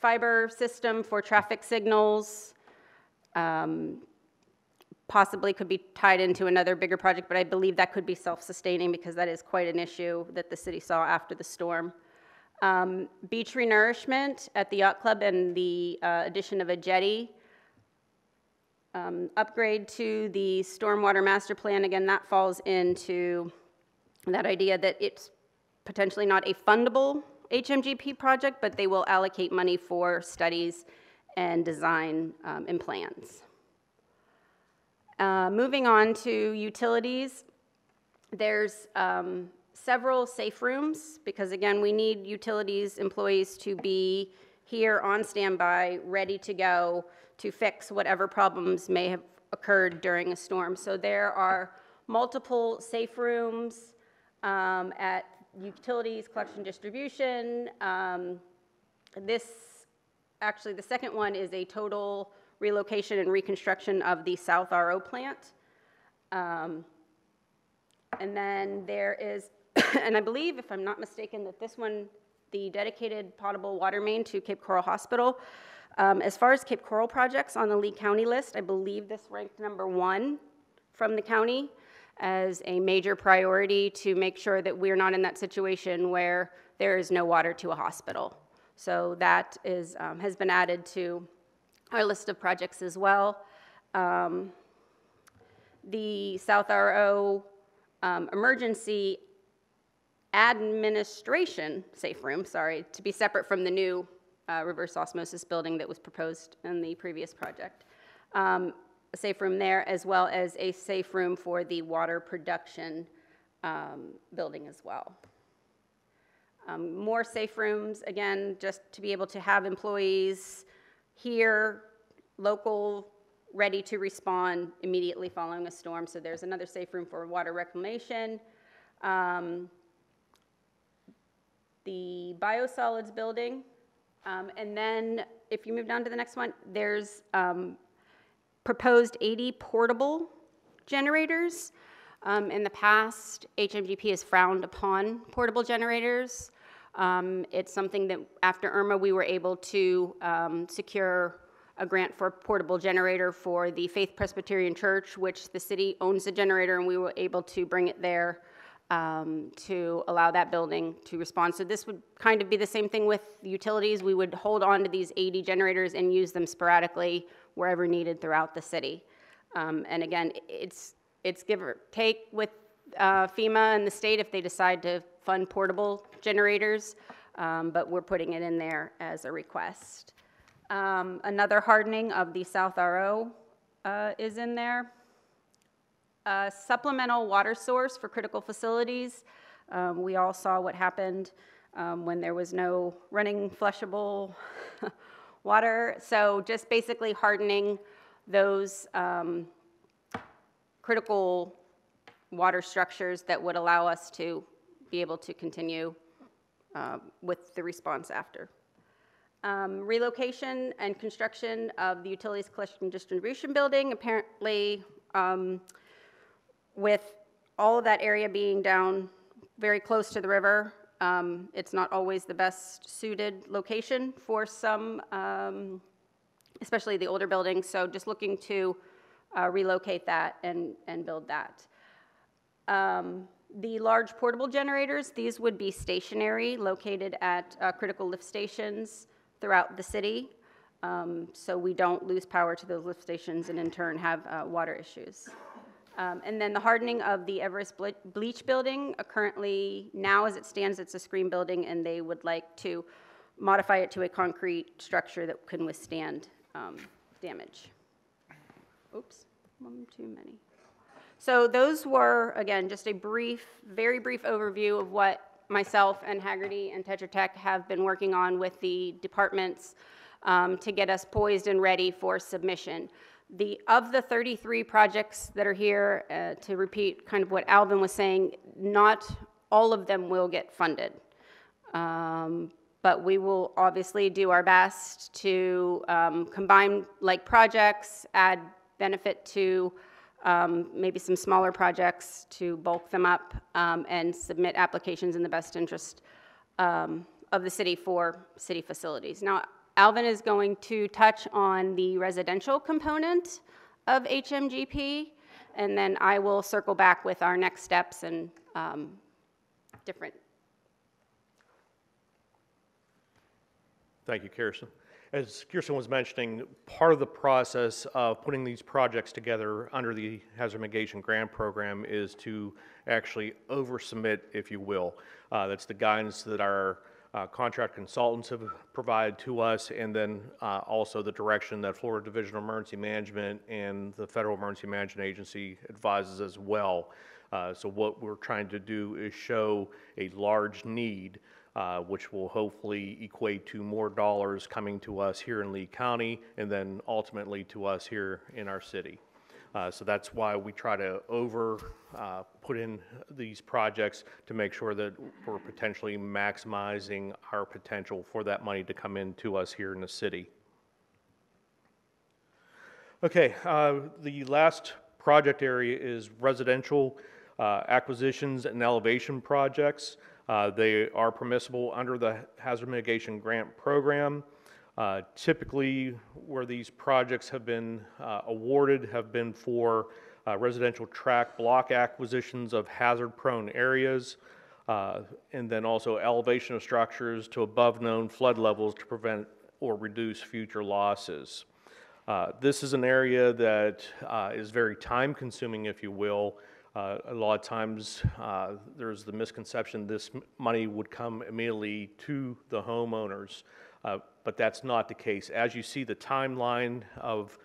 Fiber system for traffic signals, um, possibly could be tied into another bigger project, but I believe that could be self-sustaining because that is quite an issue that the city saw after the storm. Um, Beach renourishment at the yacht club and the uh, addition of a jetty. Um, Upgrade to the stormwater master plan, again, that falls into that idea that it's potentially not a fundable HMGP project, but they will allocate money for studies and design um, and plans. Uh, Moving on to utilities, there's um, several safe rooms, because again, we need utilities employees to be here on standby, ready to go to fix whatever problems may have occurred during a storm. So there are multiple safe rooms um, at utilities, collection, distribution. Um, This, actually, the second one is a total relocation and reconstruction of the South RO plant. Um, And then there is, and I believe, if I'm not mistaken, that this one, the dedicated potable water main to Cape Coral Hospital. Um, As far as Cape Coral projects on the Lee County list, I believe this ranked number one from the county as a major priority to make sure that we're not in that situation where there is no water to a hospital. So that is, um, has been added to our list of projects as well. Um, The South RO um, Emergency Administration Safe Room, sorry, to be separate from the new uh, reverse osmosis building that was proposed in the previous project. Um, A safe room there, as well as a safe room for the water production um, building as well. Um, More safe rooms, again, just to be able to have employees here, local, ready to respond immediately following a storm. So there's another safe room for water reclamation. Um, The biosolids building, um, and then if you move down to the next one, there's um, proposed 80 portable generators. Um, In the past, HMGP has frowned upon portable generators. Um, It's something that, after Irma, we were able to um, secure a grant for a portable generator for the Faith Presbyterian Church, which the city owns the generator, and we were able to bring it there um, to allow that building to respond. So this would kind of be the same thing with utilities. We would hold on to these 80 generators and use them sporadically wherever needed throughout the city. Um, And again, it's, it's give or take with uh, FEMA and the state if they decide to fund portable generators, um, but we're putting it in there as a request. Um, Another hardening of the South RO uh, is in there. A supplemental water source for critical facilities. Um, We all saw what happened um, when there was no running flushable water. So just basically hardening those um, critical water structures that would allow us to be able to continue uh, with the response after. Um, Relocation and construction of the utilities collection distribution building, apparently um, with all of that area being down very close to the river, um, it's not always the best suited location for some, um, especially the older buildings. So just looking to uh, relocate that and, and build that. Um, The large portable generators, these would be stationary, located at uh, critical lift stations throughout the city. Um, So we don't lose power to those lift stations and in turn have uh, water issues. Um, And then the hardening of the Everest Ble- Bleach Building, uh, currently, now as it stands, it's a screen building, and they would like to modify it to a concrete structure that can withstand um, damage. Oops, one too many. So those were, again, just a brief, very brief overview of what myself and Hagerty and Tetra Tech have been working on with the departments um, to get us poised and ready for submission. The, of the 33 projects that are here, uh, to repeat kind of what Alvin was saying, not all of them will get funded. Um, But we will obviously do our best to um, combine like projects, add benefit to um, maybe some smaller projects to bulk them up um, and submit applications in the best interest um, of the city for city facilities. Now, Alvin is going to touch on the residential component of HMGP, and then I will circle back with our next steps and um, different Thank you, Kirsten. As Kirsten was mentioning, part of the process of putting these projects together under the Hazard Mitigation Grant Program is to actually oversubmit, if you will. Uh, That's the guidance that our uh, contract consultants have provided to us, and then uh, also the direction that Florida Division of Emergency Management and the Federal Emergency Management Agency advises as well. Uh, So what we're trying to do is show a large need uh, which will hopefully equate to more dollars coming to us here in Lee County and then ultimately to us here in our city. Uh, So that's why we try to over, uh, put in these projects to make sure that we're potentially maximizing our potential for that money to come in to us here in the city. Okay, uh, the last project area is residential uh, acquisitions and elevation projects. Uh, They are permissible under the Hazard Mitigation Grant Program. Uh, Typically, where these projects have been uh, awarded have been for uh, residential tract block acquisitions of hazard-prone areas, uh, and then also elevation of structures to above known flood levels to prevent or reduce future losses. Uh, This is an area that is very time-consuming, if you will. A lot of times, there's the misconception this money would come immediately to the homeowners, uh, but that's not the case. As you see the timeline of,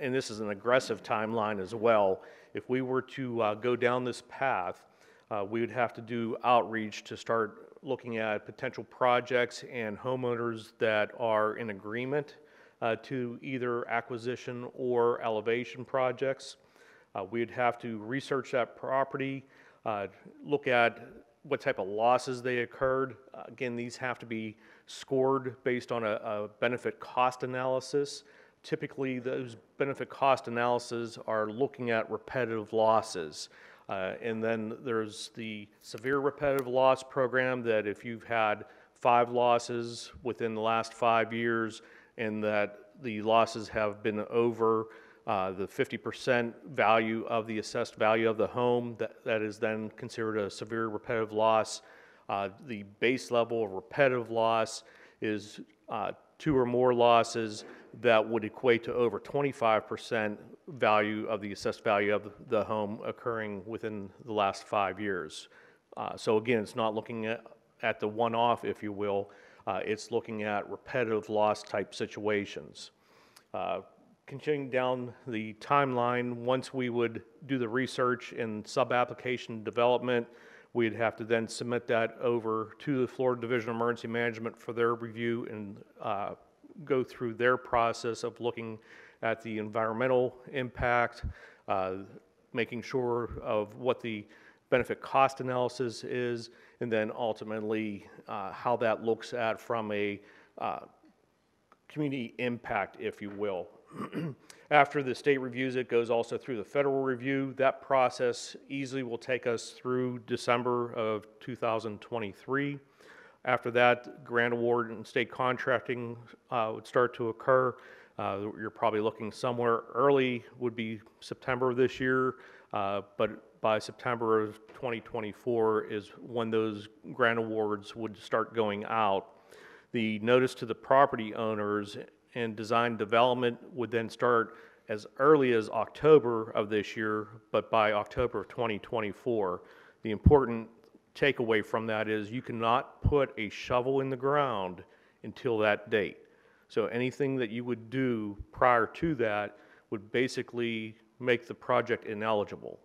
and this is an aggressive timeline as well, if we were to uh, go down this path, uh, we would have to do outreach to start looking at potential projects and homeowners that are in agreement uh, to either acquisition or elevation projects. Uh, We'd have to research that property, uh, look at what type of losses they occurred. Uh, Again, these have to be scored based on a, a benefit cost analysis. Typically, those benefit cost analyses are looking at repetitive losses. Uh, And then there's the severe repetitive loss program that if you've had five losses within the last five years and that the losses have been over uh, the 50% value of the assessed value of the home, that, that is then considered a severe repetitive loss. Uh, The base level of repetitive loss is uh, two or more losses that would equate to over 25% value of the assessed value of the home occurring within the last five years. Uh, So again, it's not looking at, at the one-off, if you will, uh, it's looking at repetitive loss type situations. Continuing down the timeline, once we would do the research and sub-application development, we'd have to then submit that over to the Florida Division of Emergency Management for their review and uh, go through their process of looking at the environmental impact, uh, making sure of what the benefit cost analysis is, and then ultimately uh, how that looks at from a uh, community impact, if you will. After the state reviews it, goes also through the federal review. That process easily will take us through December of 2023. After that, grant award and state contracting uh, would start to occur. Uh, You're probably looking somewhere early, would be September of this year, uh, but by September of 2024 is when those grant awards would start going out. The notice to the property owners and design development would then start as early as October of this year, but by October of 2024. The important takeaway from that is you cannot put a shovel in the ground until that date. So anything that you would do prior to that would basically make the project ineligible.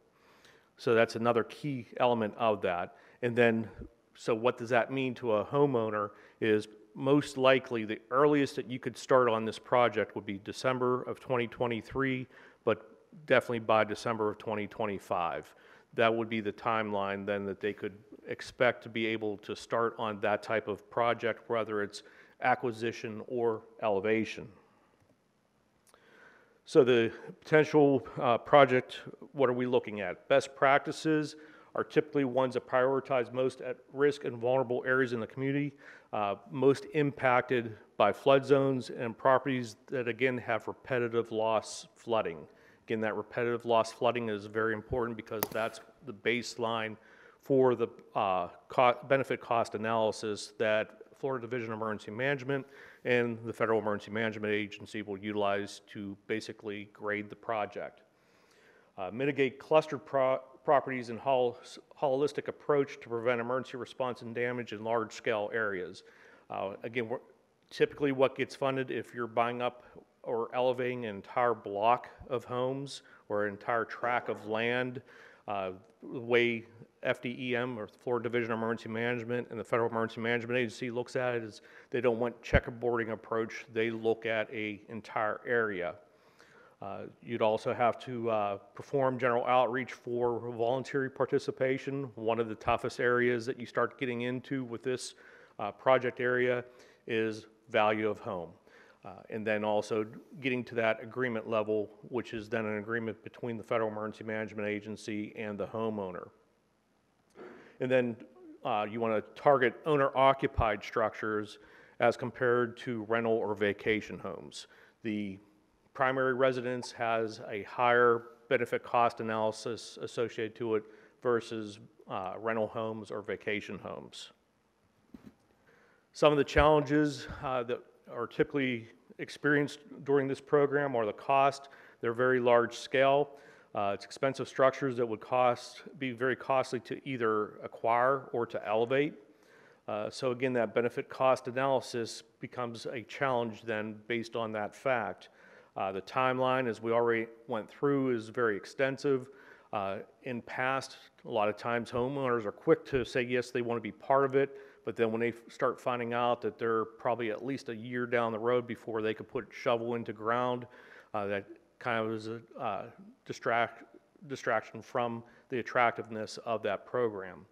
So that's another key element of that. And then, so what does that mean to a homeowner is most likely the earliest that you could start on this project would be December of 2023, but definitely by December of 2025. That would be the timeline then that they could expect to be able to start on that type of project, whether it's acquisition or elevation. So the potential uh, project, what are we looking at? Best practices are typically ones that prioritize most at risk and vulnerable areas in the community, uh, most impacted by flood zones and properties that again have repetitive loss flooding. Again, that repetitive loss flooding is very important because that's the baseline for the uh, co benefit cost analysis that Florida Division of Emergency Management and the Federal Emergency Management Agency will utilize to basically grade the project. Uh, mitigate clustered pro properties and hol holistic approach to prevent emergency response and damage in large-scale areas. Uh, again, typically what gets funded if you're buying up or elevating an entire block of homes or an entire tract of land, uh, the way FDEM or Florida Division of Emergency Management and the Federal Emergency Management Agency looks at it is they don't want checkerboarding approach. They look at a entire area. Uh, you'd also have to uh, perform general outreach for voluntary participation. One of the toughest areas that you start getting into with this uh, project area is value of home. Uh, and then also getting to that agreement level, which is then an agreement between the Federal Emergency Management Agency and the homeowner. And then uh, you want to target owner-occupied structures as compared to rental or vacation homes. The primary residence has a higher benefit cost analysis associated to it versus uh, rental homes or vacation homes. Some of the challenges uh, that are typically experienced during this program are the cost. They're very large scale. Uh, it's expensive structures that would cost be very costly to either acquire or to elevate. Uh, so again, that benefit cost analysis becomes a challenge then based on that fact. Uh, the timeline, as we already went through, is very extensive. Uh, in past, a lot of times homeowners are quick to say yes, they want to be part of it, but then when they start finding out that they're probably at least a year down the road before they could put shovel into ground, uh, that kind of is a uh, distract, distraction from the attractiveness of that program.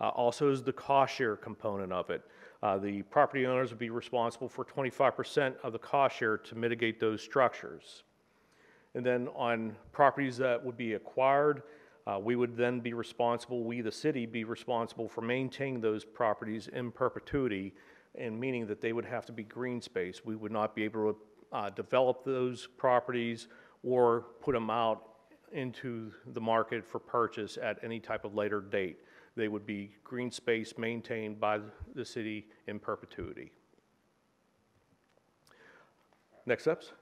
Uh, also is the cost share component of it. Uh, the property owners would be responsible for 25% of the cost share to mitigate those structures. And then on properties that would be acquired, uh, we would then be responsible, we the city, be responsible for maintaining those properties in perpetuity, and meaning that they would have to be green space. We would not be able to uh, develop those properties or put them out into the market for purchase at any type of later date. They would be green space maintained by the city in perpetuity. Next steps?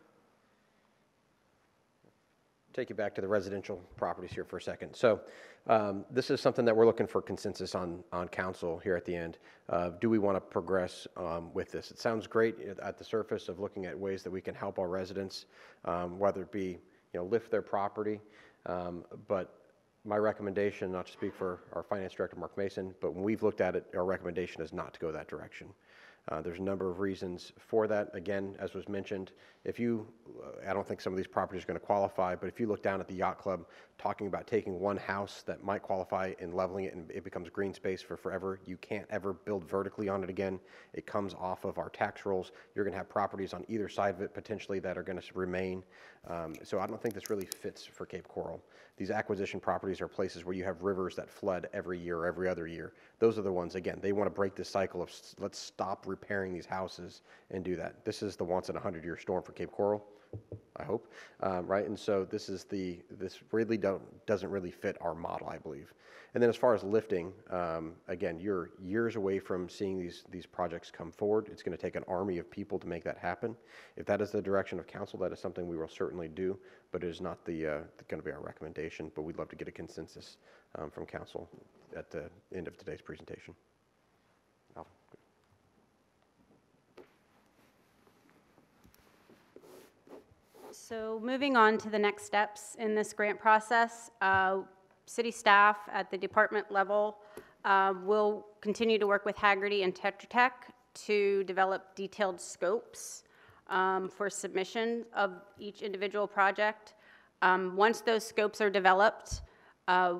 take you back to the residential properties here for a second. So um, this is something that we're looking for consensus on, on council here at the end. Uh, Do we want to progress um, with this? It sounds great at the surface of looking at ways that we can help our residents, um, whether it be, you know, lift their property. um, But my recommendation, not to speak for our finance director, Mark Mason, but when we've looked at it, our recommendation is not to go that direction. Uh, There's a number of reasons for that. Again, as was mentioned, if you, uh, I don't think some of these properties are going to qualify, but if you look down at the yacht club, talking about taking one house that might qualify and leveling it and it becomes green space for forever, you can't ever build vertically on it again. It comes off of our tax rolls. You're going to have properties on either side of it potentially that are going to remain. Um, So I don't think this really fits for Cape Coral. These acquisition properties are places where you have rivers that flood every year or every other year. Those are the ones, again, they want to break this cycle of let's stop repairing these houses and do that. This is the once in a hundred year storm for Cape Coral, I hope, um, right? And so this is the, this really don't, doesn't really fit our model, I believe. And then as far as lifting, um, again, you're years away from seeing these, these projects come forward. It's going to take an army of people to make that happen. If that is the direction of council, that is something we will certainly do, but it is not the, uh, going to be our recommendation, but we'd love to get a consensus um, from council at the end of today's presentation. Alvin? So moving on to the next steps in this grant process, uh, city staff at the department level uh, will continue to work with Hagerty and Tetra Tech to develop detailed scopes um, for submission of each individual project. Um, Once those scopes are developed, uh,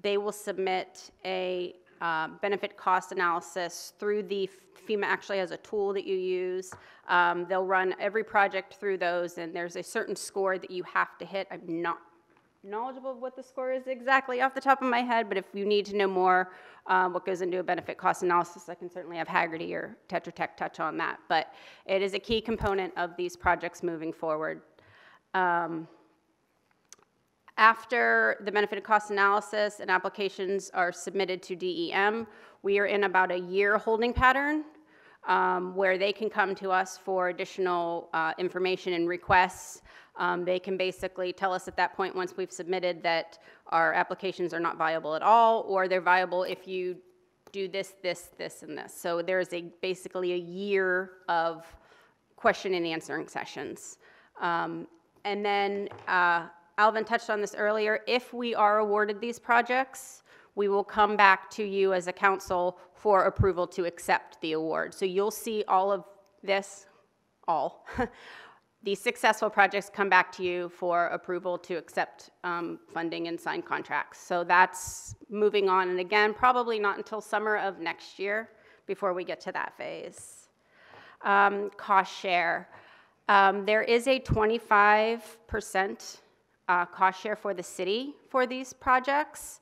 they will submit a uh, benefit cost analysis through the FEMA actually has a tool that you use. Um, They'll run every project through those, and there's a certain score that you have to hit. I'm not knowledgeable of what the score is exactly off the top of my head, but if you need to know more uh, what goes into a benefit cost analysis, I can certainly have Hagerty or Tetra Tech touch on that. But it is a key component of these projects moving forward. Um, after the benefit and cost analysis and applications are submitted to DEM, we are in about a year holding pattern um, where they can come to us for additional uh, information and requests. Um, They can basically tell us at that point, once we've submitted, that our applications are not viable at all, or they're viable if you do this, this, this, and this. So there's a, basically a year of question and answering sessions. Um, And then uh, Alvin touched on this earlier, if we are awarded these projects, we will come back to you as a council for approval to accept the award. So you'll see all of this, all. These successful projects come back to you for approval to accept um, funding and sign contracts. So that's moving on, and again, probably not until summer of next year before we get to that phase. Um, Cost share. Um, There is a 25% uh, cost share for the city for these projects.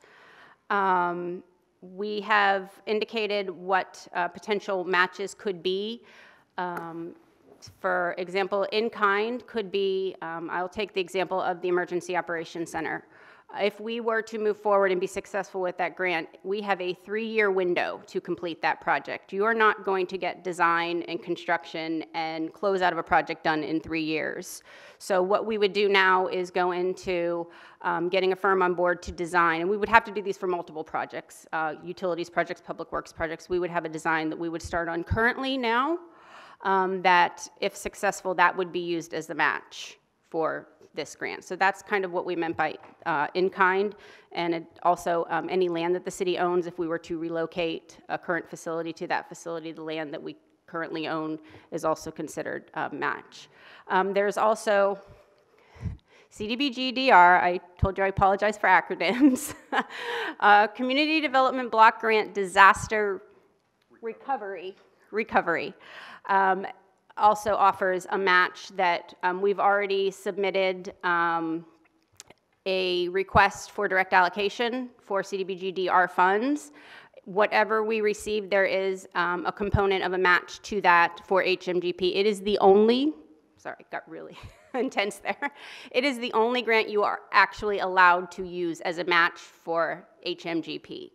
Um, We have indicated what uh, potential matches could be. Um, For example, in-kind could be, um, I'll take the example of the Emergency Operations Center. If we were to move forward and be successful with that grant, we have a three-year window to complete that project. You are not going to get design and construction and close out of a project done in three years. So what we would do now is go into um, getting a firm on board to design, and we would have to do these for multiple projects, uh, utilities projects, public works projects. We would have a design that we would start on currently now, um, that if successful, that would be used as the match for this grant. So that's kind of what we meant by uh, in-kind, and it also um, any land that the city owns, if we were to relocate a current facility to that facility, the land that we currently own is also considered uh, match. Um, There's also CDBG-DR, I told you I apologize for acronyms, Uh, Community Development Block Grant Disaster Recovery, Recovery. Um, also offers a match that um, we've already submitted um, a request for direct allocation for CDBG-DR funds. Whatever we receive, there is um, a component of a match to that for HMGP. It is the only, sorry, it got really intense there. It is the only grant you are actually allowed to use as a match for HMGP.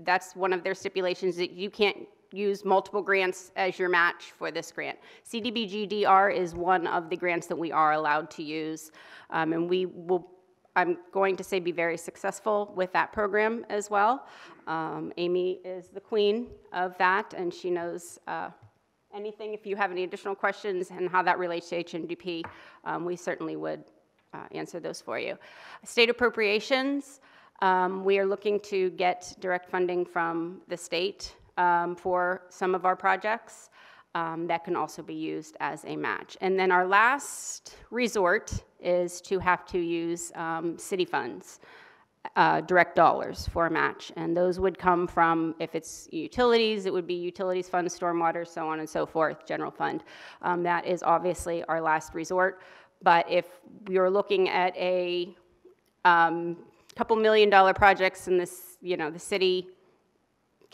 That's one of their stipulations that you can't use multiple grants as your match for this grant. CDBG-DR is one of the grants that we are allowed to use, um, and we will, I'm going to say, be very successful with that program as well. Um, Amy is the queen of that, and she knows uh, anything. If you have any additional questions and how that relates to HMGP, um, we certainly would uh, answer those for you. State appropriations, um, we are looking to get direct funding from the state um, for some of our projects. Um, that can also be used as a match. And then our last resort is to have to use um, city funds, uh, direct dollars for a match. And those would come from, if it's utilities, it would be utilities fund, stormwater, so on and so forth, general fund. Um, that is obviously our last resort. But if you're looking at a um, couple million dollar projects in this, you know, the city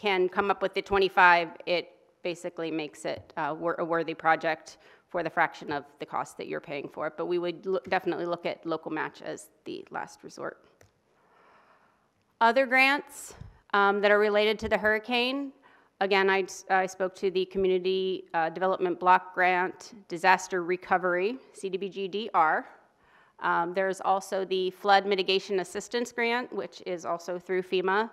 can come up with the 25, it basically makes it uh, wor- a worthy project for the fraction of the cost that you're paying for it. But we would loo- definitely look at local match as the last resort. Other grants um, that are related to the hurricane, again, I, I spoke to the Community uh, Development Block Grant Disaster Recovery, CDBG-DR. Um, There's also the Flood Mitigation Assistance Grant, which is also through FEMA.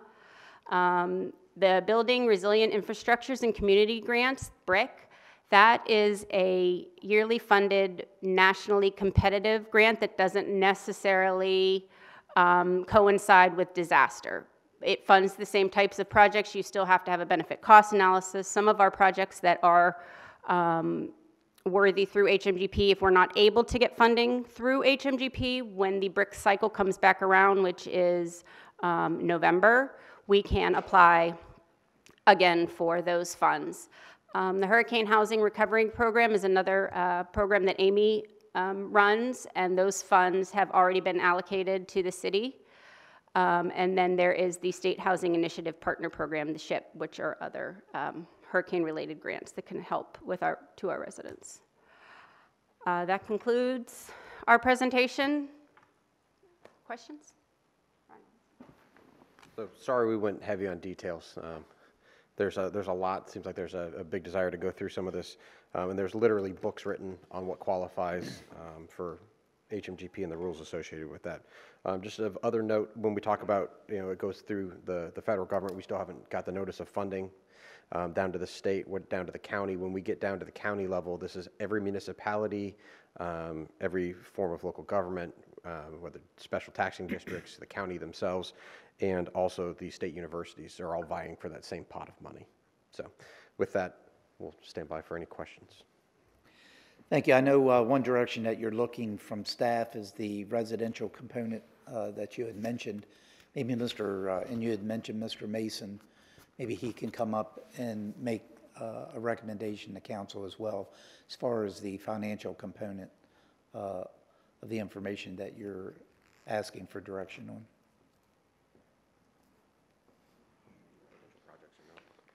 Um, The Building Resilient Infrastructures and Community Grants, BRIC, that is a yearly funded, nationally competitive grant that doesn't necessarily um, coincide with disaster. It funds the same types of projects. You still have to have a benefit cost analysis. Some of our projects that are um, worthy through HMGP, if we're not able to get funding through HMGP, when the BRIC cycle comes back around, which is um, November, we can apply again for those funds. Um, the Hurricane Housing Recovery Program is another uh, program that Amy um, runs, and those funds have already been allocated to the city. Um, and then there is the State Housing Initiative Partner Program, the SHIP, which are other um, hurricane-related grants that can help with our to our residents. Uh, that concludes our presentation. Questions? So sorry we went heavy on details. Um, There's a, there's a lot, seems like there's a, a big desire to go through some of this. um, And there's literally books written on what qualifies um, for HMGP and the rules associated with that. Um, Just of other note, when we talk about, you know, it goes through the, the federal government, we still haven't got the notice of funding um, down to the state, down to the county. When we get down to the county level, this is every municipality, um, every form of local government, um, whether special taxing districts, the county themselves, and also the state universities are all vying for that same pot of money. So with that, we'll stand by for any questions. Thank you. I know uh, one direction that you're looking from staff is the residential component uh, that you had mentioned. Maybe Mr., uh, and you had mentioned Mr. Mason, maybe he can come up and make uh, a recommendation to council as well as far as the financial component uh, of the information that you're asking for direction on.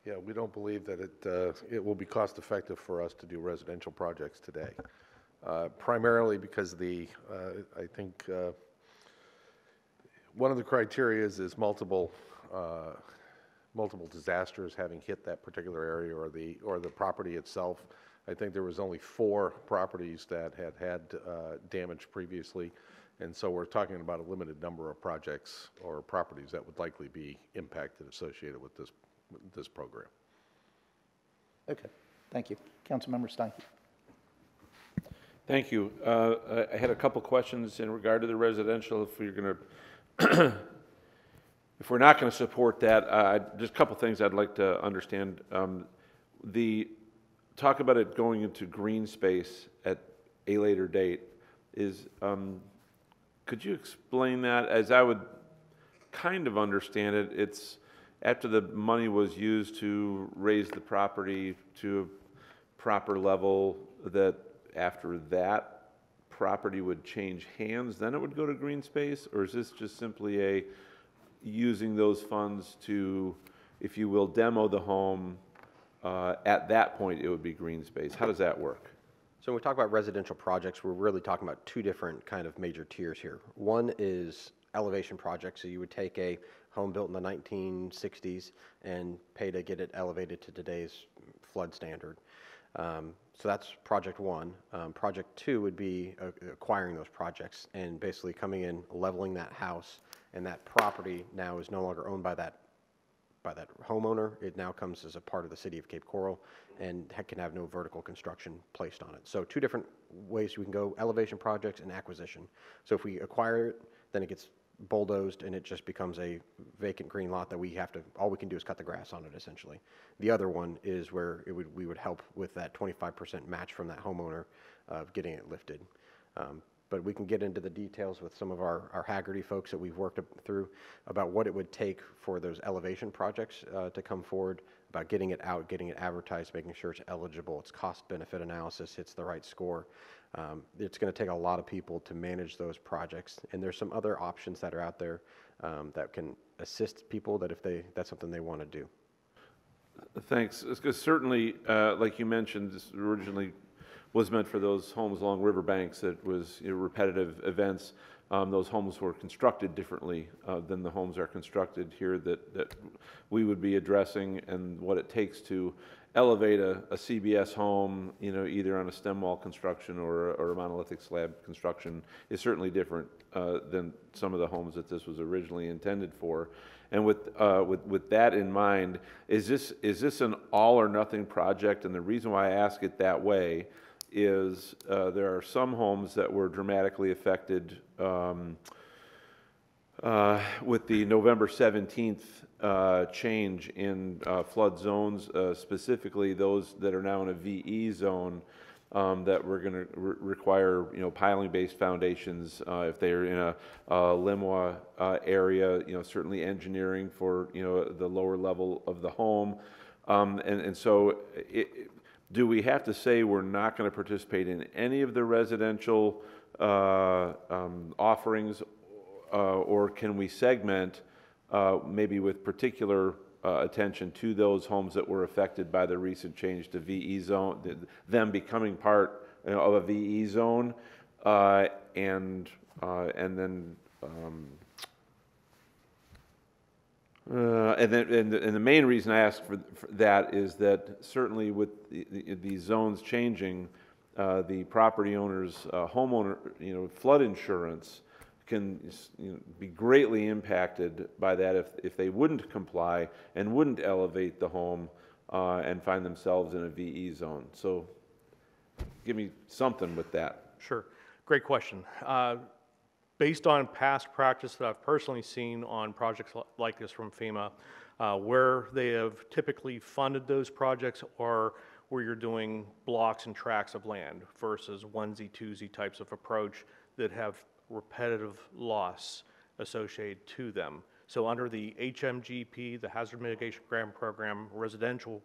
Yeah, we don't believe that it, uh, it will be cost-effective for us to do residential projects today. Uh, Primarily because the, uh, I think, uh, one of the criterias is is multiple, uh, multiple disasters having hit that particular area or the, or the property itself. I think there was only four properties that had had uh, damage previously, and so we're talking about a limited number of projects or properties that would likely be impacted associated with this, this program. Okay, thank you. Councilmember Steinke. Thank you. Uh, I- I had a couple questions in regard to the residential, if you're going to, if we're not going to support that, uh, just a couple things I'd like to understand. Um, The, talk about it going into green space at a later date is, um, could you explain that? As I would kind of understand it, it's after the money was used to raise the property to a proper level, that after that property would change hands, then it would go to green space? Or is this just simply a using those funds to, if you will, demo the home? uh, At that point, it would be green space. How does that work? So when we talk about residential projects, we're really talking about two different kind of major tiers here. One is elevation projects, so you would take a home built in the 1960s and pay to get it elevated to today's flood standard. Um, So that's project one. Um, Project two would be uh, acquiring those projects and basically coming in, leveling that house, and that property now is no longer owned by that by that homeowner. It now comes as a part of the city of Cape Coral and can have no vertical construction placed on it. So two different ways we can go, elevation projects and acquisition. So if we acquire it, then it gets bulldozed and it just becomes a vacant green lot that we have to, all we can do is cut the grass on it essentially. The other one is where it would, we would help with that 25% match from that homeowner of getting it lifted. Um, But we can get into the details with some of our, our Hagerty folks that we've worked through about what it would take for those elevation projects uh, to come forward, about getting it out, getting it advertised, making sure it's eligible, its cost-benefit analysis hits the right score. Um, It's going to take a lot of people to manage those projects, and there's some other options that are out there um, that can assist people that if they, that's something they want to do. Thanks. Because certainly, uh, like you mentioned, this originally was meant for those homes along riverbanks that was you know, repetitive events. Um, Those homes were constructed differently uh, than the homes are constructed here that, that we would be addressing and what it takes to elevate a, a CBS home, you know, either on a stem wall construction or, or a monolithic slab construction is certainly different uh, than some of the homes that this was originally intended for. And with, uh, with, with that in mind, is this, is this an all or nothing project? And the reason why I ask it that way is uh, there are some homes that were dramatically affected um, uh, with the November 17th uh, change in uh, flood zones, uh, specifically those that are now in a VE zone, um, that we're going to re- require, you know, piling-based foundations uh, if they're in a, LiMWA uh, area, you know, certainly engineering for, you know, the lower level of the home. Um, and, and so it, do we have to say we're not going to participate in any of the residential uh, um, offerings or can we segment, uh, maybe with particular uh, attention to those homes that were affected by the recent change to VE zone, th- them becoming part you know, of a VE zone, uh, and uh, and then. Um, uh, and then, and, the- and the main reason I ask for, for that is that certainly with the, the, the zones changing, uh, the property owner's homeowner, you know, flood insurance can you know, be greatly impacted by that if, if they wouldn't comply and wouldn't elevate the home uh, and find themselves in a VE zone. So give me something with that. Sure. Great question. Uh, Based on past practice that I've personally seen on projects like this from FEMA, uh, where they have typically funded those projects or where you're doing blocks and tracts of land versus onesie, twosie types of approach that have repetitive loss associated to them. So under the HMGP, the Hazard Mitigation Grant Program residential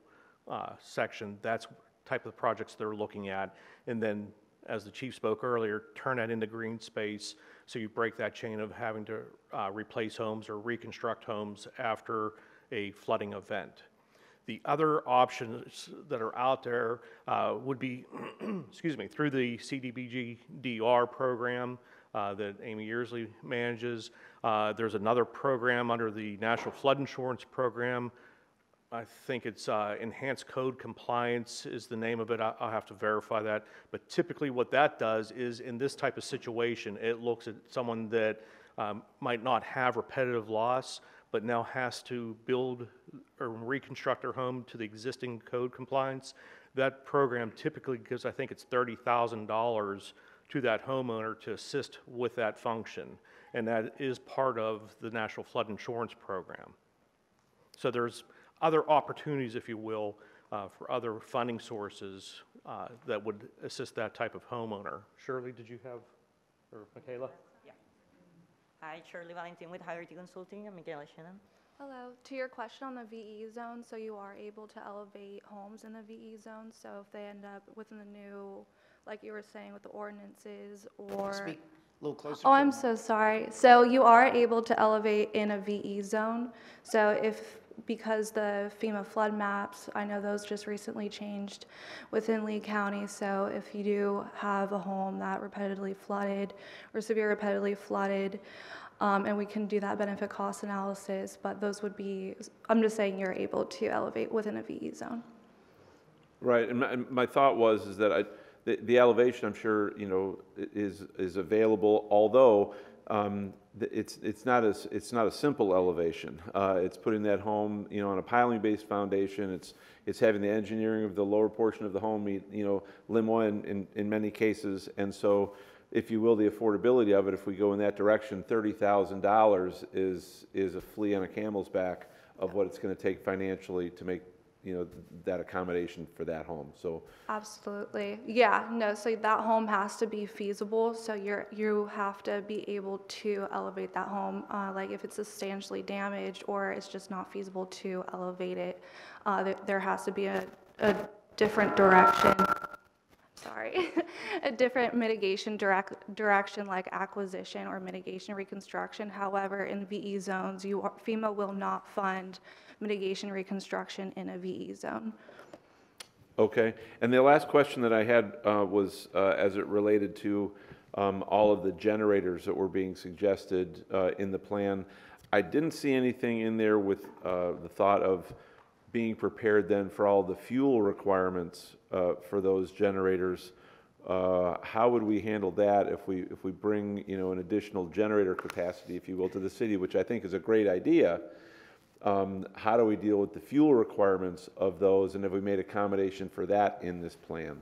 uh, section, that's type of projects they're looking at. And then, as the chief spoke earlier, turn that into green space, so you break that chain of having to uh, replace homes or reconstruct homes after a flooding event. The other options that are out there uh, would be, excuse me, through the CDBG DR program uh, that Amy Yearsley manages. Uh, There's another program under the National Flood Insurance Program. I think it's uh, Enhanced Code Compliance is the name of it. I- I'll have to verify that. But typically, what that does is, in this type of situation, it looks at someone that um, might not have repetitive loss, but now has to build or reconstruct their home to the existing code compliance. That program typically gives, I think it's $30,000 to that homeowner to assist with that function. And that is part of the National Flood Insurance Program. So there's other opportunities, if you will, uh, for other funding sources uh, that would assist that type of homeowner. Shirley, did you have, or Michaela? Yeah. Hi, Shirley Valentin with Hagerty Consulting. I'm Michaela Shannon. Hello. To your question on the VE zone, so you are able to elevate homes in the VE zone. So if they end up within the new, like you were saying with the ordinances or. Speak a little closer. Oh, to I'm the- so sorry. So you are able to elevate in a VE zone. So if, because the FEMA flood maps, I know those just recently changed within Lee County. So if you do have a home that repeatedly flooded or severe repeatedly flooded, Um, and we can do that benefit cost analysis, but those would be, I'm just saying you're able to elevate within a VE zone. Right, and my, and my thought was, is that I, the, the elevation, I'm sure, you know, is, is available, although, um, it's, it's not as, it's not a simple elevation. Uh, it's putting that home, you know, on a piling-based foundation, it's, it's having the engineering of the lower portion of the home, you know, LiMWA in, in, in many cases, and so, if you will, the affordability of it, if we go in that direction, thirty thousand dollars is, is a flea on a camel's back of what it's gonna take financially to make, you know, that accommodation for that home, so. Absolutely. Yeah, no, so that home has to be feasible, so you're, you have to be able to elevate that home. Uh, like if it's substantially damaged or it's just not feasible to elevate it, uh, there, there has to be a, a different direction. Sorry, a different mitigation direct, direction like acquisition or mitigation reconstruction. However, in VE zones, you, are- FEMA will not fund mitigation reconstruction in a VE zone. Okay, and the last question that I had uh, was uh, as it related to um, all of the generators that were being suggested uh, in the plan. I didn't see anything in there with uh, the thought of being prepared then for all the fuel requirements uh, for those generators. Uh, How would we handle that if we, if we bring, you know, an additional generator capacity, if you will, to the city, which I think is a great idea? Um, how do we deal with the fuel requirements of those, and have we made accommodation for that in this plan?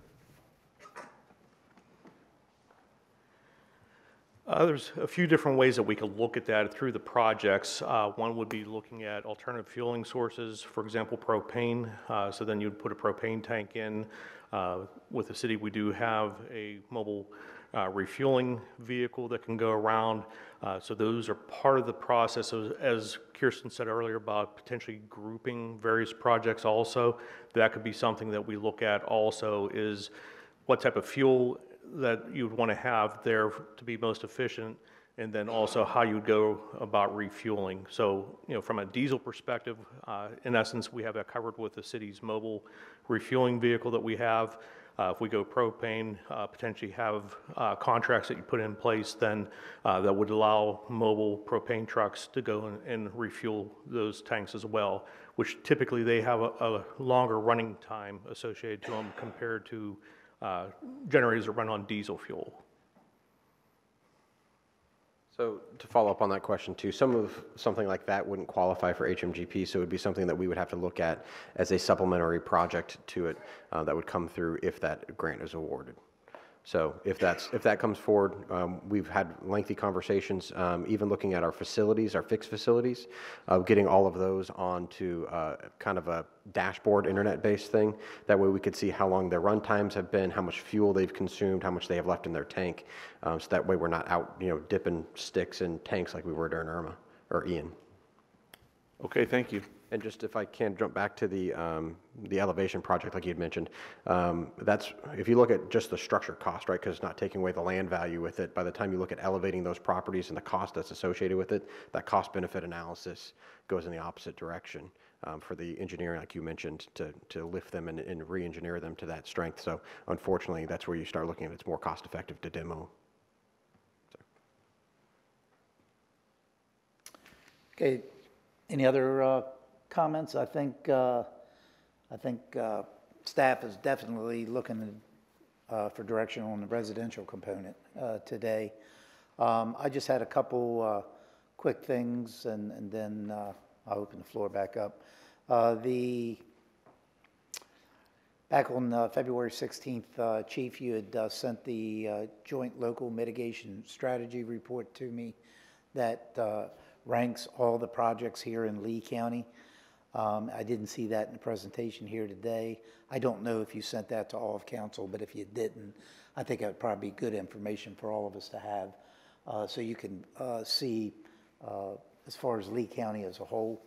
Uh, There's a few different ways that we could look at that through the projects. Uh, One would be looking at alternative fueling sources, for example, propane. Uh, So then you'd put a propane tank in. Uh, With the city, we do have a mobile uh, refueling vehicle that can go around. Uh, So those are part of the process, As- as Kirsten said earlier about potentially grouping various projects also. That could be something that we look at also is what type of fuel that you would want to have there to be most efficient, and then also how you would go about refueling. So, you know, from a diesel perspective, uh, in essence, we have that covered with the city's mobile refueling vehicle that we have. Uh, If we go propane, uh, potentially have uh, contracts that you put in place then uh, that would allow mobile propane trucks to go and- and refuel those tanks as well, which typically they have a a longer running time associated to them compared to uh, generators that run on diesel fuel. So to follow up on that question too, some of, something like that wouldn't qualify for HMGP, so it would be something that we would have to look at as a supplementary project to it uh, that would come through if that grant is awarded. So if that's, if that comes forward, um, we've had lengthy conversations, um, even looking at our facilities, our fixed facilities, uh, getting all of those onto uh, kind of a dashboard, internet-based thing. That way we could see how long their run times have been, how much fuel they've consumed, how much they have left in their tank. Um, So that way we're not out, you know, dipping sticks in tanks like we were during Irma or Ian. Okay, thank you. And just if I can jump back to the, um, the elevation project like you'd mentioned, um, that's, if you look at just the structure cost, right, because it's not taking away the land value with it, by the time you look at elevating those properties and the cost that's associated with it, that cost benefit analysis goes in the opposite direction um, for the engineering, like you mentioned, to, to lift them and, and re-engineer them to that strength. So unfortunately, that's where you start looking at it's more cost effective to demo. Okay, any other uh, comments? I think, uh, I think uh, staff is definitely looking uh, for direction on the residential component uh, today. Um, I just had a couple uh, quick things, and and then uh, I'll open the floor back up. The, back on uh, February 16th, uh, Chief, you had uh, sent the Joint Local Mitigation Strategy Report to me that ranks all the projects here in Lee County. Um, I didn't see that in the presentation here today. I don't know if you sent that to all of council, but if you didn't, I think that would probably be good information for all of us to have, uh, so you can uh, see uh, as far as Lee County as a whole.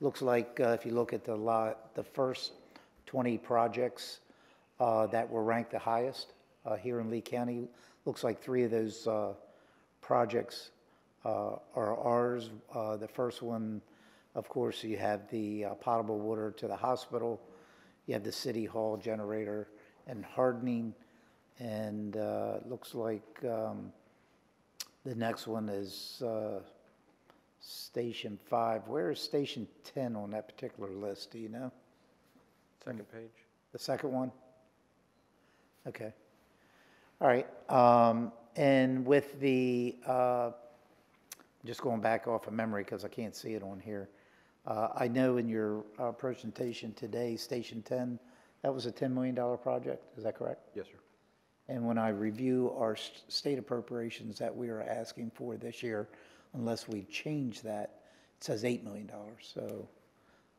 Looks like uh, if you look at the lot, the first 20 projects uh, that were ranked the highest uh, here in Lee County, looks like three of those projects are ours. The first one, of course, you have the uh, potable water to the hospital, you have the city hall generator and hardening, and uh, it looks like um, the next one is uh, Station five, where is Station 10 on that particular list, do you know? Second page. The second one? Okay. All right, um, and with the, uh, just going back off of memory because I can't see it on here. Uh, I know in your, uh, presentation today, Station ten, that was a ten million dollar project, is that correct? Yes, sir. And when I review our s- state appropriations that we are asking for this year, unless we change that, it says eight million dollars, so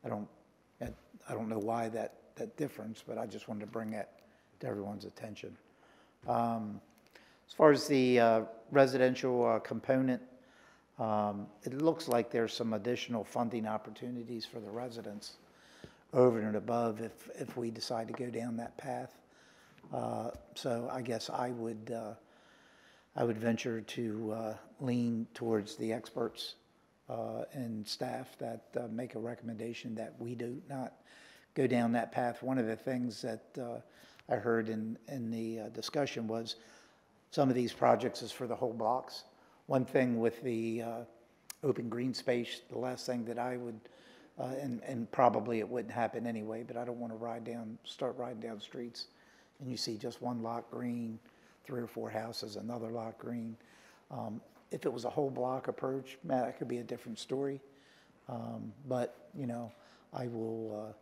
I don't, I I don't know why that, that difference, but I just wanted to bring that to everyone's attention. Um, As far as the uh, residential uh, component, um, it looks like there's some additional funding opportunities for the residents over and above if, if we decide to go down that path. Uh, So I guess I would, uh, I would venture to uh, lean towards the experts uh, and staff that uh, make a recommendation that we do not go down that path. One of the things that uh, I heard in, in the uh, discussion was some of these projects is for the whole blocks. One thing with the uh, open green space, the last thing that I would, uh, and, and probably it wouldn't happen anyway, but I don't want to ride down, start riding down streets and you see just one lot green, three or four houses, another lot green. Um, If it was a whole block approach, that could be a different story. Um, But, you know, I will uh,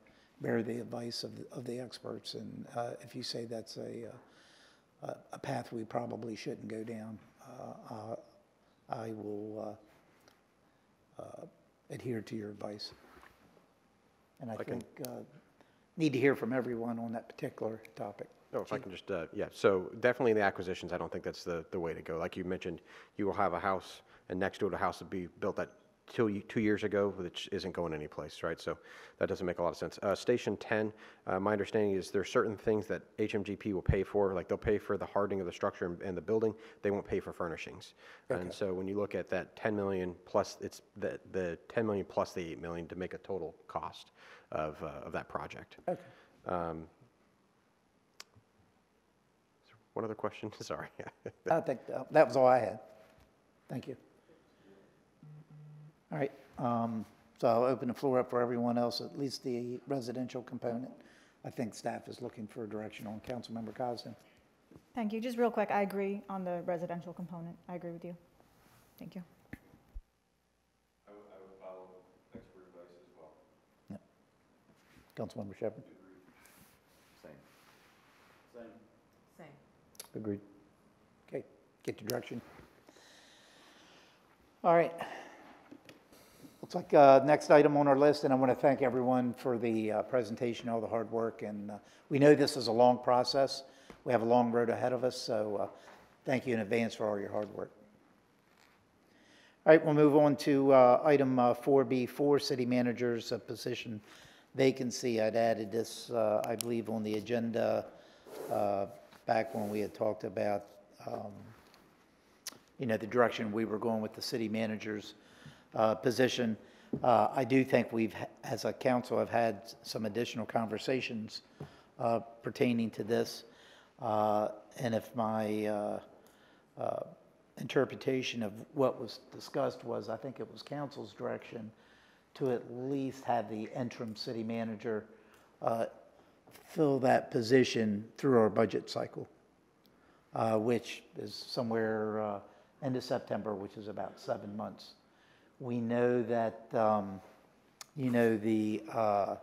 bear the advice of, the- of the experts, and uh, if you say that's a, uh, a- a path we probably shouldn't go down, uh, uh, I will uh, uh, adhere to your advice. And I I can- think, uh, need to hear from everyone on that particular topic. No, if I can just, uh, yeah, so definitely in the acquisitions, I don't think that's the, the way to go. Like you mentioned, you will have a house, and next door to it, a house will be built that two, two years ago, which isn't going anyplace, right? So that doesn't make a lot of sense. Uh, Station 10, uh, my understanding is there are certain things that HMGP will pay for, like they'll pay for the hardening of the structure and- and the building, they won't pay for furnishings. And so when you look at that 10 million plus, it's the, the 10 million plus the 8 million to make a total cost of, uh, of that project. Okay. Um, One other question, sorry. I think uh, that was all I had. Thank you. All right, um, so I'll open the floor up for everyone else, at least the residential component. I think staff is looking for a direction on Councilmember Cosden. Thank you. Just real quick, I agree on the residential component. I agree with you. Thank you. I would, I would follow expert advice as well. Yeah. Councilmember Sheppard? Same. Same. Same. Agreed. Okay, get your direction. All right. Looks like uh, next item on our list, and I want to thank everyone for the uh, presentation, all the hard work, and uh, we know this is a long process. We have a long road ahead of us, so uh, thank you in advance for all your hard work. All right, we'll move on to uh, item uh, 4B4, City Manager's uh, Position Vacancy. I'd added this, uh, I believe, on the agenda uh, back when we had talked about, um, you know, the direction we were going with the city manager's uh, position. Uh, I do think we've, as a council, have had some additional conversations uh, pertaining to this. Uh, And if my uh, uh, interpretation of what was discussed was, I think it was council's direction to at least have the interim city manager fill that position through our budget cycle, which is somewhere end of September, which is about seven months. We know that, um, you know, the uh,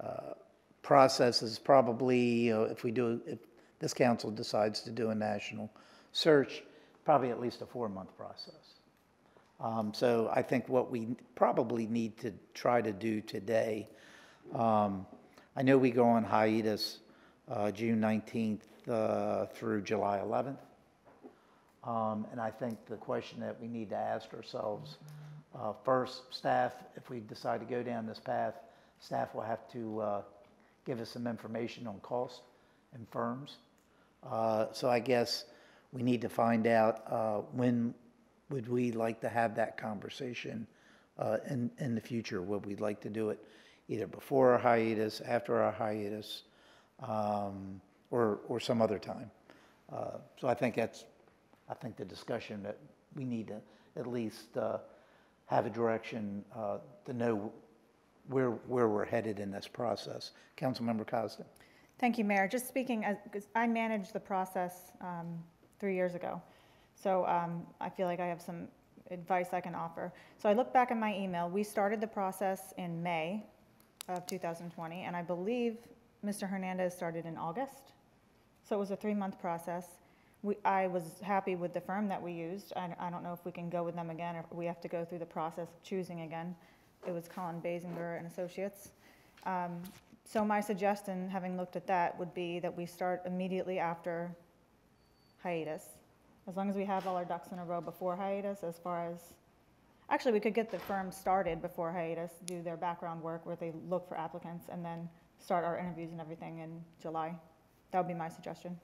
uh, process is probably, you know, if we do, if this council decides to do a national search, probably at least a four-month process. Um, So I think what we probably need to try to do today, um, I know we go on hiatus uh, June 19th uh, through July 11th. Um, And I think the question that we need to ask ourselves, uh, first, staff, if we decide to go down this path, staff will have to uh, give us some information on cost and firms. Uh, So I guess we need to find out uh, when would we like to have that conversation uh, in, in the future? Would we like to do it either before our hiatus, after our hiatus, um, or, or some other time? Uh, So I think that's, I think the discussion that we need to at least uh, have a direction uh, to know where, where we're headed in this process. Councilmember Cosden. Thank you, Mayor. Just speaking, as I managed the process um, three years ago, so um, I feel like I have some advice I can offer. So I look back in my email, we started the process in May of 2020, and I believe Mr. Hernandez started in August. So it was a three-month process. We, I was happy with the firm that we used. I, I don't know if we can go with them again, or we have to go through the process of choosing again. It was Colin Baenziger and Associates. Um, So my suggestion, having looked at that, would be that we start immediately after hiatus. As long as we have all our ducks in a row before hiatus, as far as, actually, we could get the firm started before hiatus, do their background work where they look for applicants, and then start our interviews and everything in July. That would be my suggestion.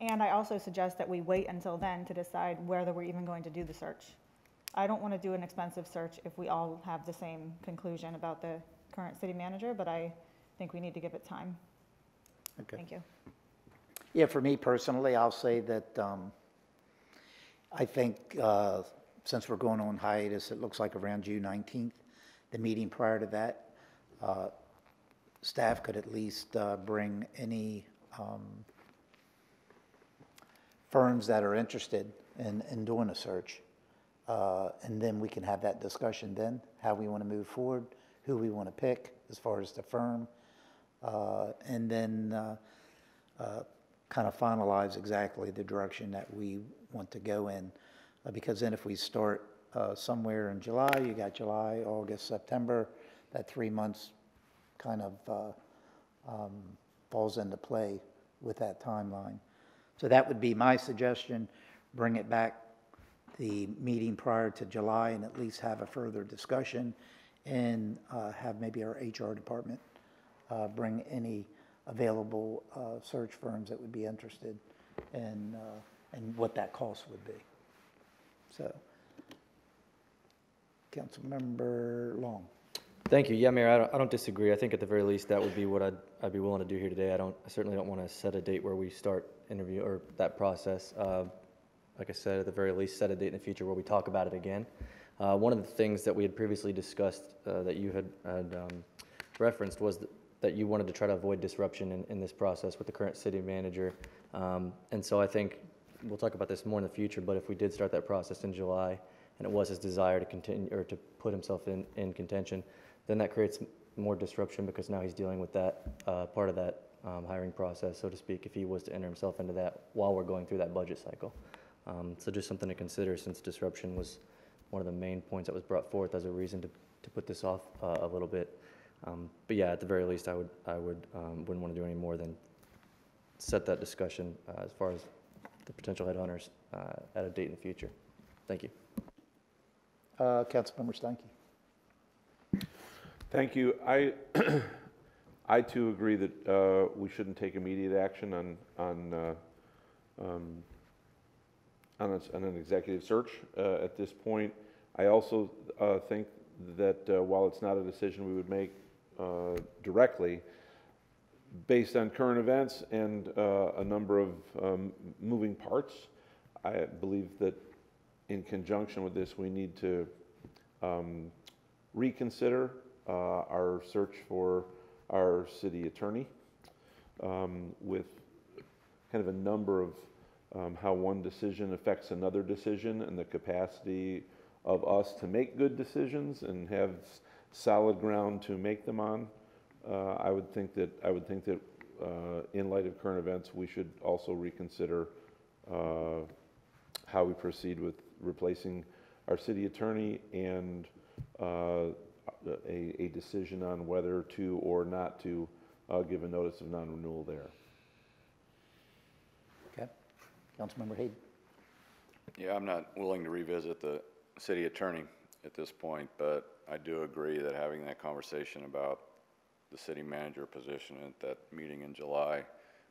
And I also suggest that we wait until then to decide whether we're even going to do the search. I don't want to do an expensive search if we all have the same conclusion about the current city manager, but I think we need to give it time. Okay. Thank you. Yeah, for me personally, I'll say that um, I think uh, since we're going on hiatus, it looks like around June 19th, the meeting prior to that, uh, staff could at least uh, bring any um, firms that are interested in, in doing a search. Uh, And then we can have that discussion then, how we want to move forward, who we want to pick as far as the firm. uh, And then kind of finalize exactly the direction that we want to go in. Uh, Because then if we start uh, somewhere in July, you got July, August, September, that three months kind of uh, um, falls into play with that timeline. So that would be my suggestion, bring it back the meeting prior to July and at least have a further discussion and uh, have maybe our HR department uh, bring any available uh, search firms that would be interested in, uh, and what that cost would be. So, Councilmember Long. Thank you. Yeah, Mayor, I don't, I don't disagree. I think at the very least, that would be what I'd, I'd be willing to do here today. I don't, I certainly don't want to set a date where we start interview, or that process. Uh, Like I said, at the very least, set a date in the future where we talk about it again. Uh, One of the things that we had previously discussed, uh, that you had, had um, referenced, was that that you wanted to try to avoid disruption in, in this process with the current city manager. Um, And so I think, we'll talk about this more in the future, but if we did start that process in July, and it was his desire to continue, or to put himself in, in contention, then that creates more disruption because now he's dealing with that, uh, part of that um, hiring process, so to speak, if he was to enter himself into that while we're going through that budget cycle. Um, So just something to consider since disruption was one of the main points that was brought forth as a reason to, to put this off uh, a little bit. Um, But yeah, at the very least, I would, I would, um, wouldn't want to do any more than set that discussion uh, as far as the potential headhunters uh, at a date in the future. Thank you. Uh, Councilmember Steinke. Thank you. I, I too agree that uh, we shouldn't take immediate action on, on, uh, um, on a- on an executive search uh, at this point. I also uh, think that uh, while it's not a decision we would make uh, directly, based on current events and a number of um, moving parts, I believe that in conjunction with this, we need to um, reconsider our search for our city attorney um, with kind of a number of um, how one decision affects another decision and the capacity of us to make good decisions and have solid ground to make them on. Uh, I would think that, I would think that uh, in light of current events, we should also reconsider uh, how we proceed with replacing our city attorney and uh, a, a decision on whether to or not to uh, give a notice of non-renewal there. Okay. Councilmember Hayden. Yeah, I'm not willing to revisit the city attorney at this point, but I do agree that having that conversation about the city manager position at that meeting in July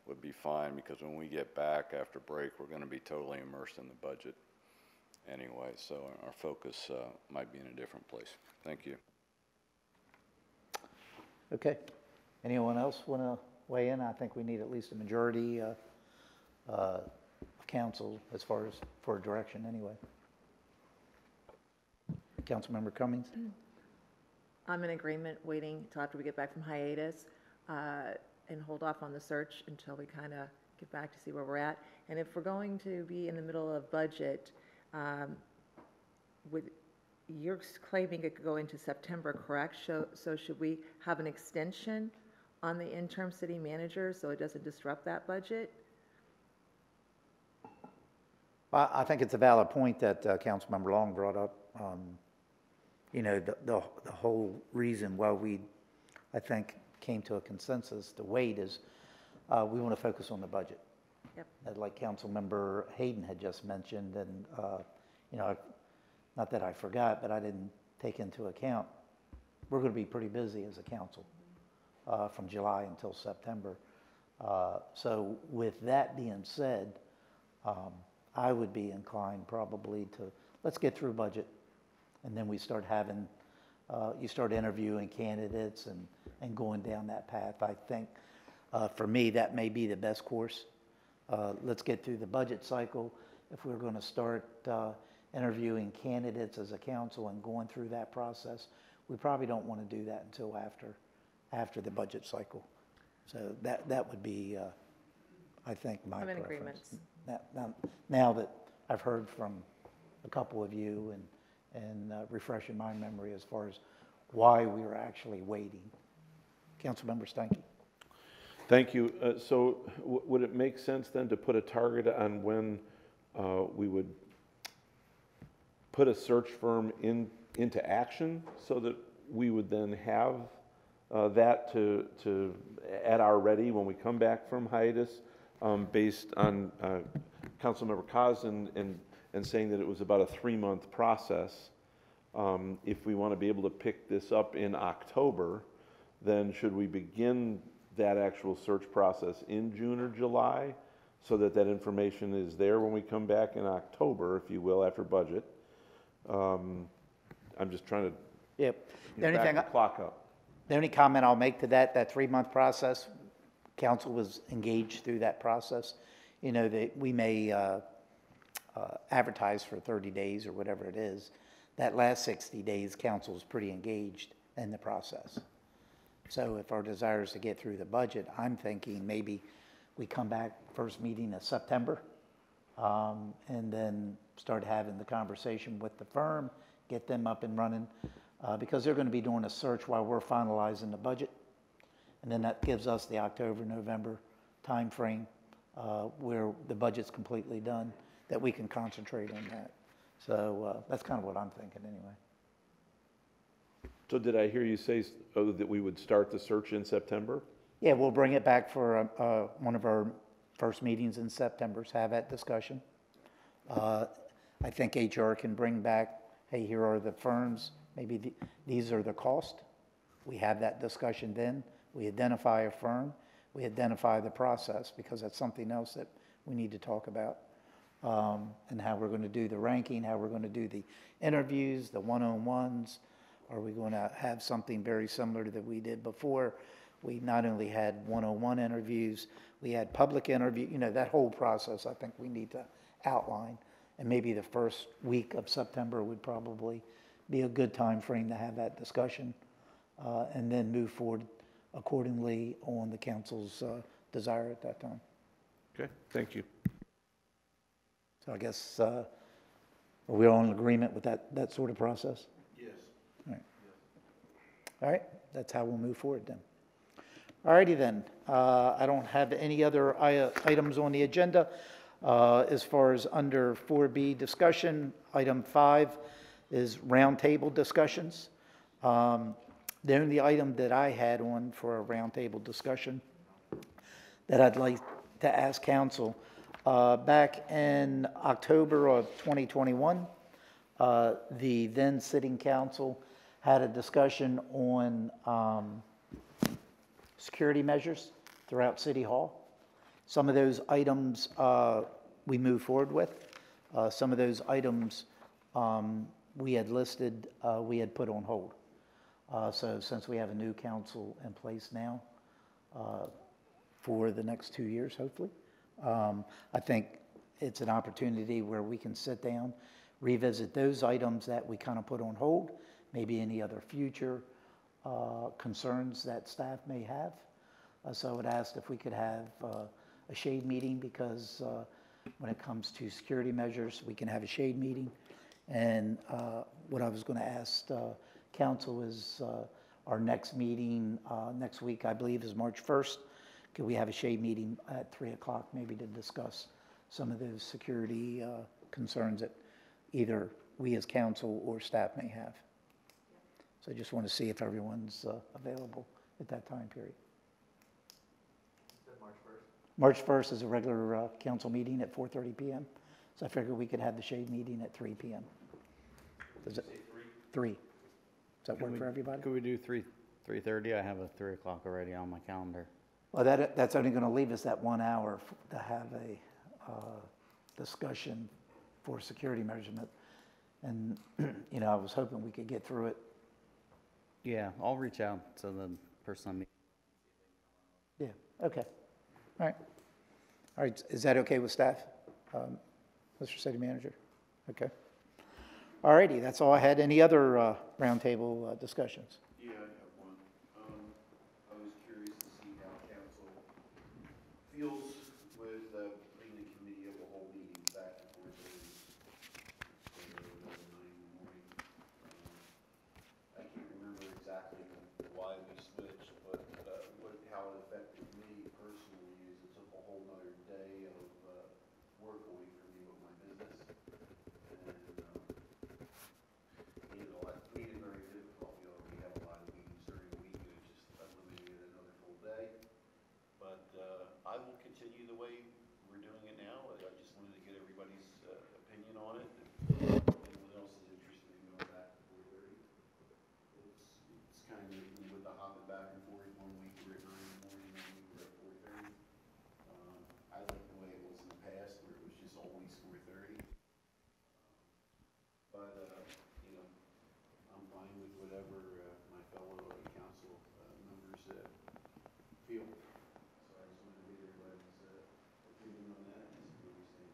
would be fine, because when we get back after break, we're gonna be totally immersed in the budget anyway, so our focus, uh, might be in a different place. Thank you. Okay. Anyone else want to weigh in? I think we need at least a majority uh, uh, of council as far as for direction anyway. Councilmember Cummings? I'm in agreement, waiting till after we get back from hiatus, uh, and hold off on the search until we kind of get back to see where we're at. And if we're going to be in the middle of budget, um, with, you're claiming it could go into September, correct? So, so should we have an extension on the interim city manager so it doesn't disrupt that budget? I, I think it's a valid point that uh, Councilmember Long brought up. Um, You know, the, the, the whole reason why we, I think, came to a consensus to wait is, uh, we want to focus on the budget. Yep. Like Councilmember Hayden had just mentioned, and, uh, you know, not that I forgot, but I didn't take into account, we're going to be pretty busy as a council, uh, from July until September. Uh, So with that being said, um, I would be inclined probably to, let's get through budget, and then we start having, uh, you start interviewing candidates and, and going down that path. I think, uh, for me, that may be the best course. Uh, Let's get through the budget cycle. If we're going to start uh, interviewing candidates as a council and going through that process, we probably don't want to do that until after, after the budget cycle. So that, that would be, uh, I think, my I'm in preference. agreement. Now- Now, now that I've heard from a couple of you and, and uh, refreshing my memory as far as why we were actually waiting. Councilmember Steinke? Thank you. Uh, So w- would it make sense then to put a target on when uh, we would put a search firm in, into action so that we would then have uh, that to, to, at our ready when we come back from hiatus, um, based on uh, Councilmember Cosden, and, saying that it was about a three-month process. Um, If we want to be able to pick this up in October, then should we begin that actual search process in June or July? So that that information is there when we come back in October, if you will, after budget? Um, I'm just trying to Yep. The only back thing, the clock up. the only comment I'll make to that, that three-month process, council was engaged through that process. You know, that we may uh, uh, advertise for 30 days or whatever it is. That last 60 days, council is pretty engaged in the process. So if our desire is to get through the budget, I'm thinking maybe we come back first meeting of September, um, and then start having the conversation with the firm, get them up and running, uh, because they're gonna be doing a search while we're finalizing the budget. And then that gives us the October, November timeframe, uh, where the budget's completely done, that we can concentrate on that. So, uh, that's kind of what I'm thinking anyway. So did I hear you say oh, that we would start the search in September? Yeah, we'll bring it back for, uh, uh, one of our first meetings in September, have that discussion. Uh, I think HR can bring back, hey, here are the firms, maybe the- these are the cost. We have that discussion then. We identify a firm, we identify the process, because that's something else that we need to talk about. Um, And how we're going to do the ranking, how we're going to do the interviews, the one-on-ones. Are we going to have something very similar to that we did before? We not only had one-on-one interviews, we had public interview, you know, that whole process, I think we need to outline. And maybe the first week of September would probably be a good time frame to have that discussion, uh, and then move forward accordingly on the council's uh, desire at that time. Okay, thank you. So I guess, uh, are we all in agreement with that, that sort of process? Yes. All right. All right, that's how we'll move forward then. All righty then, uh, I don't have any other items on the agenda. Uh, As far as under 4B discussion, item five is roundtable discussions. Um, The only item that I had on for a roundtable discussion that I'd like to ask council, uh, back in October of 2021, uh, the then sitting council had a discussion on um, security measures throughout City Hall. Some of those items uh, we move forward with. Uh, Some of those items um, we had listed, uh, we had put on hold. Uh, So since we have a new council in place now, uh, for the next two years, hopefully. Um, I think it's an opportunity where we can sit down, revisit those items that we kind of put on hold, maybe any other future uh, concerns that staff may have. Uh, So I would ask if we could have a shade meeting because when it comes to security measures, we can have a shade meeting. And uh, what I was going to ask uh, council is uh, our next meeting, uh, next week, I believe, is March 1st. Could we have a shade meeting at 3 o'clock maybe to discuss some of those security uh, concerns that either we as council or staff may have? So I just want to see if everyone's uh, available at that time period. March 1st is a regular uh, council meeting at 4:30 PM. So I figured we could have the shade meeting at 3 PM. Does it? Three. Does that Could work we- for everybody? Could we do three, 3:30? I have a 3 o'clock already on my calendar. Well, that, that's only going to leave us that one hour f- to have a uh, discussion for security measurement. And, you know, I was hoping we could get through it. Yeah, I'll reach out to the person I'm meeting. Yeah, okay. All right. All right, is that okay with staff? Um, Mr. City Manager? Okay. All righty, that's all I had. Any other uh, roundtable uh, discussions? Yeah, I have one. Um, I was curious to see how council feels with, uh, putting the committee of the whole meetings back to four thirty. Instead of eleven nine in the morning. Um, I can't remember exactly why we switched, but, uh, what, how it affected me personally is it took a whole nother day of, uh, work away from me with my business. And, um, you know, I made it very difficult, you know, we have a lot of meetings during the week, and it just eliminated another full day. But, uh, I will continue the way we're doing it now, I I just wanted to get everybody's, uh, opinion on it. If Anyone else is interested in going back to four thirty? It's, it's kind of with the hopping back and forth, one week we're at nine in the morning, one week we're at four thirty. Um, I like the way it was in the past, where it was just always four thirty. But, uh, you know, I'm fine with whatever, uh, my fellow uh, council, uh, members, uh, feel. So I just wanted to get everybody's, uh, opinion on that, and see what we think.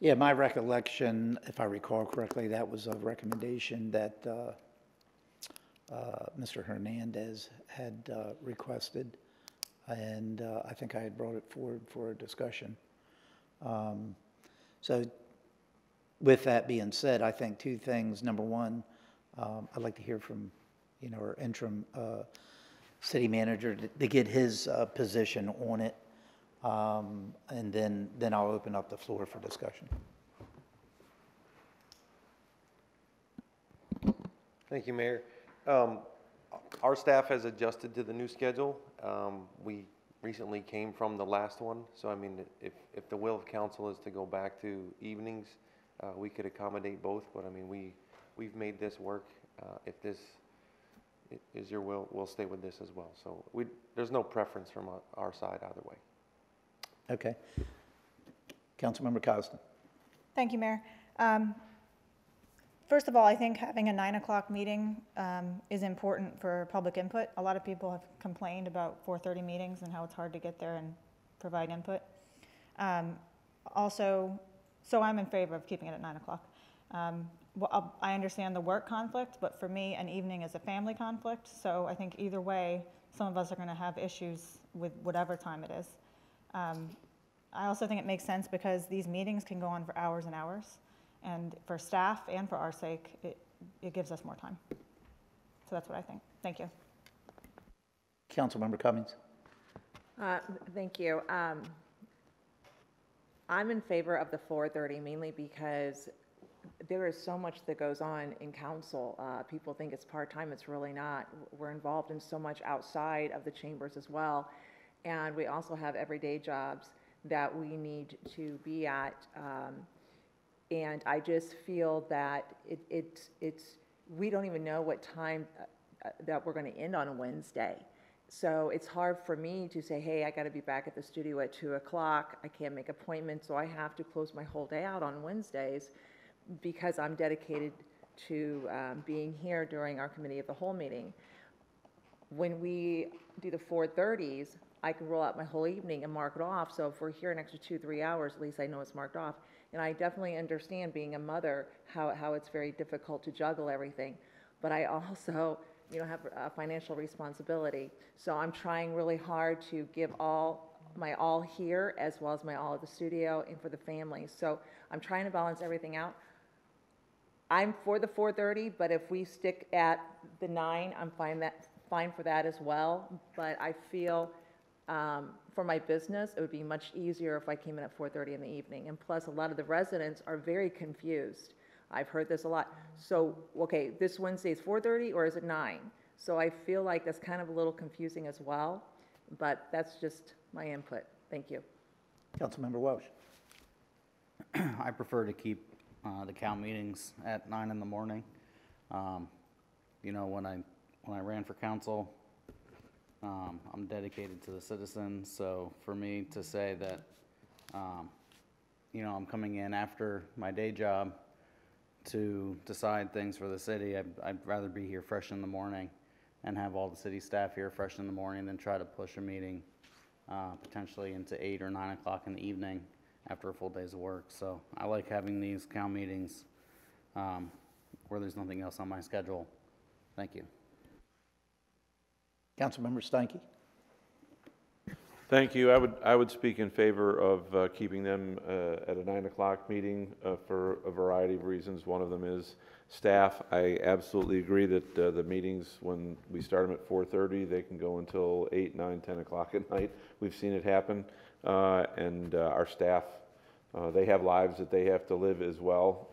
Yeah, my recollection, if I recall correctly, that was a recommendation that uh, uh, Mr. Hernandez had uh, requested, and uh, I think I had brought it forward for a discussion. Um, So with that being said, I think two things. Number one, um, I'd like to hear from, you know, our interim uh, city manager to- to get his uh, position on it. Um, And then, then I'll open up the floor for discussion. Thank you, Mayor. Um, Our staff has adjusted to the new schedule. Um, We recently came from the last one, so I mean, if, if the will of council is to go back to evenings, uh, we could accommodate both, but I mean, we, we've made this work. Uh, If this is your will, we'll stay with this as well. So we, there's no preference from our- our side either way. Okay. Councilmember Cosden. Thank you, Mayor. Um, First of all, I think having a nine o'clock meeting um, is important for public input. A lot of people have complained about 4:30 meetings and how it's hard to get there and provide input. Um, Also, so I'm in favor of keeping it at nine o'clock. Um, well, I understand the work conflict, but for me, an evening is a family conflict, so I think either way, some of us are going to have issues with whatever time it is. Um, I also think it makes sense because these meetings can go on for hours and hours. And for staff and for our sake, it, it gives us more time. So that's what I think. Thank you. Councilmember Cummings. Uh, Thank you. Um, I'm in favor of the 4:30 mainly because there is so much that goes on in council. Uh, People think it's part-time, it's really not. We're involved in so much outside of the chambers as well. And we also have everyday jobs that we need to be at. Um, And I just feel that it, it's, it's, we don't even know what time uh, uh, that we're going to end on a Wednesday. So it's hard for me to say, hey, I got to be back at the studio at two o'clock. I can't make appointments, so I have to close my whole day out on Wednesdays because I'm dedicated to um, being here during our committee of the whole meeting. When we do the four thirties, I can roll out my whole evening and mark it off. So if we're here an extra two, three hours, at least I know it's marked off. And I definitely understand being a mother, how, how it's very difficult to juggle everything. But I also, you know, have a financial responsibility. So I'm trying really hard to give all, my all here as well as my all at the studio and for the family. So I'm trying to balance everything out. I'm for the 4:30, but if we stick at the 9, I'm fine that, fine for that as well. But I feel, um, for my business, it would be much easier if I came in at 4:30 in the evening. And plus, a lot of the residents are very confused. I've heard this a lot. So, okay, this Wednesday is 4:30 or is it 9? So I feel like that's kind of a little confusing as well, but that's just my input. Thank you. Councilmember Welsh. I prefer to keep uh, the count meetings at nine in the morning. Um, You know, when I, when I ran for council, um, I'm dedicated to the citizens, so for me to say that, um, you know, I'm coming in after my day job to decide things for the city, I'd, I'd rather be here fresh in the morning and have all the city staff here fresh in the morning than try to push a meeting uh, potentially into eight or nine o'clock in the evening after a full day's work. So I like having these cow meetings um, where there's nothing else on my schedule. Thank you. Councilmember Steinke. Thank you. I would, I would speak in favor of uh, keeping them uh, at a 9 o'clock meeting uh, for a variety of reasons. One of them is staff. I absolutely agree that uh, the meetings, when we start them at 4:30, they can go until 8, 9, 10 o'clock at night. We've seen it happen. Uh, And uh, our staff, they have lives that they have to live as well.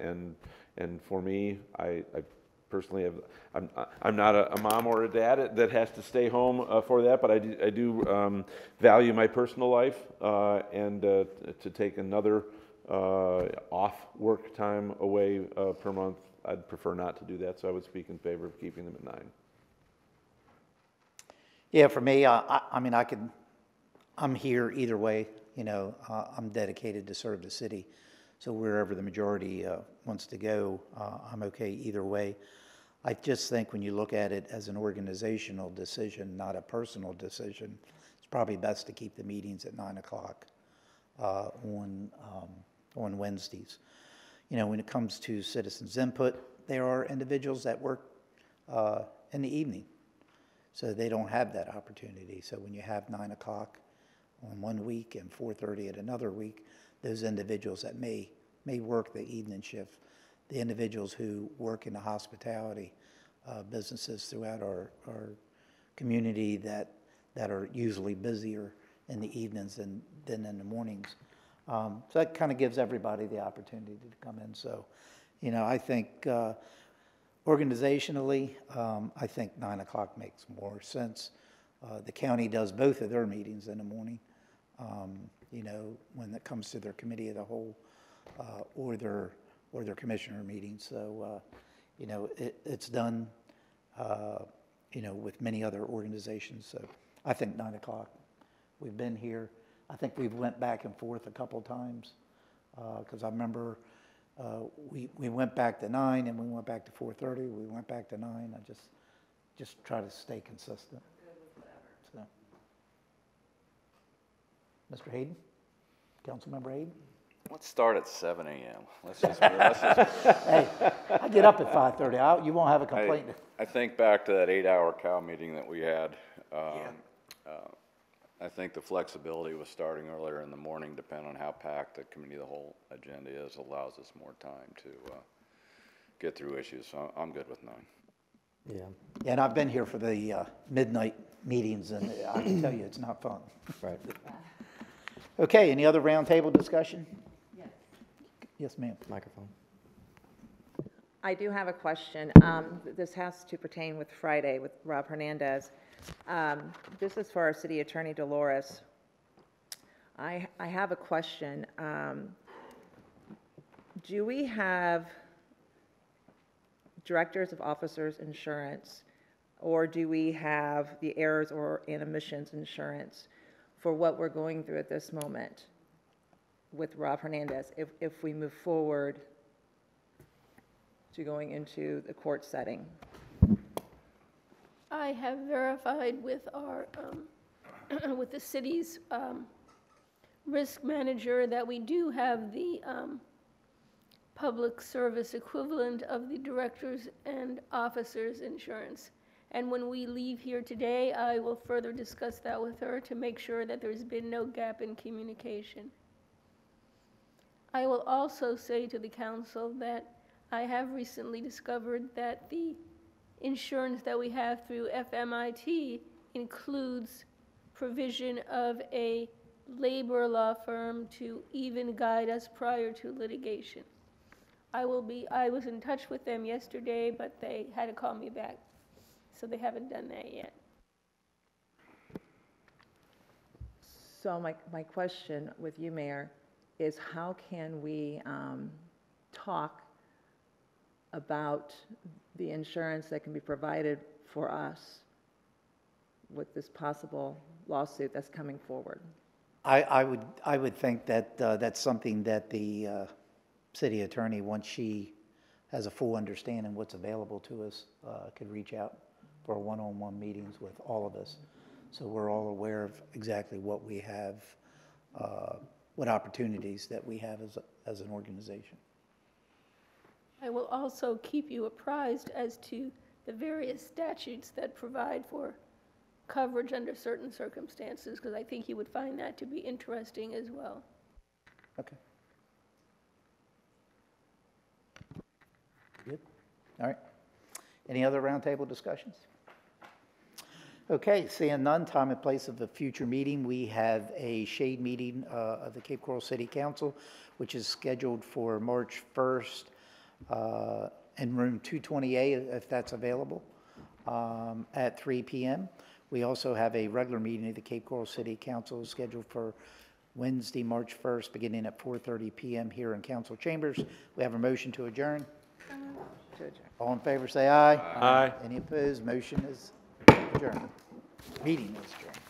And, and for me, I, I personally have, I'm, I'm not a, a mom or a dad that has to stay home uh, for that, but I do, I do um, value my personal life uh, and uh, to take another uh, off work time away uh, per month, I'd prefer not to do that, so I would speak in favor of keeping them at nine. Yeah, for me, uh, I, I mean, I could, I'm here either way, you know, I'm dedicated to serve the city. So wherever the majority wants to go, I'm okay either way. I just think when you look at it as an organizational decision, not a personal decision, it's probably best to keep the meetings at nine o'clock uh, on, um, on Wednesdays. You know, when it comes to citizens' input, there are individuals that work uh, in the evening. So they don't have that opportunity. So when you have nine o'clock on one week and four thirty at another week, those individuals that may, may work the evening shift, the individuals who work in the hospitality uh, businesses throughout our, our community that, that are usually busier in the evenings than, than in the mornings. Um, so that kind of gives everybody the opportunity to come in. So, you know, I think uh, Organizationally, um, I think nine o'clock makes more sense. Uh, the county does both of their meetings in the morning, um, you know, when it comes to their committee of the whole, uh, or their, or their commissioner meetings. So, uh, you know, it, it's done, uh, you know, with many other organizations. So I think nine o'clock. We've been here. I think we've went back and forth a couple times, because I remember uh, we, we went back to nine and we went back to 4.30, we went back to nine. I just, just try to stay consistent. So. Mr. Hayden? Councilmember Hayden? Let's start at seven AM. Let's just, let's just. Hey, I get up at 5.30, I- you won't have a I- complaint. I think back to that eight-hour cow meeting that we had. um, uh, I think the flexibility with starting earlier in the morning, depending on how packed the committee of the whole agenda is, allows us more time to uh, get through issues. So I'm good with nine. Yeah. Yeah, and I've been here for the uh, midnight meetings, and I can tell you, it's not fun. Right. Okay, any other roundtable discussion? Yes. Yes, ma'am. Microphone. I do have a question. Um, This has to pertain with Friday with Rob Hernandez. Um, This is for our city attorney Dolores. I, I have a question. Um, Do we have directors of officers insurance? Or do we have the errors or and omissions insurance for what we're going through at this moment with Rob Hernandez if, if we move forward to going into the court setting. I have verified with our, um, with the city's um, risk manager that we do have the um, public service equivalent of the directors and officers insurance. And when we leave here today, I will further discuss that with her to make sure that there's been no gap in communication. I will also say to the council that I have recently discovered that the insurance that we have through FMIT includes provision of a labor law firm to even guide us prior to litigation. I will be, I was in touch with them yesterday, but they had to call me back, so they haven't done that yet. So my, my question with you, Mayor, is how can we um, talk about the insurance that can be provided for us with this possible lawsuit that's coming forward? I, I would, I would think that uh, that's something that the uh, city attorney, once she has a full understanding what's available to us, uh, could reach out for one-on-one meetings with all of us. So we're all aware of exactly what we have, uh, what opportunities that we have as, a- as an organization. I will also keep you apprised as to the various statutes that provide for coverage under certain circumstances, because I think you would find that to be interesting as well. Okay. Good. All right. Any other roundtable discussions? Okay, seeing none, time and place of the future meeting, we have a shade meeting uh, of the Cape Coral City Council, which is scheduled for March 1st uh, in room 228, if that's available, um, at 3 PM. We also have a regular meeting of the Cape Coral City Council scheduled for Wednesday, March 1st, beginning at 4:30 PM here in council chambers. We have a motion to adjourn. All in favor, say aye. Aye. Any opposed? Motion is adjourned. Meeting is adjourned.